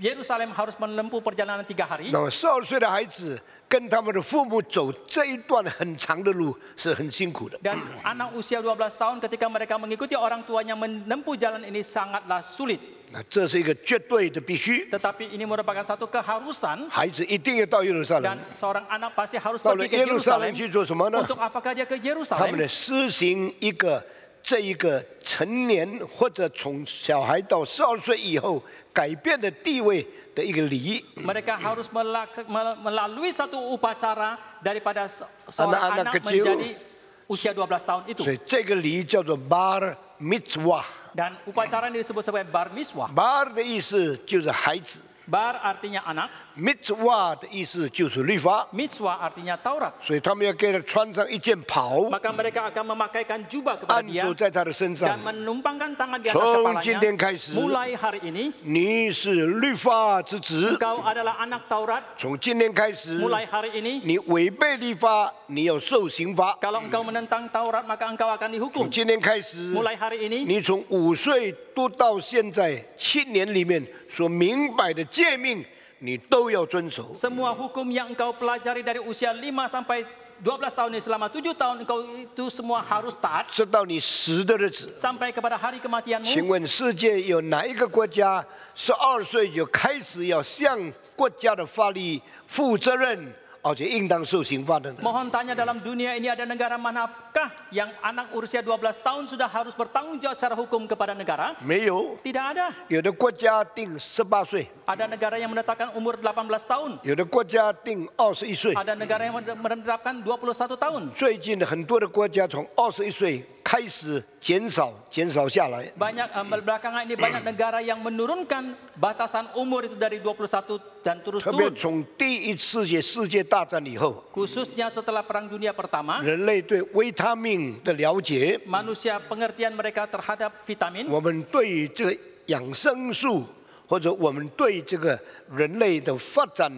Yerusalem harus menempuh perjalanan tiga hari. 那么十二岁的孩子跟他们的父母走这一段很长的路是很辛苦的。 Dan anak usia 12 tahun ketika mereka mengikuti orang tuanya menempuh jalan ini sangatlah sulit. 那这是一个绝对的必须， Tetapi ini merupakan satu keharusan 孩子一定要到耶路撒 dan 冷。 seorang anak pasti harus 到了 pergi ke 耶路撒冷 Yerusalem. 去做什么呢？ Untuk apakah dia ke 他们 Yerusalem? 的施行一个这一个成年或者从小孩到十二岁以后 改变的地位的一个礼。 Mereka harus melak- mel- melalui satu upacara daripada se- seorang Anak-anak anak kecil. menjadi usia 12 tahun itu. 所以这个礼叫做 bar mitzvah。 Dan upacara ini disebut sebagai bar miswah. bar 的意思就是孩子 Bar artinya anak, ，mitzvah 的意思就是律法。miswah artinya Taurat. 所以他们要给他穿上一件袍，Maka mereka akan memakaikan jubah kepada 按 dia 手在他的身上 dan。menumpangkan tangan di atas 从今天开始 kepalanya. Mulai hari ini, 你是律法之子，engkau adalah anak Taurat. 从今天开始，Mulai hari ini, 你违背律法，你要受刑罚。kalau engkau menentang Taurat, maka engkau akan 从.今天开始，Mulai hari ini, 你从五岁读到现在七年里面所明白的诫命，你都要遵守。semua hukum yang engkau pelajari dari usia 5 sampai 12 tahun ini selama 7 tahun engkau itu semua harus taat 直到你死的日子。sampai kepada hari kematianmu. 问世界有哪一个国家十二岁就开始要向国家的法律负责任，而且应当受刑罚的呢？Mohon tanya dalam dunia ini ada negara manakah yang anak usia 12 tahun sudah harus bertanggung jawab secara hukum kepada negara? 没有， Tidak ada. 有的国家定十八岁， Ada negara yang menetapkan umur 18 tahun. 有的国家定二十一岁。 Ada negara yang menetapkan 21 tahun. 最近的很多的国家从二十一岁开始减少，减少下来。 Banyak eh, belakangan ini banyak negara yang menurunkan batasan umur itu dari 21 dan terus 特别 turun. 从第一次界世界大战以后， Khususnya setelah Perang Dunia Pertama, 人类对维他 命的了解，manusia pengertian mereka terhadap vitamin, 我们对这个养生素，或者我们对这个人类的发展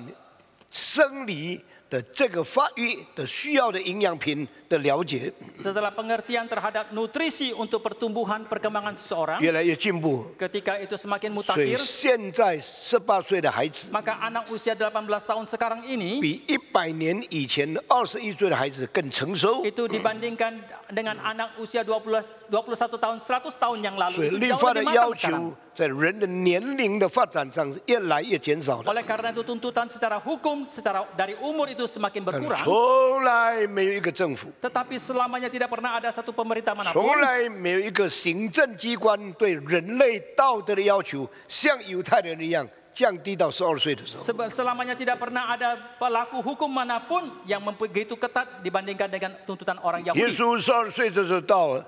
生理的这个发育的需要的营养品的了解， setelah pengertian terhadap nutrisi untuk pertumbuhan perkembangan seseorang, 越来越进步。 ketika itu semakin 所以 mutakhir, 现在十八岁的孩子， maka anak usia 18 tahun sekarang ini 比一百年以前二十一岁的孩子更成熟。 itu dibandingkan dengan anak usia 20 21 tahun 100 tahun yang 所以 lalu itu 律 jauh 法的 lebih 要 matang sekarang. 求在人的年龄的发展上是越来越减少的， Oleh karena itu tuntutan secara hukum secara dari umur itu semakin 但 berkurang. 从来没有一个政府， Tetapi selamanya tidak pernah ada satu pemerintah 从 manapun 来没有一个行政机关对人类道德的要求像犹太人一样降低到十二岁的时候。 Sebe- Selamanya tidak pernah ada pelaku hukum manapun yang begitu ketat dibandingkan dengan tuntutan orang 耶 Yahudi. 稣十二岁的时候到耶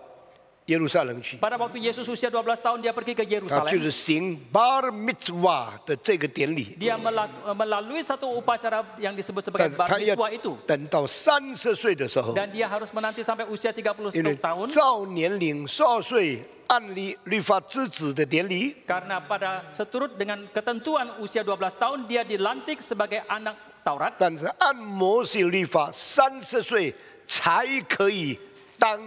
路撒冷去， Pada waktu Yesus usia 12 tahun dia pergi ke 他就 Yerusalem. 是行 bar mitzvah 的这个典礼。 Dia melak- melalui satu upacara yang disebut sebagai 但 bar 他要 mitzvah itu. 等到三十岁的时候， Dan dia harus menanti sampai usia 30 因为 tahun. 照年龄十二岁按律律法之子的典礼， Karena pada seturut dengan ketentuan usia 12 tahun dia dilantik sebagai anak Taurat. 但是按摩西律法，三十岁才可以当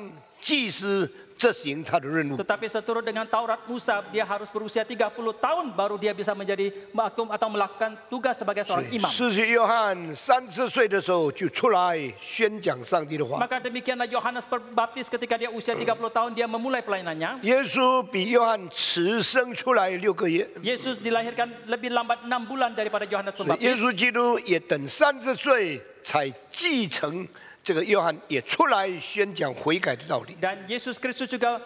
祭司执行他的任务。Tetapi seturut dengan Taurat Musa, dia harus berusia 30 tahun baru dia bisa menjadi makmum atau melakukan tugas sebagai seorang imam. 施洗约翰三十岁的时候就出来宣讲上帝的话。Maka demikianlah Yohanes Pembaptis ketika dia usia 30 tahun dia memulai pelayanannya. 耶稣比约翰迟生出来六个月，Yesus dilahirkan lebih lambat 6 bulan daripada Yohanes 所以耶 Pembaptis. 稣基督也等三十岁才继承这个约翰，也出来宣讲悔改的道理。 Dan Yesus Kristus juga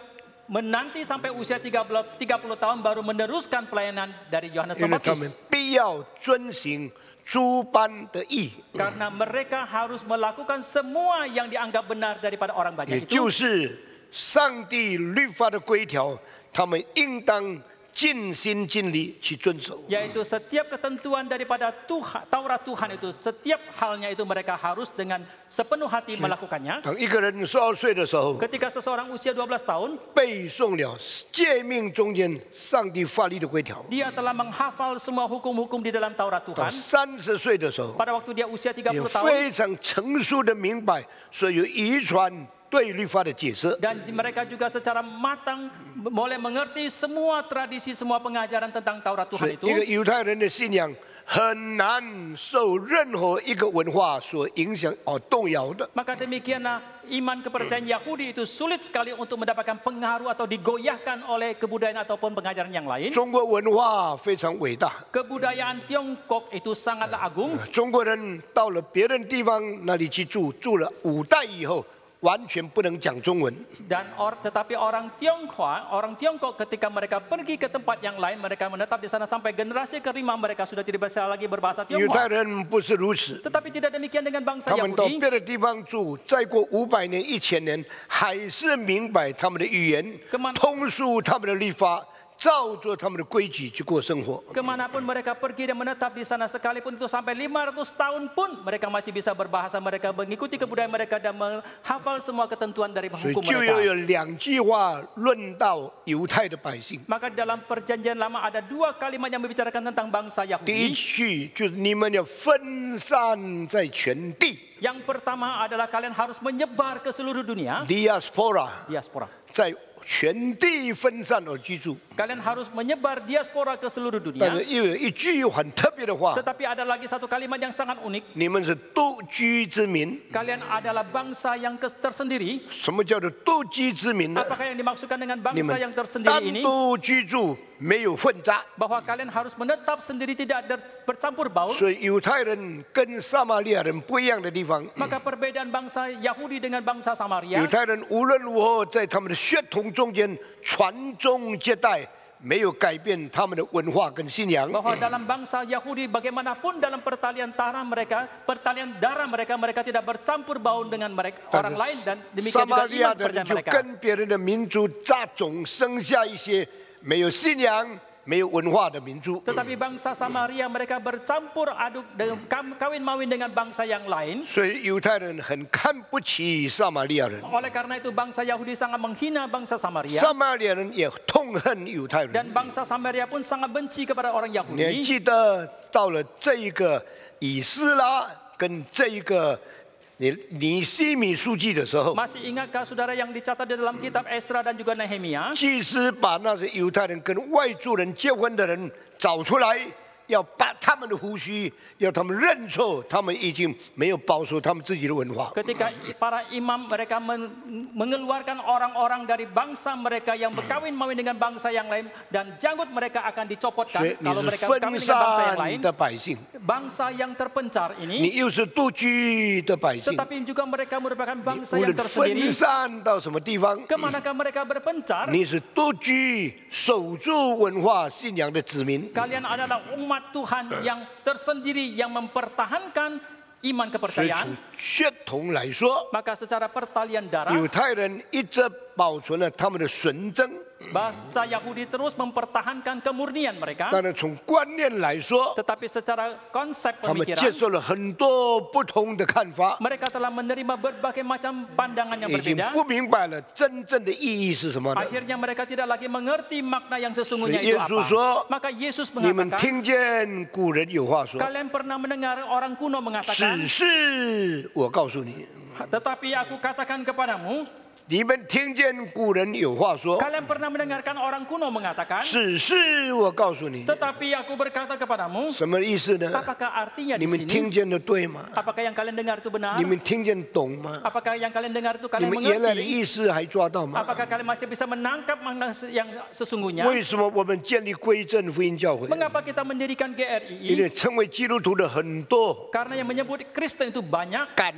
menanti sampai usia 30, 30 tahun baru meneruskan pelayanan dari Yohanes 因为他们 Pembaptis. 必要遵行诸般的义， Karena mereka harus melakukan semua yang dianggap benar daripada orang 也 banyak 就 itu. 是上帝律法的规条，他们应当 尽心尽力去遵守。 yaitu setiap ketentuan daripada Tuhan, Taurat Tuhan itu setiap halnya itu mereka harus dengan sepenuh hati melakukannya. 当一个人十二岁的时候， Ketika seseorang usia 12 tahun, 背诵了诫命中间上帝法律的规条， dia telah menghafal semua hukum-hukum di dalam Taurat 到 Tuhan. 三十岁的时候， Pada waktu dia usia 30也 tahun 非常成熟的明白所有遗传 对律法的解释。 dan mereka juga secara matang mulai mengerti semua tradisi, semua pengajaran tentang Taurat 所 Tuhan 以 itu. 一个犹太人的信仰很难受任何一个文化所影响哦动摇的。 Maka demikianlah iman kepercayaan Yahudi itu sulit sekali untuk mendapatkan pengaruh atau digoyahkan oleh kebudayaan ataupun pengajaran yang lain. 中国文化非常伟大， Kebudayaan Tiongkok itu sangatlah agung. 中国人到了别人地方那里去住，住了五代以后， 完全不能讲中文。Dan or, tetapi orang Tionghoa, orang Tiongkok ketika mereka pergi ke tempat yang lain, mereka menetap di sana sampai generasi kelima mereka sudah tidak bisa lagi berbahasa 犹太.人不是如此，Tetapi tidak demikian dengan bangsa 他们到.别的地方住，再过五百年、一千年，还是明白他们的语言通述他们的律法，照着他们的规矩去过生活。 Kemanapun mereka pergi dan menetap di sana sekalipun itu sampai 500 tahun pun mereka masih bisa berbahasa mereka mengikuti kebudayaan mereka dan menghafal semua ketentuan dari 所以 hukum 就要有 mereka. 两句话论到犹太的百姓。 Maka dalam perjanjian lama ada dua kalimat yang membicarakan tentang bangsa 第一 Yahudi. 句就是你们要分散在全地 Yang pertama adalah kalian harus menyebar ke seluruh dunia. （diaspora）， Diaspora. 在 全地分散而居住。Kalian harus menyebar diaspora ke seluruh dunia. 是又有一句很特别的话：Tetapi ada lagi satu kalimat yang sangat unik. 你们是独居之民。Kalian adalah bangsa yang kes- tersendiri. 什么叫做独居之民呢？Apakah yang dimaksudkan dengan bangsa 们 yang tersendiri 单 ini? 独居住，没有混杂。Bahwa kalian harus menetap sendiri tidak ber- bercampur baur. 所以犹太人跟撒玛利亚人不一样的地方，Maka perbedaan bangsa Yahudi dengan bangsa Samaria, 太人无论如何在他们的血统中间传宗接代，没有改变他们的文化跟信仰。 bahwa dalam bangsa Yahudi bagaimanapun dalam pertalian darah mereka, pertalian darah mereka, mereka tidak bercampur baur dengan mereka 但 orang lain 是 dan 撒 demikian 玛 juga 利亚 iman 的人 percaya 就 mereka. 跟别人的民族杂种，生下一些没有信仰、 没有文化的民族。 Tetapi bangsa Samaria mereka bercampur aduk dengan kam- kawin mawin dengan bangsa yang lain. 所以犹太人很看不起撒玛利亚人， Oleh karena itu bangsa Yahudi sangat menghina bangsa Samaria 撒玛利亚人也痛恨犹太人。 dan bangsa Samaria pun sangat benci kepada orang 你还 Yahudi. 记得到了这一个以斯拉跟这一个 尼尼西米书记的时候，Masih ingatkah saudara yang dicatat di dalam kitab Esra dan juga Nehemia? 祭司把那些犹太人跟外族人结婚的人找出来，要把他们的胡须，要他们认错，他们已经没有保守他们自己的文化。 Ketika para imam mereka men- mengeluarkan orang-orang dari bangsa mereka yang berkawin mawin dengan bangsa yang lain dan janggut mereka akan 所 dicopotkan 以你 kalau 是 mereka 分 berkawin dengan bangsa yang lain. 散的百姓， Bangsa yang terpencar 你 ini 又是独居的百姓， tetapi juga mereka merupakan 你 bangsa 无 yang 论分 tersendiri. 散到什么地方， Kemanakah mereka berpencar? 你是独居守住文化信仰的子民。 Kalian adalah umat umat Tuhan yang tersendiri yang mempertahankan iman kepercayaan. Maka secara pertalian darah, 保存了他们的纯真， bangsa Yahudi terus mempertahankan kemurnian mereka. 当然从观念来说， Tetapi secara konsep 他们接 pemikiran 受了很多不同的看法， mereka telah menerima berbagai macam pandangan yang 已经 berbeda. 不明白了真正的意义是什么呢？ Akhirnya mereka tidak lagi mengerti makna yang 所 sesungguhnya 以耶 itu 稣说 apa. Maka Yesus：“ 你们 mengatakan, 听见古人有话说， kalian pernah mendengar orang kuno mengatakan, 只是我告诉你， tetapi aku katakan kepadamu, 你们听见古人有话说， kalian pernah mendengarkan orang kuno mengatakan, 只是我告诉你， tetapi aku berkata kepadamu, 什么意思呢？ apakah artinya 你 di 们 sini? 听见的对吗？ Apakah yang kalian dengar itu benar? 你们听见懂吗？ Apakah yang kalian dengar itu 你 kalian 们原来的 mengerti? 意思还抓到吗？ Apakah kalian masih bisa menangkap makna yang sesungguhnya? 为什么我们建立归正福音教会？ Mengapa kita mendirikan 因 GRI? 为成为基督徒的很多， Karena yang menyebut Kristen itu banyak 敢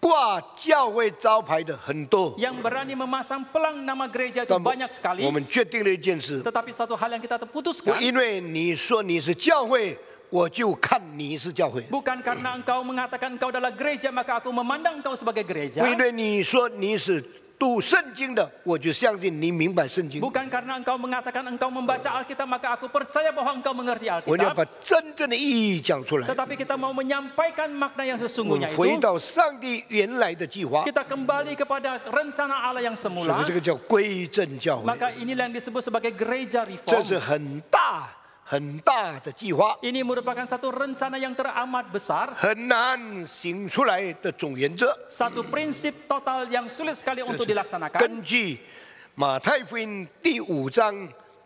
挂教会招牌的很多。yang berani memasang pelang nama gereja itu banyak sekali. 我们决定了一件事：Tetapi satu hal yang kita 不 putuskan 因为你说你是教会，我就看你是教会；bukan karena engkau mengatakan engkau adalah gereja maka aku memandang engkau sebagai gereja. 因为你说你是读圣经的，我就相信你明白圣经。Bukan karena engkau mengatakan engkau membaca Alkitab maka aku percaya bahwa engkau mengerti 我们要 Alkitab. 把真正的意义讲出来。Tetapi kita mau menyampaikan makna yang 我 sesungguhnya 们回 itu. 到上帝原来的计划，Kita kembali kepada rencana Allah yang 所 semula. 以这个叫归正教会，Maka inilah yang disebut sebagai gereja 这 reform. 是很大 Ini merupakan satu rencana yang teramat besar. 很难行出来的总原则。 Satu prinsip total yang sulit sekali untuk dilaksanakan. 根据马太福音第五章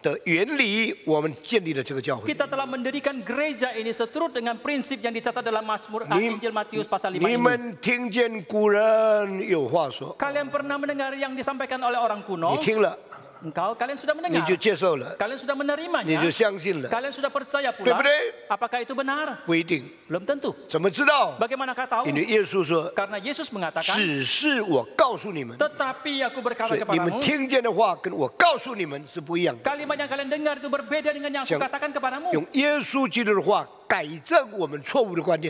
的原理，我们建立了这个教会。 Kita telah mendirikan gereja ini seturut dengan prinsip yang dicatat dalam Mazmur ah, 你 Injil Matius pasal 5你 ini. 们听见古人有话说， Kalian pernah mendengar yang disampaikan oleh orang 你 kuno? 听了， Engkau kalian sudah 你 mendengar. 就接受了， Kalian sudah 你 menerimanya. 就相信了， Kalian sudah percaya 对 pula. 不对？ Apakah itu benar? 不一定。 Belum tentu. 怎么知道？ Bagaimanakah tahu? 因为耶稣说 Karena Yesus：“ mengatakan, 只是我告诉你们。” tetapi aku berkata 所以你们 kepadamu, 听见的话跟我告诉你们是不一样的。 kalimat yang kalian dengar itu berbeda dengan yang aku Jangan- katakan kepadamu. 用耶稣基督的话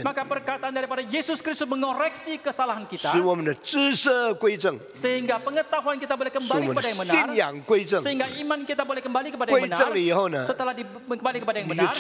maka perkataan daripada Yesus Kristus mengoreksi kesalahan kita. 使我们的知识归正，sehingga pengetahuan kita boleh kembali kepada yang benar. Iman kita boleh kembali kepada yang benar. Setelah kembali kepada yang benar.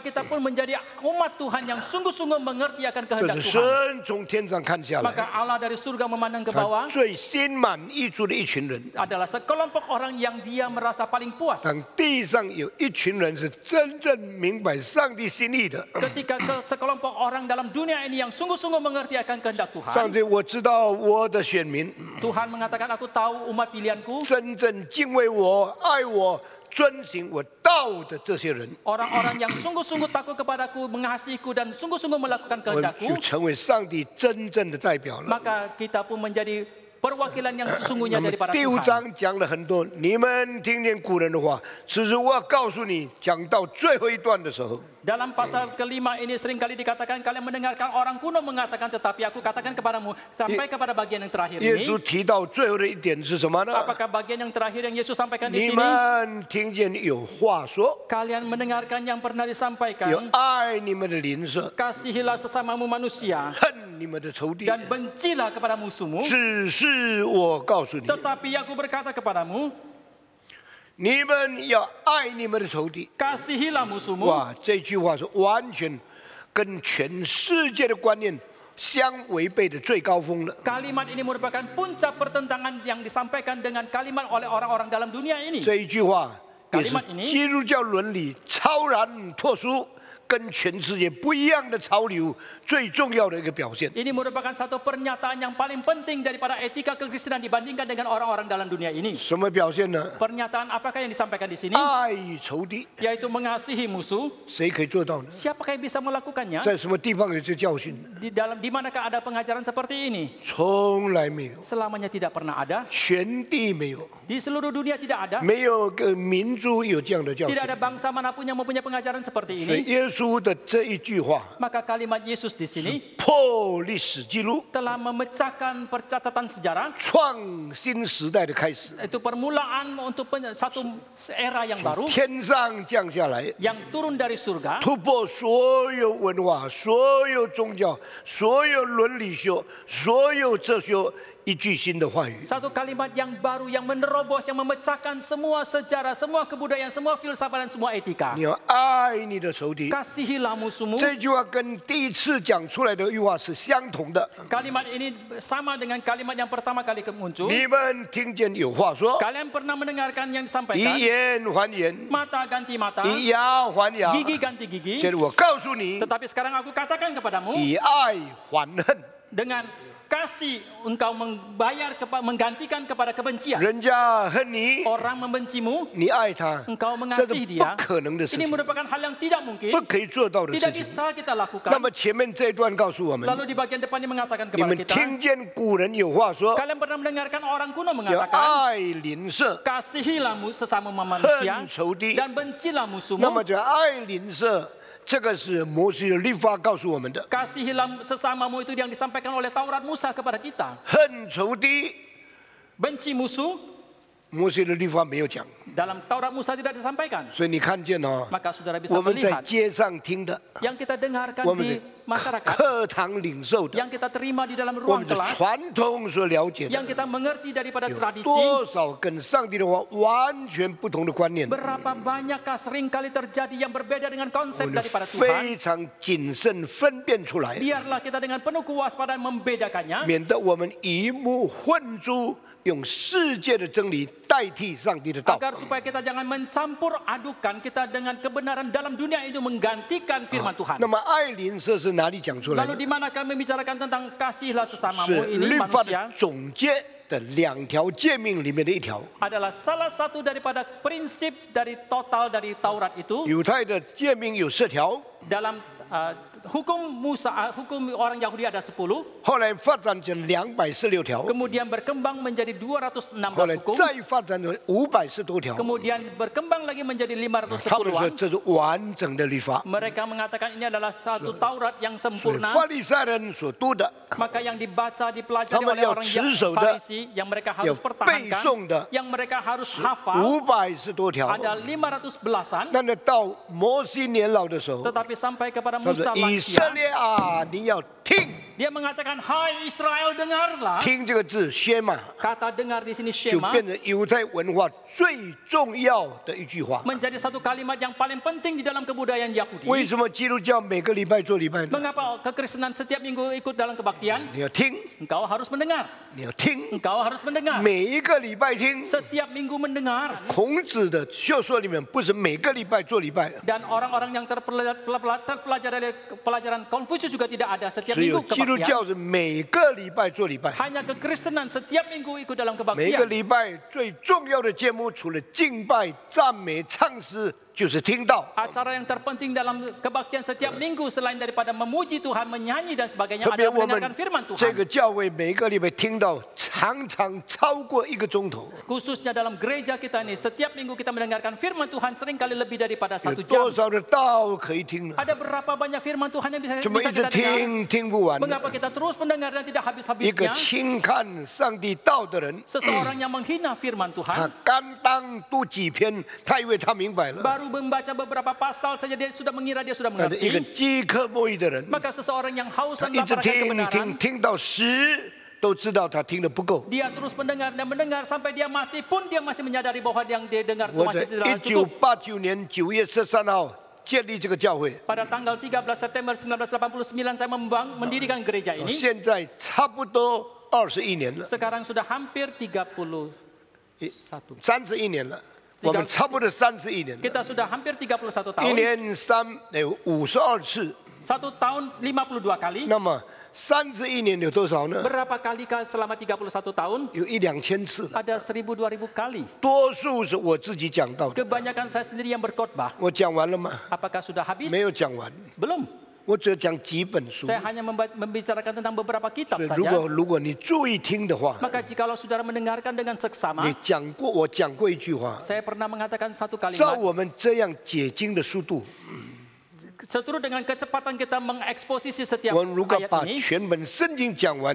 Kita pun menjadi umat Tuhan yang sungguh-sungguh mengerti akan kehendak Tuhan。就是神从天上看下来，maka Allah dari surga memandang ke bawah。最心满意足的一群人，adalah sekelompok orang yang dia merasa paling puas。当地上有一群人是真正明白上帝心意的，ketika ke sekelompok orang dalam dunia ini yang sungguh-sungguh mengerti akan kehendak Tuhan 帝，我知道我的选民 Tuhan mengatakan aku tahu umat pilihanku 真正敬畏我、爱我、遵行我道的这些人，orang-orang yang sungguh-sungguh takut kepadaku mengasihiku dan sungguh-sungguh melakukan kehendakku 就成为上帝真正的代表了。maka kita pun menjadi perwakilan yang sesungguhnya 那么 daripada 第五 Tuhan 章讲了很多，你们听见古人的话。其实我要告诉你，讲到最后一段的时候， Dalam pasal kelima ini seringkali dikatakan kalian mendengarkan orang kuno mengatakan tetapi aku katakan kepadamu sampai kepada bagian yang terakhir 耶 ini 稣提到最后的一点是什么呢？ apakah bagian yang terakhir yang Yesus sampaikan di 你 sini 们听见有话说， kalian mendengarkan yang pernah 有 disampaikan 爱你们的邻舍， kasihilah sesamamu manusia 恨你们的仇敌。 dan bencilah kepada musuhmu 只是 我告诉你， tetapi aku berkata kepadamu 你们要爱你们的仇敌。 kasihilah musuhmu 哇，这句话是完全跟全世界的观念相违背的最高峰了。 Kalimat ini merupakan puncak pertentangan yang disampaikan dengan kalimat oleh orang-orang dalam dunia ini. 这一句话也是 Kalimat ini 基督教伦理超然脱俗， 跟全世界不一样的潮流最重要的一个表现。Ini merupakan satu pernyataan yang paling penting daripada etika kekristenan dibandingkan dengan orang-orang dalam dunia ini. 什么表现呢？Pernyataan apakah yang disampaikan di sini? 爱仇敌，Yaitu mengasihi musuh. 谁可以做到呢？Siapakah yang bisa melakukannya? 在什么地方有这教训？Di dalam di manakah ada pengajaran seperti ini? 从来没有，Selamanya tidak pernah ada. 全地没有，Di seluruh dunia tidak ada. 没有个民族有这样的教训 Tidak。ada bangsa manapun yang mempunyai pengajaran seperti 所以 ini. 耶稣的这一句话 Maka kalimat Yesus di sini 破历史记录， telah memecahkan percatatan sejarah 创新时代的开始， itu permulaan untuk pen- satu era yang baru 天上降下来， yang turun dari surga 突破所有文化、所有宗教、所有伦理学、所有哲学， 一句新的话语。 satu kalimat yang baru yang menerobos yang memecahkan semua sejarah semua kebudayaan semua filsafat dan semua etika 你要爱你的仇敌， kasihilah musuhmu 这句话跟第一次讲出来的句话是相同的。 kalimat ini sama dengan kalimat yang pertama kali muncul 你们听见有话说， kalian pernah mendengarkan yang 以 disampaikan 眼还眼， mata ganti mata 以牙还牙。 gigi ganti gigi 现在我告诉你， tetapi sekarang aku katakan kepadamu 以爱还恨。 dengan kasih engkau membayar kepa, menggantikan kepada kebencian. Orang membencimu, engkau mengasihi dia. Ini merupakan hal yang tidak mungkin. Tidak bisa kita lakukan. Lalu di bagian depannya mengatakan kepada kita. Kalian pernah mendengarkan orang kuno mengatakan. Kasihilah sesama manusia dan bencilah musuhmu. 这个是摩西的律法告诉我们的，kasihilah sesamamu itu yang disampaikan oleh Taurat Musa kepada kita 恨仇敌 benci musuh 摩西的律法没有讲，Dalam Taurat Musa tidak disampaikan. 所以你看见哦，Maka saudara bisa 我们在 melihat 街上听的，yang kita dengarkan 我们 di 在 masyarakat, 课堂领受的， yang kita terima di dalam 我 ruang 们的 kelas, 传统所了解 yang 的， kita mengerti daripada 有 tradisi, 多少跟上帝的话完全不同的观念？ berapa banyakkah seringkali terjadi yang berbeda dengan 我 konsep 们 daripada Tuhan? 非常谨慎分辨出来， Biarlah kita dengan penuh kewaspadaan membedakannya, 免得我们一目混珠，用世界的真理代替上帝的道。 agar supaya kita jangan mencampur adukan kita dengan kebenaran dalam dunia itu menggantikan firman Tuhan. 那么爱邻舍是 哪里讲出来 Lalu 的？ di manakah membicarakan tentang kasihlah 是 sesamamu ini 律法 manusia 的总结的两条诫命里面的一条。 adalah salah satu daripada prinsip dari total dari Taurat itu 犹太的诫命有十条， dalam uh, hukum Musa, ah, hukum orang Yahudi ada 10. Kemudian berkembang menjadi 216 hukum. Kemudian berkembang lagi menjadi 510-an. Mereka mengatakan ini adalah satu Taurat yang sempurna. Maka yang dibaca dipelajari oleh orang yang Farisi yang mereka harus pertahankan, yang mereka harus hafal ada 500 belasan. Tetapi sampai kepada Musa lagi 以色列啊，你要听 dia mengatakan hai Israel dengarlah 听这个字，先嘛， kata dengar di sini 就 Shema 变成犹太文化最重要的一句话。 menjadi satu kalimat yang paling penting di dalam kebudayaan Yahudi 为什么基督教每个礼拜做礼拜呢？ mengapa kekristenan setiap minggu ikut dalam kebaktian 你要听， engkau harus mendengar 你要听， engkau harus mendengar 每一个礼拜听。 setiap minggu mendengar 孔子的学说里面不是每个礼拜做礼拜， dan orang-orang yang terpelajar, terpelajar dari pelajaran Konfusius juga tidak ada setiap 只有 minggu 基 督教是每个礼拜做礼拜。hanya kekristenan setiap minggu ikut dalam 每一个礼拜最重要的节目，除了敬拜、赞美、唱诗，就是听到。 acara yang terpenting dalam kebaktian setiap minggu selain daripada memuji Tuhan menyanyi dan sebagainya 特别 adalah 我们 mendengarkan firman 这 Tuhan 个教会每个礼拜听到，常常超过一个钟头。 khususnya dalam gereja kita ini setiap minggu kita mendengarkan firman Tuhan seringkali lebih daripada 有 satu 多 jam 少的道可以听呢？ ada berapa banyak firman Tuhan yang bisa, 怎么 bisa 一直 kita dengar 听听不完呢？ mengapa kita terus mendengar dan tidak 一个 habis-habisnya 轻看上帝道的人， seseorang yang menghina firman 他 Tuhan 刚当读几篇，他以为他明白了； baru membaca beberapa pasal saja dia sudah mengira dia sudah 但是一个 mengerti 饥渴慕义的人， maka seseorang yang haus 他 dan 一直 melaporkan 听 kebenaran 听听到十，都知道他听的不够。 dia terus mendengar dan mendengar sampai dia mati pun dia masih menyadari bahwa yang dia dengar itu 我在 masih 一 tidak 九 cukup 八九年九月十三号建立这个教会， pada tanggal 13 September 1989 saya membang, mendirikan gereja 到 ini 现在差不多二十一年了， sekarang sudah hampir 31 三十一年了， 我们差不多三十一年了， kita sudah hampir 31一 tahun 年三呃五十二次， satu tahun 52 kali 那么三十一年有多少呢？ berapa kali kah selama 31 tahun 有一两千次了， ada 1000 2000 kali 多数是我自己讲到的。 kebanyakan saya sendiri yang berkhotbah 我讲完了吗？ apakah sudah habis 没有讲完， belum 我只讲几本书。 saya hanya memba- membicarakan tentang beberapa kitab 所以如 saja 果如果你注意听的话， maka jikalau saudara mendengarkan dengan 你 seksama 讲过我讲过一句话， saya pernah mengatakan satu 照 kalimat 我们这样解经的速度， seturut dengan kecepatan kita mengeksposisi setiap 我们如果 ayat 把 ini 全本圣经讲完，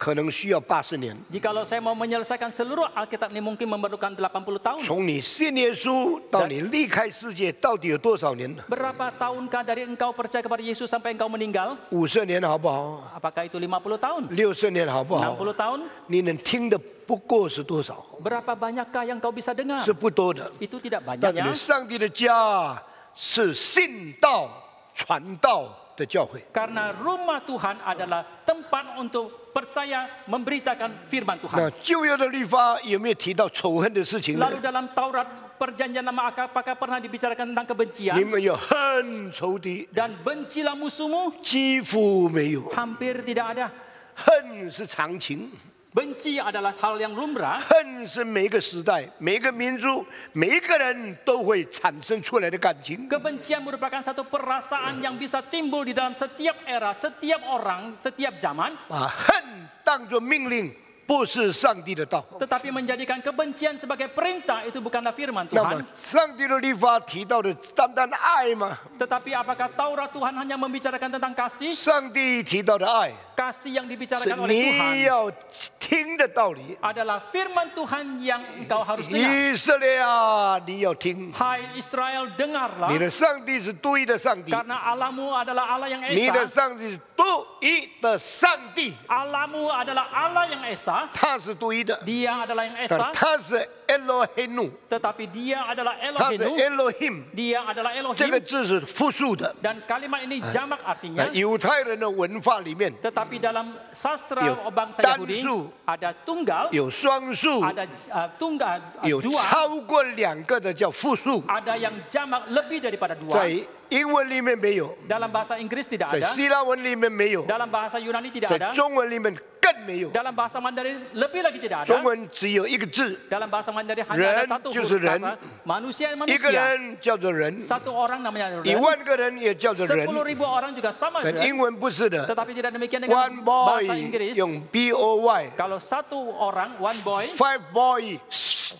可能需要八十年。 Jikalau saya mau menyelesaikan seluruh Alkitab ini mungkin memerlukan 80 tahun. 从你信耶稣到你离开世界，到底有多少年呢？ Berapa tahunkah dari engkau percaya kepada Yesus sampai engkau meninggal? 五十年好不好？ Apakah itu 50 tahun? 六十年好不好？ 60 tahun? 你能听的不过是多少？ Berapa banyakkah yang kau bisa dengar? 是不多的。 Itu tidak 但 banyaknya. 是上帝的家是信道、传道 的教会。 Karena rumah Tuhan adalah tempat untuk percaya memberitakan firman 那 Tuhan. 旧约的律法有没有提到仇恨的事情呢？ Lalu dalam Taurat perjanjian lama apakah pernah dibicarakan tentang 你 kebencian? 们有恨仇敌， Dan bencilah musuhmu? 几乎没有。 Hampir tidak ada. 恨是常情， Benci adalah hal yang lumrah. 恨是每个时代、每个民族、每一个人都会产生出来的感情。 Kebencian merupakan satu perasaan yang bisa timbul di dalam setiap era, setiap orang, setiap zaman. 把恨当作命令， 不是上帝的道。 Tetapi menjadikan kebencian sebagai perintah itu bukanlah firman 那么 Tuhan. 上帝的律法提到的单单爱吗？ Tetapi apakah Taurat Tuhan hanya membicarakan tentang kasih? 上帝提到的爱 kasih yang 是 dibicarakan oleh 你 Tuhan 要听的道理。 adalah firman Tuhan yang engkau harus dengar. 以色列啊，你要听， Hai Israel, dengarlah 你的上帝是独一的上帝， karena Allahmu adalah Allah yang 你的 esa. 上帝是独一的上帝， Allahmu adalah Allah yang esa. 他是独一的， Dia adalah yang 但 esa, 他是 Elohim， tetapi dia adalah 他是 Elohim. Elohim， Dia adalah 这个 Elohim 字是复数的。 dan kalimat ini jamak 那 artinya 犹太人的文化里面 tetapi dalam sastra Yo, bangsa Yahudi tansu. ada tunggal, 有双数， ada uh, tunggal uh, 有 dua, 超过两个的叫复数， ada yang jamak lebih daripada 在 dua. 英文里面没有，Dalam bahasa Inggris tidak 在 ada, 希腊文里面没有，dalam bahasa Yunani tidak 在 ada, 中文里面更没有。dalam bahasa Mandarin lebih lagi tidak 中 ada. 文只有一个字，Dalam bahasa Mandarin hanya Ren ada satu 就是 huruf 人 manusia 一个 manusia. 人叫做人，Satu orang namanya 一 Ren. 万个人也叫做人。Sepuluh ribu orang juga sama 但 Ren. 英文不是的 Tetapi tidak demikian dengan，one boy Inggris. 用 B O Y，five Kalau satu orang one boy, boys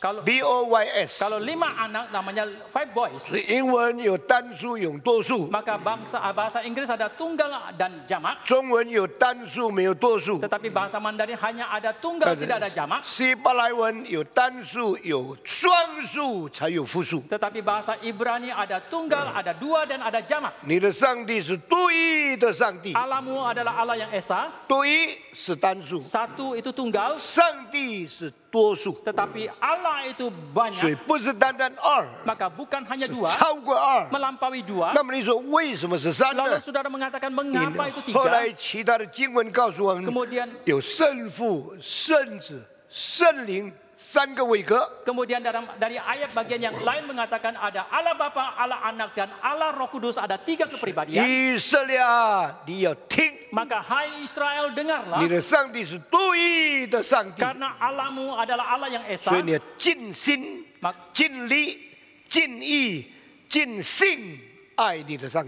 Kalau- B O Y S。 kalau lima anak namanya five boys. 是英文有单数有多数， Maka bangsa bahasa Inggris ada tunggal dan jamak, 中文有单数没有多数。 tetapi bahasa Mandarin hanya ada tunggal 但 tidak ada 是 jamak. 希伯来文有单数有双数才有复数。 Tetapi bahasa Ibrani ada tunggal, ada dua dan ada jamak. 你的上帝是独一的上帝， Alamu adalah Allah yang esa, 独一是单数， satu itu tunggal, 上帝是 多数， tetapi Allah itu 所以 banyak, 不是单单二， maka bukan hanya 是 dua, 超过二。 melampaui dua. 那么你说为什么是三 Lalu 呢？ saudara mengatakan 因 mengapa itu 为后 tiga? 来其他的经文告诉我们， Kemudian 有圣父、圣子、圣灵 三个位格。 Kemudian dalam dari ayat bagian yang lain mengatakan ada Allah Bapa, Allah Anak dan Allah Roh Kudus ada tiga kepribadian. 以色列啊，你要听， Maka hai Israel 你 dengarlah 的上帝是独一的上帝， karena Allahmu adalah Allah yang esa. 所以你要尽心、 Mak- 尽力、尽意、尽性爱你的上帝。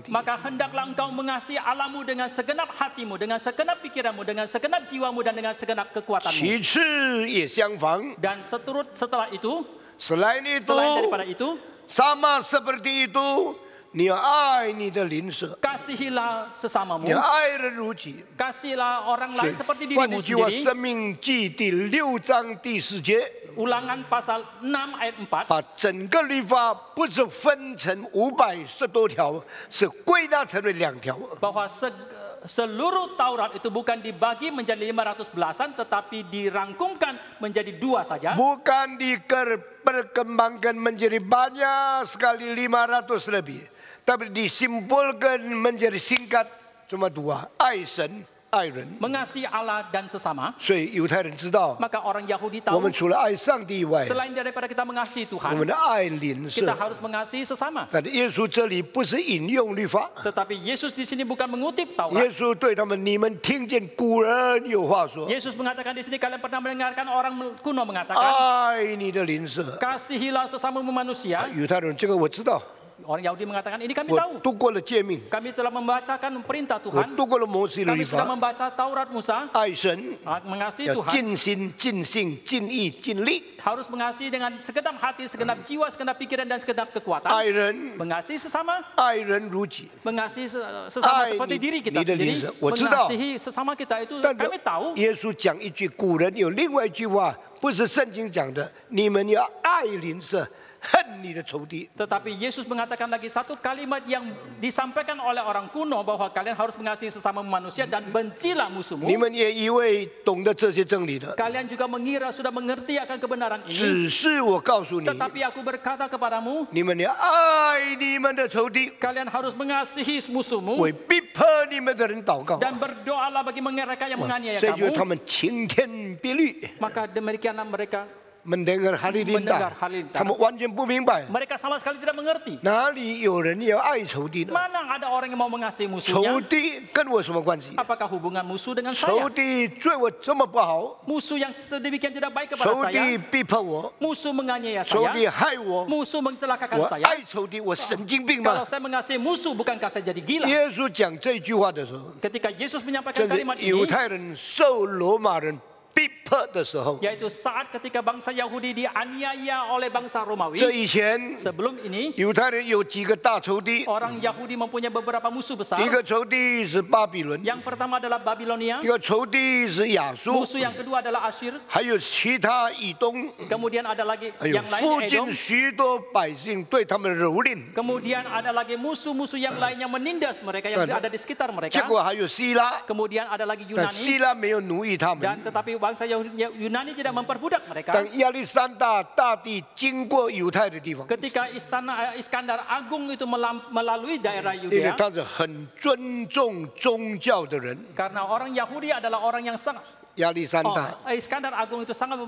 Maka hendaklah engkau mengasihi alammu dengan segenap hatimu, dengan segenap pikiranmu, dengan segenap jiwamu dan dengan segenap kekuatanmu. Dan seturut setelah itu, selain itu, selain daripada itu, sama seperti itu, 你要爱你的邻舍， kasihilah sesamamu. 你要爱人如己。 Kasihlah orang 所以 lain seperti 换 dirimu 句话，《 sendiri. 生命记》第六章第四节， Ulangan pasal 6 ayat 4. 把整个律法不是分成五百十多条，是归纳成为两条。 bahwa se- seluruh Taurat itu bukan dibagi menjadi 500 belasan tetapi dirangkumkan menjadi dua saja bukan diperkembangkan menjadi banyak sekali 500 lebih, Tapi disimpulkan menjadi singkat cuma dua. Aisen. Iron. Mengasihi Allah dan sesama. Maka orang Yahudi tahu. Selain daripada kita mengasihi Tuhan. Kita harus mengasihi sesama. Tetapi Yesus di sini bukan mengutip tahu. Yesus mengatakan di sini kalian pernah mendengarkan orang kuno mengatakan. Kasihilah sesama manusia. orang Yahudi mengatakan ini kami 我 tahu 读过了诫命， kami telah membacakan perintah 我 Tuhan 读过了摩西的律 kami sudah 法， membaca Taurat Musa 爱神 Ah, mengasihi 要 Tuhan 尽心、尽性、尽意、尽力。 harus mengasihi dengan segenap hati, segenap jiwa, segenap pikiran dan segenap kekuatan. 爱人， Mengasihi sesama, 爱人如己。 mengasihi se- sesama Ai, seperti ni- diri kita ni dan sendiri. Lisa. 我知道。 Mengasihi sesama kita itu 但是 kami tahu. 耶稣讲一句，古人有另外一句话，不是圣经讲的，你们要爱邻舍， 恨你的仇敌。 Tetapi Yesus mengatakan lagi satu kalimat yang disampaikan oleh orang kuno bahwa kalian harus mengasihi sesama manusia dan bencilah musuhmu. 你们也以为懂得这些真理的， Kalian juga mengira sudah mengerti akan kebenaran ini. 只是我告诉你， Tetapi aku berkata kepadamu, 你们要爱你们的仇敌， kalian harus mengasihi musuhmu 为逼迫你们的人祷告。 dan berdoalah bagi mereka yang menganiaya 这就是他 kamu. 们晴天霹雳。 Maka demikianlah mereka mendengar Halilintar. Mereka sama sekali tidak mengerti. Mana ada orang yang mau mengasihi musuhnya? Apakah hubungan musuh dengan saya? Musuh yang sedemikian tidak baik kepada saya. Musuh menganiaya saya. Musuh mencelakakan saya. Kalau saya mengasihi musuh, bukankah saya jadi gila? Ketika Yesus menyampaikan kalimat ini, 的时候，yaitu saat ketika bangsa Yahudi dianiaya oleh bangsa Romawi. 以前 Sebelum ini 犹太人有几个大仇敌，orang Yahudi mempunyai beberapa musuh besar. 一个仇敌是巴比伦，Yang pertama adalah Babilonia, 第二个仇敌是亚述，musuh yang kedua adalah Asyir, 还有其他以东，kemudian ada lagi yang lain 近许多百姓对他们蹂躏。kemudian ada lagi musuh-musuh yang lain yang menindas mereka yang Dan- ada di sekitar mereka. 果还有希腊，Kemudian ada lagi Yunani 希腊没有奴役他 dan。tetapi bangsa Yunani tidak memperbudak mereka. Ketika istana eh, Iskandar Agung itu melalui daerah Yudea. Karena orang Yahudi adalah orang yang sangat oh, eh, Iskandar Agung itu sangat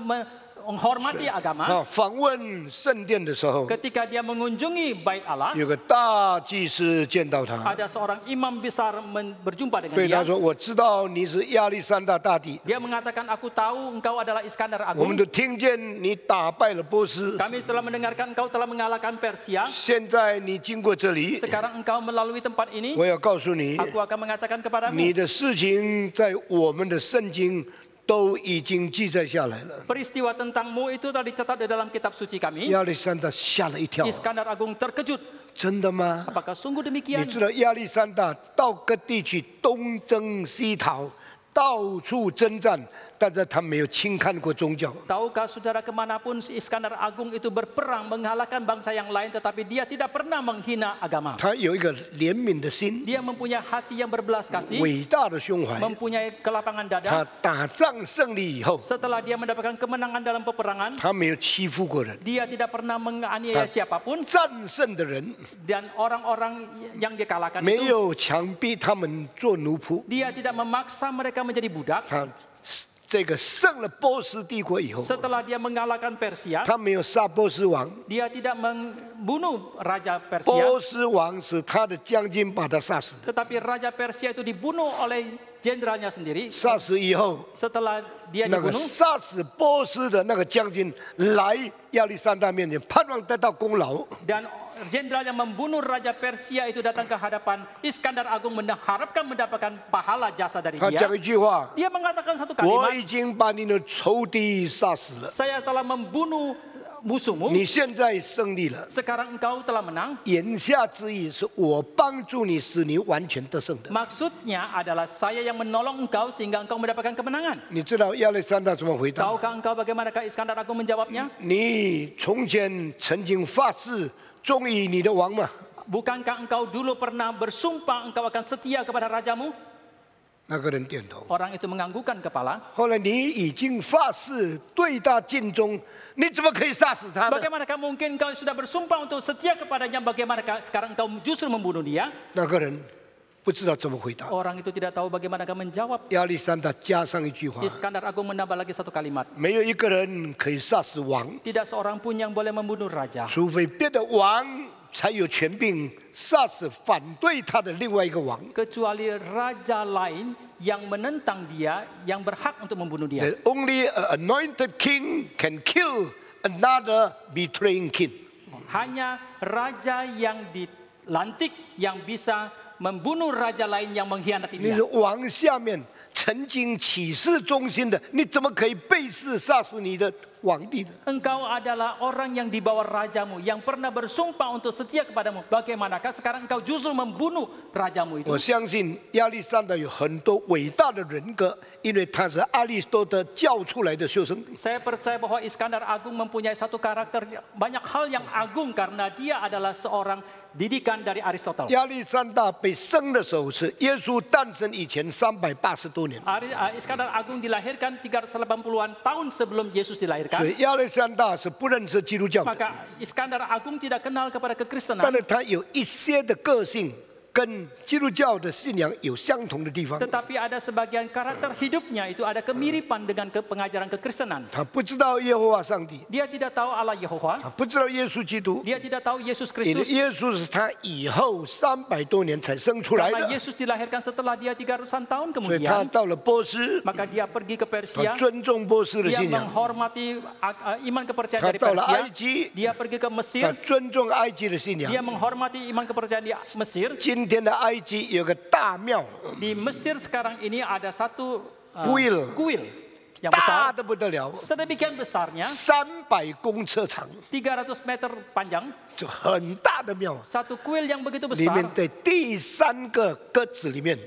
menghormati agama. 他访问圣殿的时候， Ketika dia mengunjungi bait Allah, 有个大祭司见到他， ada seorang imam besar men- berjumpa dengan 对他 dia. 说：“我知道你是亚历山大大帝， Dia mengatakan, aku tahu engkau adalah Iskandar 我们 Agung. 都听见你打败了波斯， Kami telah mendengarkan engkau telah mengalahkan Persia. 现在你经过这里， Sekarang engkau melalui tempat ini, 我要告诉你， aku akan mengatakan 你 kepadamu, 的事情在我们的圣经 都已经记载下来了。peristiwa tentangmu itu telah dicatat di dalam kitab suci kami. 亚历山大吓了一跳，Iskandar Agung terkejut. 真的吗？Apakah sungguh 你 demikian? 知道亚历山大到各地去东征西讨，到处征战，但是他没有轻看过宗教。 Tahukah saudara kemanapun Iskandar Agung itu berperang mengalahkan bangsa yang lain tetapi dia tidak pernah menghina agama. 他有一个怜悯的心， Dia mempunyai hati yang berbelas kasih, 伟大的胸怀。 mempunyai kelapangan 他 dada. 打仗胜利以后， Setelah dia mendapatkan kemenangan dalam peperangan, 他没有欺负过人， dia tidak pernah menganiaya siapapun 战胜的人 dan orang-orang yang dia kalahkan 没 itu 有强逼他们做奴仆。 dia tidak memaksa mereka menjadi budak. 他 这个胜了波斯帝国以后， Setelah dia mengalahkan Persia, 他没有杀波斯王， dia tidak membunuh raja Persia, 波斯王是他的将军把他杀死的。 tetapi raja Persia itu dibunuh oleh jenderalnya sendiri. 杀死以后， Setelah dia 那个 dibunuh, 杀死波斯的那个将军来亚历山大面前，盼望得到功劳。 dan jenderal yang membunuh raja Persia itu datang ke hadapan Iskandar Agung mengharapkan mendapatkan pahala jasa dari 他 dia. 讲一句话 Dia mengatakan satu：“ 我 kalimat, 已经把你的仇敌杀死了， saya telah membunuh musuhmu, 你现在胜利了。 sekarang engkau telah menang. 言下之意是我帮助你，使你完全得胜的。 Maksudnya adalah saya yang menolong engkau sehingga engkau mendapatkan kemenangan. 你知道亚历山大怎么回答？ Tahukah engkau bagaimanakah Iskandar Agung menjawabnya? 你从前曾经发誓忠于你的王吗？ Bukankah engkau dulu pernah bersumpah engkau akan setia kepada rajamu? 那个人点头。 Orang itu menganggukkan kepala. 后来你已经发誓对他尽忠，你怎么可以杀死他呢？ Bagaimanakah mungkin engkau sudah bersumpah untuk setia kepadanya? Bagaimanakah sekarang engkau justru membunuh dia? 那个人不知道怎么回答。 Orang itu tidak tahu bagaimanakah menjawab. 亚历山大加上一句话： Iskandar Agung menambah lagi satu kalimat. 没有一个人可以杀死王， Tidak seorang pun yang boleh membunuh raja. 除非别的王 才有权柄杀死反对他的另外一个王。 Kecuali raja lain yang menentang dia, yang berhak untuk membunuh dia. That only an anointed king can kill another betraying king. Hanya raja yang dilantik yang bisa membunuh raja lain yang mengkhianati 你 dia. 是王下面 曾经起事忠心的，你怎么可以背誓杀死你的皇帝呢？Engkau adalah orang yang di bawah rajamu, yang pernah bersumpah untuk setia kepadamu. Bagaimanakah sekarang engkau justru membunuh rajamu itu? 我相信亚历山大有很多伟大的人格，因为他是亚里士多德教出来的学生。Saya percaya bahwa Iskandar Agung mempunyai satu karakter banyak hal yang agung karena dia adalah seorang didikan dari Aristotle. 亚历山大被生的时候是耶稣诞生以前三百八十多年， Ari- ah, Iskandar Agung dilahirkan 380-an tahun sebelum Yesus 所 dilahirkan. 以亚历山大是不认识基督教的， Maka Iskandar Agung tidak kenal kepada 但 kekristenan. 是他有一些的个性 跟基督教的信仰有相同的地方。 Tetapi ada sebagian karakter hidupnya itu ada kemiripan dengan ke pengajaran kekristenan. 他不知道耶和华上帝， Dia tidak tahu Allah Yehova, 他不知道耶稣基督， dia tidak tahu Yesus 因为 Kristus. 耶稣是他以后三百多年才生出来 Karena 的， Yesus dilahirkan setelah dia 300-an tahun 所以他 kemudian, 到了波斯， maka dia pergi ke 他 Persia, 尊重波斯的 dia 信仰， menghormati ah, ah, iman kepercayaan 他 dari 到了埃 Persia, 及， dia pergi ke 他 Mesir, 尊重埃及的信 dia 仰。 menghormati iman kepercayaan di Mesir. 今天的埃及有个大庙， Di Mesir sekarang ini ada satu uh, Kuil. kuil yang 大 besar 的不得了， sedemikian besarnya 三百公尺长， 300 meter panjang 就很大的庙。 satu kuil yang begitu 里面 besar 的第三个格子里面，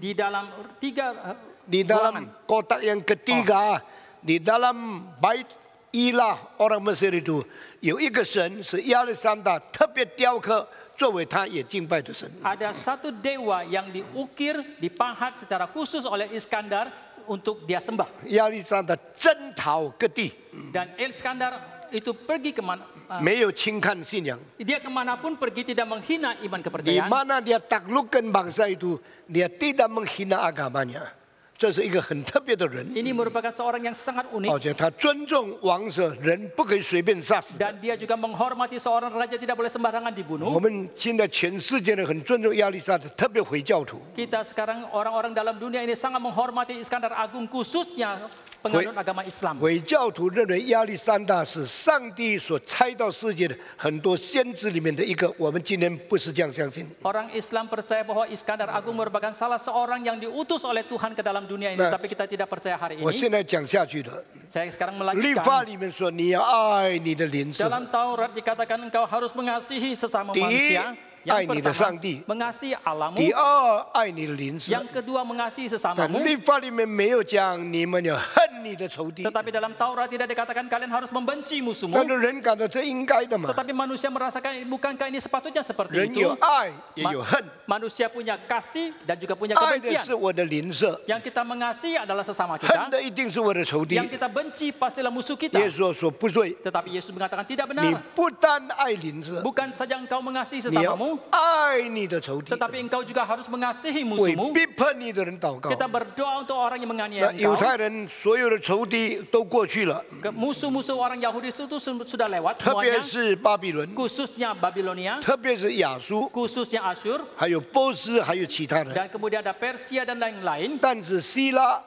di dalam tiga eh, di ruangan dalam kotak yang ketiga, di dalam bait ilah orang Mesir itu 有一个神是亚历山大特别雕刻， 作为他也敬拜的神。 ada satu dewa yang diukir dipahat secara khusus oleh Iskandar untuk dia sembah 亚历山大征讨各地， dan Iskandar itu pergi kemana 没有轻看信仰。 dia kemanapun pergi tidak menghina iman Di kepercayaan mana dia taklukkan bangsa itu, dia tidak menghina agamanya. 这是一个很特别的人， ini merupakan seorang yang sangat 而 unik 且他尊重王者，人不可以随便杀死。 dan dia juga menghormati seorang raja tidak boleh sembarangan 我 dibunuh 们现在全世界人很尊重亚历山大，特别回教徒。 kita sekarang orang-orang dalam dunia ini sangat menghormati Iskandar Agung khususnya penganut agama Islam 回教徒认为亚历山大是上帝所差到世界的很多先知里面的一个，我们今天不是这样相信。 Orang Islam percaya bahwa Iskandar Agung merupakan salah seorang yang diutus oleh Tuhan ke dalam dunia ini, Nah, tapi kita tidak percaya hari 我 ini. 现在讲下去的， Saya sekarang 律法 melanjutkan. 里面说你要爱你的邻舍， Dalam Taurat dikatakan engkau harus mengasihi sesama Di- manusia. ai Yang ni de pertama, Sangdi. mengasihi alamu. 第二爱你的邻舍。 Yang kedua, mengasihi 但 sesamamu. 律法里面没有讲你们要恨你的仇敌， Tetapi dalam Taurat tidak dikatakan kalian harus membenci musuhmu. 但是人感到这应该的嘛， Tetapi manusia merasakan bukankah ini sepatutnya seperti 人 itu? 有爱也 Ma- 有恨， manusia punya kasih dan juga punya 爱的 kebencian. 是我的邻舍， Yang kita mengasihi adalah sesama 恨 kita. 的一定是我的仇敌。 Yang kita benci pastilah musuh kita. 耶稣说不对， Tetapi Yesus mengatakan tidak 你 benar. 不单爱邻舍， Bukan saja engkau mengasihi 你要 sesamamu, 爱你的仇敌， tetapi engkau juga harus mengasihi 为 musuhmu. 逼迫你的人祷告。 Kita berdoa untuk orang yang 那 menganiaya 犹 engkau. 太人所有的仇敌都过去了， Ke- Musuh-musuh orang Yahudi itu su- sudah lewat 特别 semuanya. 是巴比伦， Khususnya Babilonia, 特别是亚述， khususnya Asyur, 还有波斯，还有其他人。 dan kemudian ada Persia dan lain-lain. 但是希腊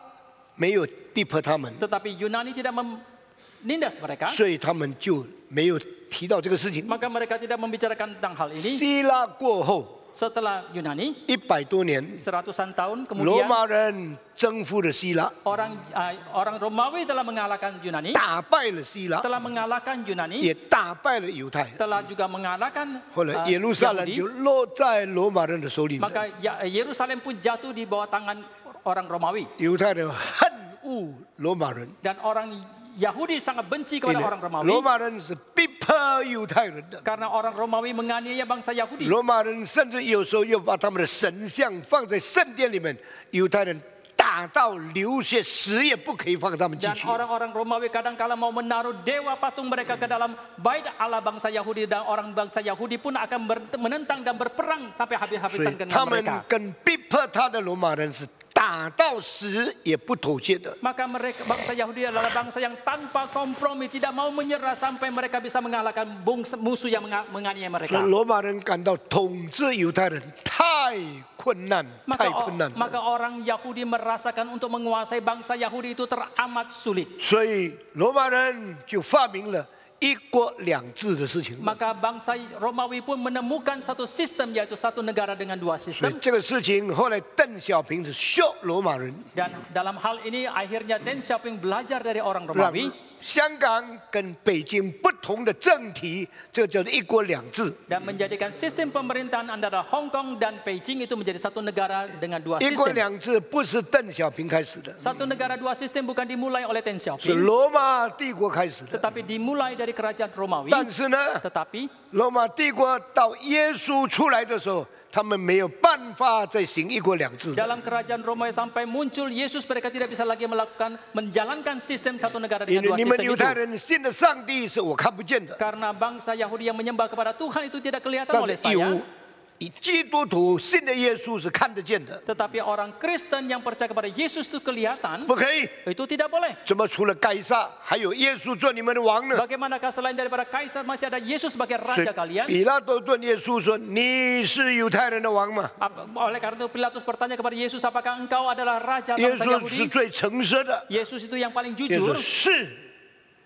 没有逼迫他们， Tetapi Yunani tidak menindas mereka, 所以他们就没有提到这个事情。 maka mereka tidak membicarakan tentang hal ini. 希腊过后 Setelah Yunani, 一百多年， seratusan tahun 罗 kemudian 马人征服了希腊， orang ah, orang Romawi telah mengalahkan Yunani, 打败了希腊， telah mengalahkan Yunani, 也打败了犹太。 telah juga mengalahkan 后来 ah, 耶路撒冷 Yahudi. 就落在罗马人的手里面。 Maka Ya- Yerusalem pun jatuh di bawah tangan orang Romawi 犹太人恨恶罗马人， dan orang Yahudi sangat benci 因 kepada 为 orang Romawi 罗马人是逼迫犹太人的。 karena orang Romawi menganiaya bangsa Yahudi. 罗马人甚至有时候又把他们的神像放在圣殿里面，犹太人打到流血，死也不可以放他们进 Dan 去。 orang-orang Romawi kadang-kala mau menaruh dewa patung mereka ke dalam bait Allah bangsa Yahudi dan orang bangsa Yahudi pun akan ber- menentang dan berperang sampai 所 habis-habisan 以 dengan 他们 mereka. 跟逼迫他的罗马人是 打到死也不妥协的。 Maka mereka bangsa Yahudi adalah bangsa yang tanpa kompromi tidak mau menyerah sampai mereka bisa mengalahkan bungsa- musuh yang menga- menganiaya 所以 mereka. 罗马人感到统治犹太人太困难， Maka, 太困难 maka 了。 orang Yahudi merasakan untuk menguasai bangsa Yahudi itu teramat sulit. 所以罗马人就发明了 一国两制的事情。 Maka bangsa Romawi pun menemukan satu sistem yaitu satu negara dengan dua 所以 sistem. 这个事情后来邓小平是笑罗马人， Dan dalam hal ini akhirnya Deng Xiaoping belajar dari orang 让 Romawi 香港跟北京不同的政体，这个叫做一国两制。dan menjadikan sistem pemerintahan antara Hong Kong dan Beijing itu menjadi satu negara dengan dua 一国.两制不是邓小平开始的，Satu negara dua sistem bukan dimulai oleh Deng 是罗马帝国开始的。tetapi dimulai dari kerajaan Romawi. 但是呢，Tetapi 罗马帝国到耶稣出来的时候，他们没有办法再行一国两制。 dalam kerajaan Romawi sampai muncul Yesus mereka tidak bisa lagi melakukan menjalankan sistem satu negara 因 dengan 为 dua 你们 sistem 犹太 itu. 人信的上帝是我看不见的， Karena bangsa Yahudi yang menyembah kepada Tuhan itu tidak kelihatan 但 oleh 是有 saya. 以基督徒信的耶稣是看得见的， Tetapi orang Kristen yang percaya kepada Yesus itu kelihatan, 不可以。 itu tidak boleh. 怎么除了该撒，还有耶稣做你们的王呢？ Bagaimanakah selain daripada kaisar masih ada Yesus sebagai 所以 raja kalian? 比拉多问耶稣说：“你是犹太人的王吗 Ap- Oleh karena itu Pilatus bertanya kepada Yesus, apakah engkau adalah raja？” 耶 bangsa 稣是 Yahudi? 最诚实的。 Yesus itu yang paling 耶稣说 jujur. 是，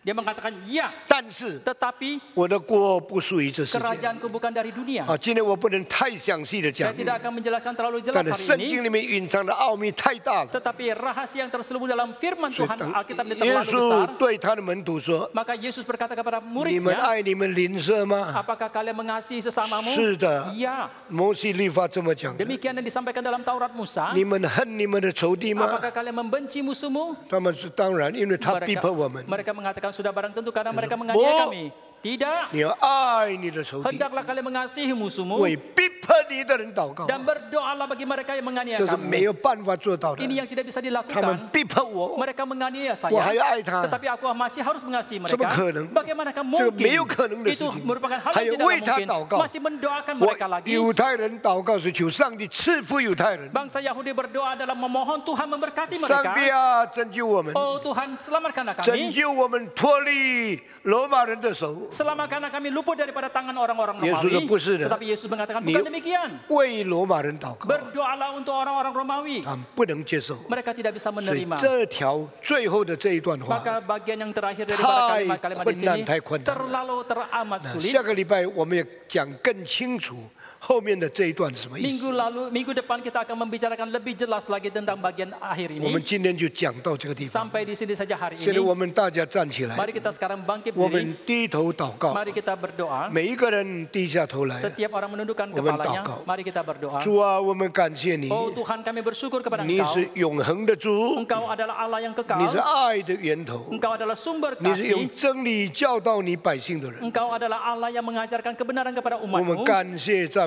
Dia mengatakan, ya, 但是 tetapi 我的国不属于这世界。 kerajaanku bukan dari dunia. 啊，今天我不能太详细的 Saya 讲， tidak akan menjelaskan terlalu jelas 但是 hari 圣 ini. 经里面蕴藏的奥秘太大了。 Tetapi rahasia yang terselubung dalam firman 所以 Tuhan 当 Alkitab ini 耶 terlalu 稣 besar. 对他的门徒说 Maka Yesus berkata kepada：“ 你们 muridnya, 爱你们邻舍吗？ apakah kalian mengasihi sesamamu? 是的， Iya. 摩西律法这么讲的。 Demikian yang disampaikan dalam Taurat Musa. 你们恨你们的仇敌吗？ Apakah kalian membenci musuhmu? 他们是当然，因为他逼 Mereka, 迫我们。 mereka mengatakan sudah barang tentu karena mereka menganiaya kami. Tidak. 你要爱你的仇敌， Hendaklah kalian mengasihi musuhmu 为逼迫你的人祷告， dan berdoalah bagi mereka yang menganiaya 这是没 kamu. 有办法做到的。 Ini yang tidak bisa 他们 dilakukan. 逼迫我， Mereka menganiaya 我还 saya, 要爱他。 tetapi aku masih harus mengasihi 怎么 mereka. 可能？ Bagaimanakah 这个没有 mungkin? 可能的事 Itu 情。 merupakan hal 还 yang 有 tidak 为他 mungkin. 祷告， Masih mendoakan 我 mereka lagi. 犹太人祷告是求上帝赐福犹太人， Bangsa Yahudi berdoa dalam memohon Tuhan memberkati 上帝 mereka. 啊，拯救我们， Oh Tuhan, selamatkanlah 拯 kami. 救我们脱离罗马人的手， Selama karena kami lupa daripada tangan orang-orang Romawi. Yesus Tetapi Yesus mengatakan bukan demikian. Berdoalah untuk orang-orang Romawi. Mereka tidak bisa menerima. Maka bagian yang terakhir dari kalimat-kalimat di sini terlalu teramat sulit. 后面的这一段是什么意 Minggu 思。 lalu, minggu depan kita akan membicarakan lebih jelas lagi tentang bagian akhir 我们 ini. 今天就讲到这个地方。 Sampai di sini saja hari 现在 ini. 我们大家站起来， Mari kita sekarang bangkit 我 diri. 们低头祷告， Mari kita berdoa. 每一个人低下头来。 Setiap orang menundukkan Women kepalanya.祷告。 Mari kita berdoa. 主啊，我们感谢你， Oh Tuhan kami bersyukur kepada 你 Engkau. 是永恒的主， Engkau adalah Allah yang 你是 kekal. 爱的源头， Engkau adalah sumber 你是用 kasih. 真理教导你百姓的人。 Engkau adalah Allah yang mengajarkan kebenaran kepada 我们 umatmu. 感谢赞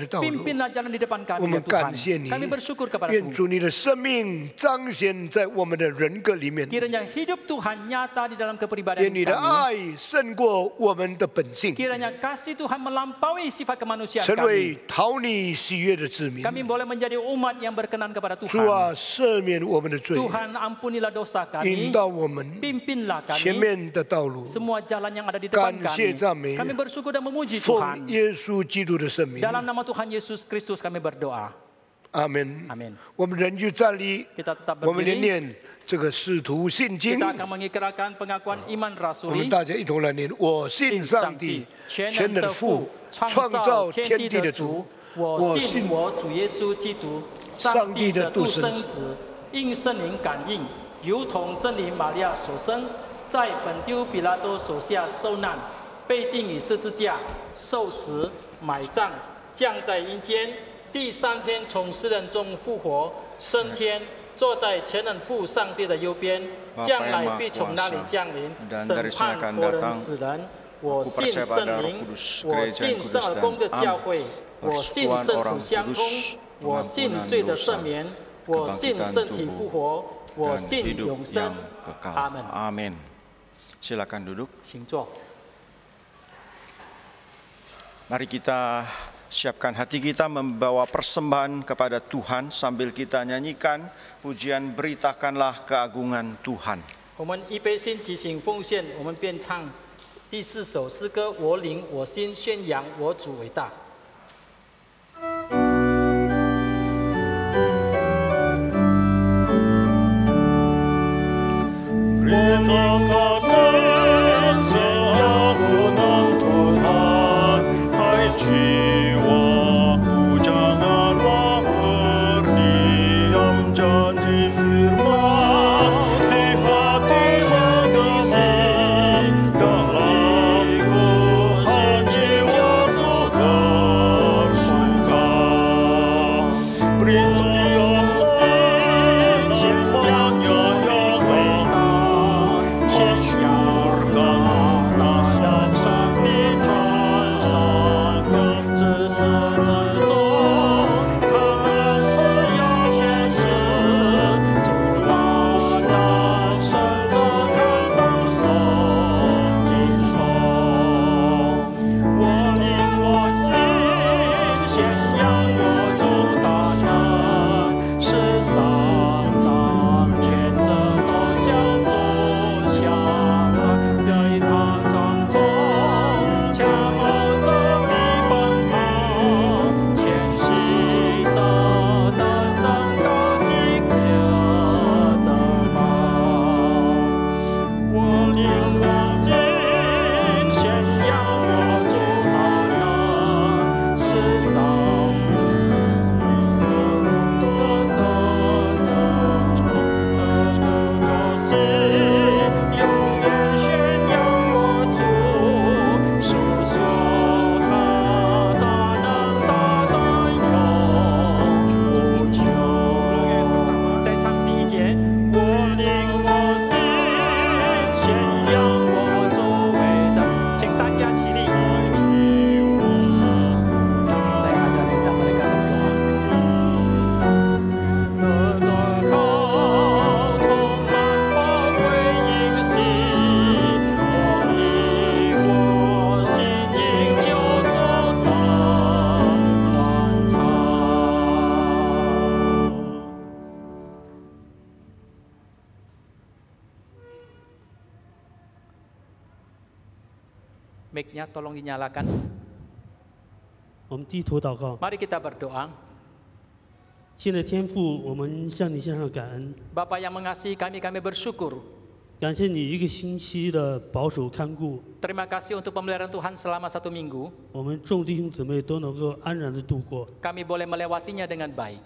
道路。 pimpinlah jalan di depan 我 kami 们 ya 感谢 Tuhan. 你 Kami bersyukur kepada 愿 Tuhan. 主你的生命彰显在我们的人格里面， Kiranya hidup Tuhan nyata di dalam kepribadian 愿你的 kami. 爱胜过我们的本性， Kiranya kasih Tuhan melampaui sifat kemanusiaan 成 kami. 为讨你喜悦的子民。 Kami boleh menjadi umat yang berkenan kepada 主 Tuhan. 啊，赦免我们的罪， Tuhan ampunilah dosa 引 kami, 导我们 pimpinlah 前 kami, 面的道路。 semua jalan yang ada di depan 感谢 kami. 赞美 Kami bersyukur dan memuji 奉 Tuhan. 耶稣基督的圣名， Dalam nama Tuhan Yesus Kristus kami berdoa. 阿门。Amin. 我们人就站立，我们来.念这个使徒信经。我们大家一同来念：我信上帝，全能的父，创造天地的主。我我信信我主耶稣基督，上上帝帝的的独生子子，应圣灵感应，如同真理玛利亚所生，在本丢比拉多手下受难，被钉于十字架，受死，埋葬，降在阴间，第三天从死人中复活，升天，坐在全能父上帝的右边。将来必从那里降临，审判活人死人。我信圣灵，我信圣而公的教诲，我信圣母相通，我信罪的赦免，我信身体复活，我信永生。他们。阿门。请坐。让我们。siapkan hati kita membawa persembahan kepada Tuhan sambil kita nyanyikan pujian beritakanlah keagungan Tuhan. 我们一杯心举行奉献，我们便唱第四首诗歌：我灵我心宣扬我主伟大。 Beritakan tolong dinyalakan. Mari kita berdoa. Bapak yang mengasihi kami, kami bersyukur. Terima kasih untuk pemeliharaan Tuhan selama satu minggu. Kami boleh melewatinya dengan baik.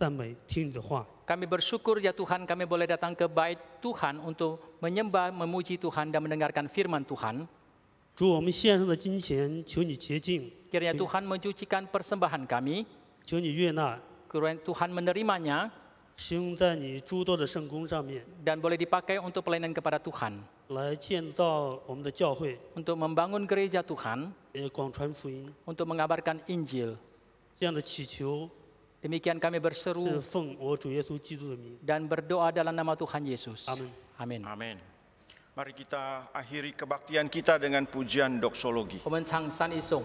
Kami 我们也感谢你，呃，能够让我们来到你的殿中来敬拜、赞美、听你的话。 Kami bersyukur ya Tuhan kami boleh datang ke bait Tuhan untuk menyembah, memuji Tuhan dan mendengarkan firman Tuhan. 主，我们献上的金钱，求你洁净， Kiranya Tuhan mencucikan persembahan kami, 求你悦纳， kiranya Tuhan menerimanya 使用在你诸多的圣工上面， dan boleh dipakai untuk pelayanan kepada Tuhan. 来建造我们的教会， Untuk membangun gereja Tuhan, 也广传福音。 untuk mengabarkan Injil. 这样的祈求 Demikian kami 是 berseru 奉我主耶稣基督的名。 dan berdoa dalam nama Tuhan Yesus. Amin. Amin. Amin. Mari kita akhiri kebaktian kita dengan pujian doksologi. 我们唱三一颂。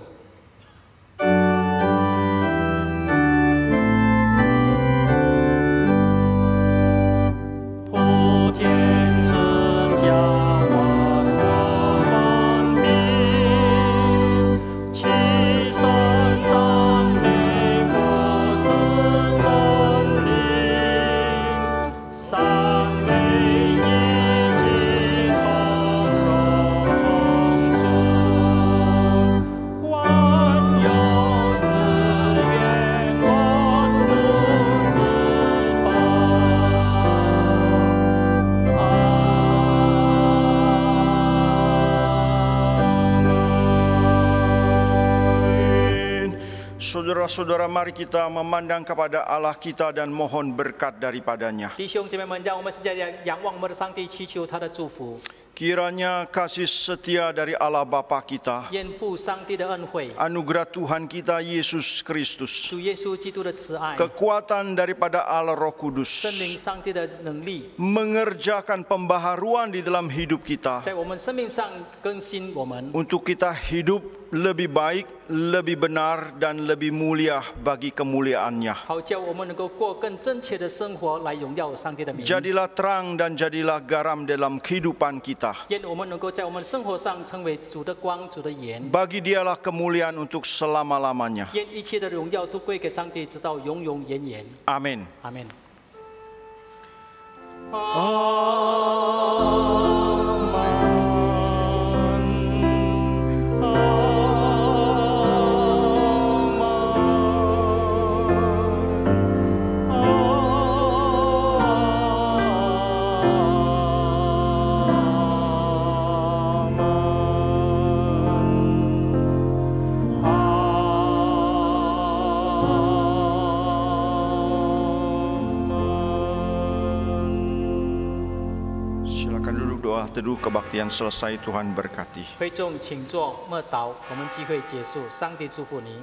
Saudara-saudara, mari kita memandang kepada Allah kita dan mohon berkat daripadanya. Kiranya kasih setia dari Allah Bapa kita, anugerah Tuhan kita Yesus Kristus, kekuatan daripada Allah Roh Kudus, mengerjakan pembaharuan di dalam hidup kita, untuk kita hidup lebih baik, lebih benar dan lebih mulia bagi kemuliaannya. Jadilah terang dan jadilah garam dalam kehidupan kita kita. Bagi dialah kemuliaan untuk selama-lamanya. Amin. Amin. Amen. teduh kebaktian selesai Tuhan berkati. 会众请坐，默祷，我们聚会结束，上帝祝福你。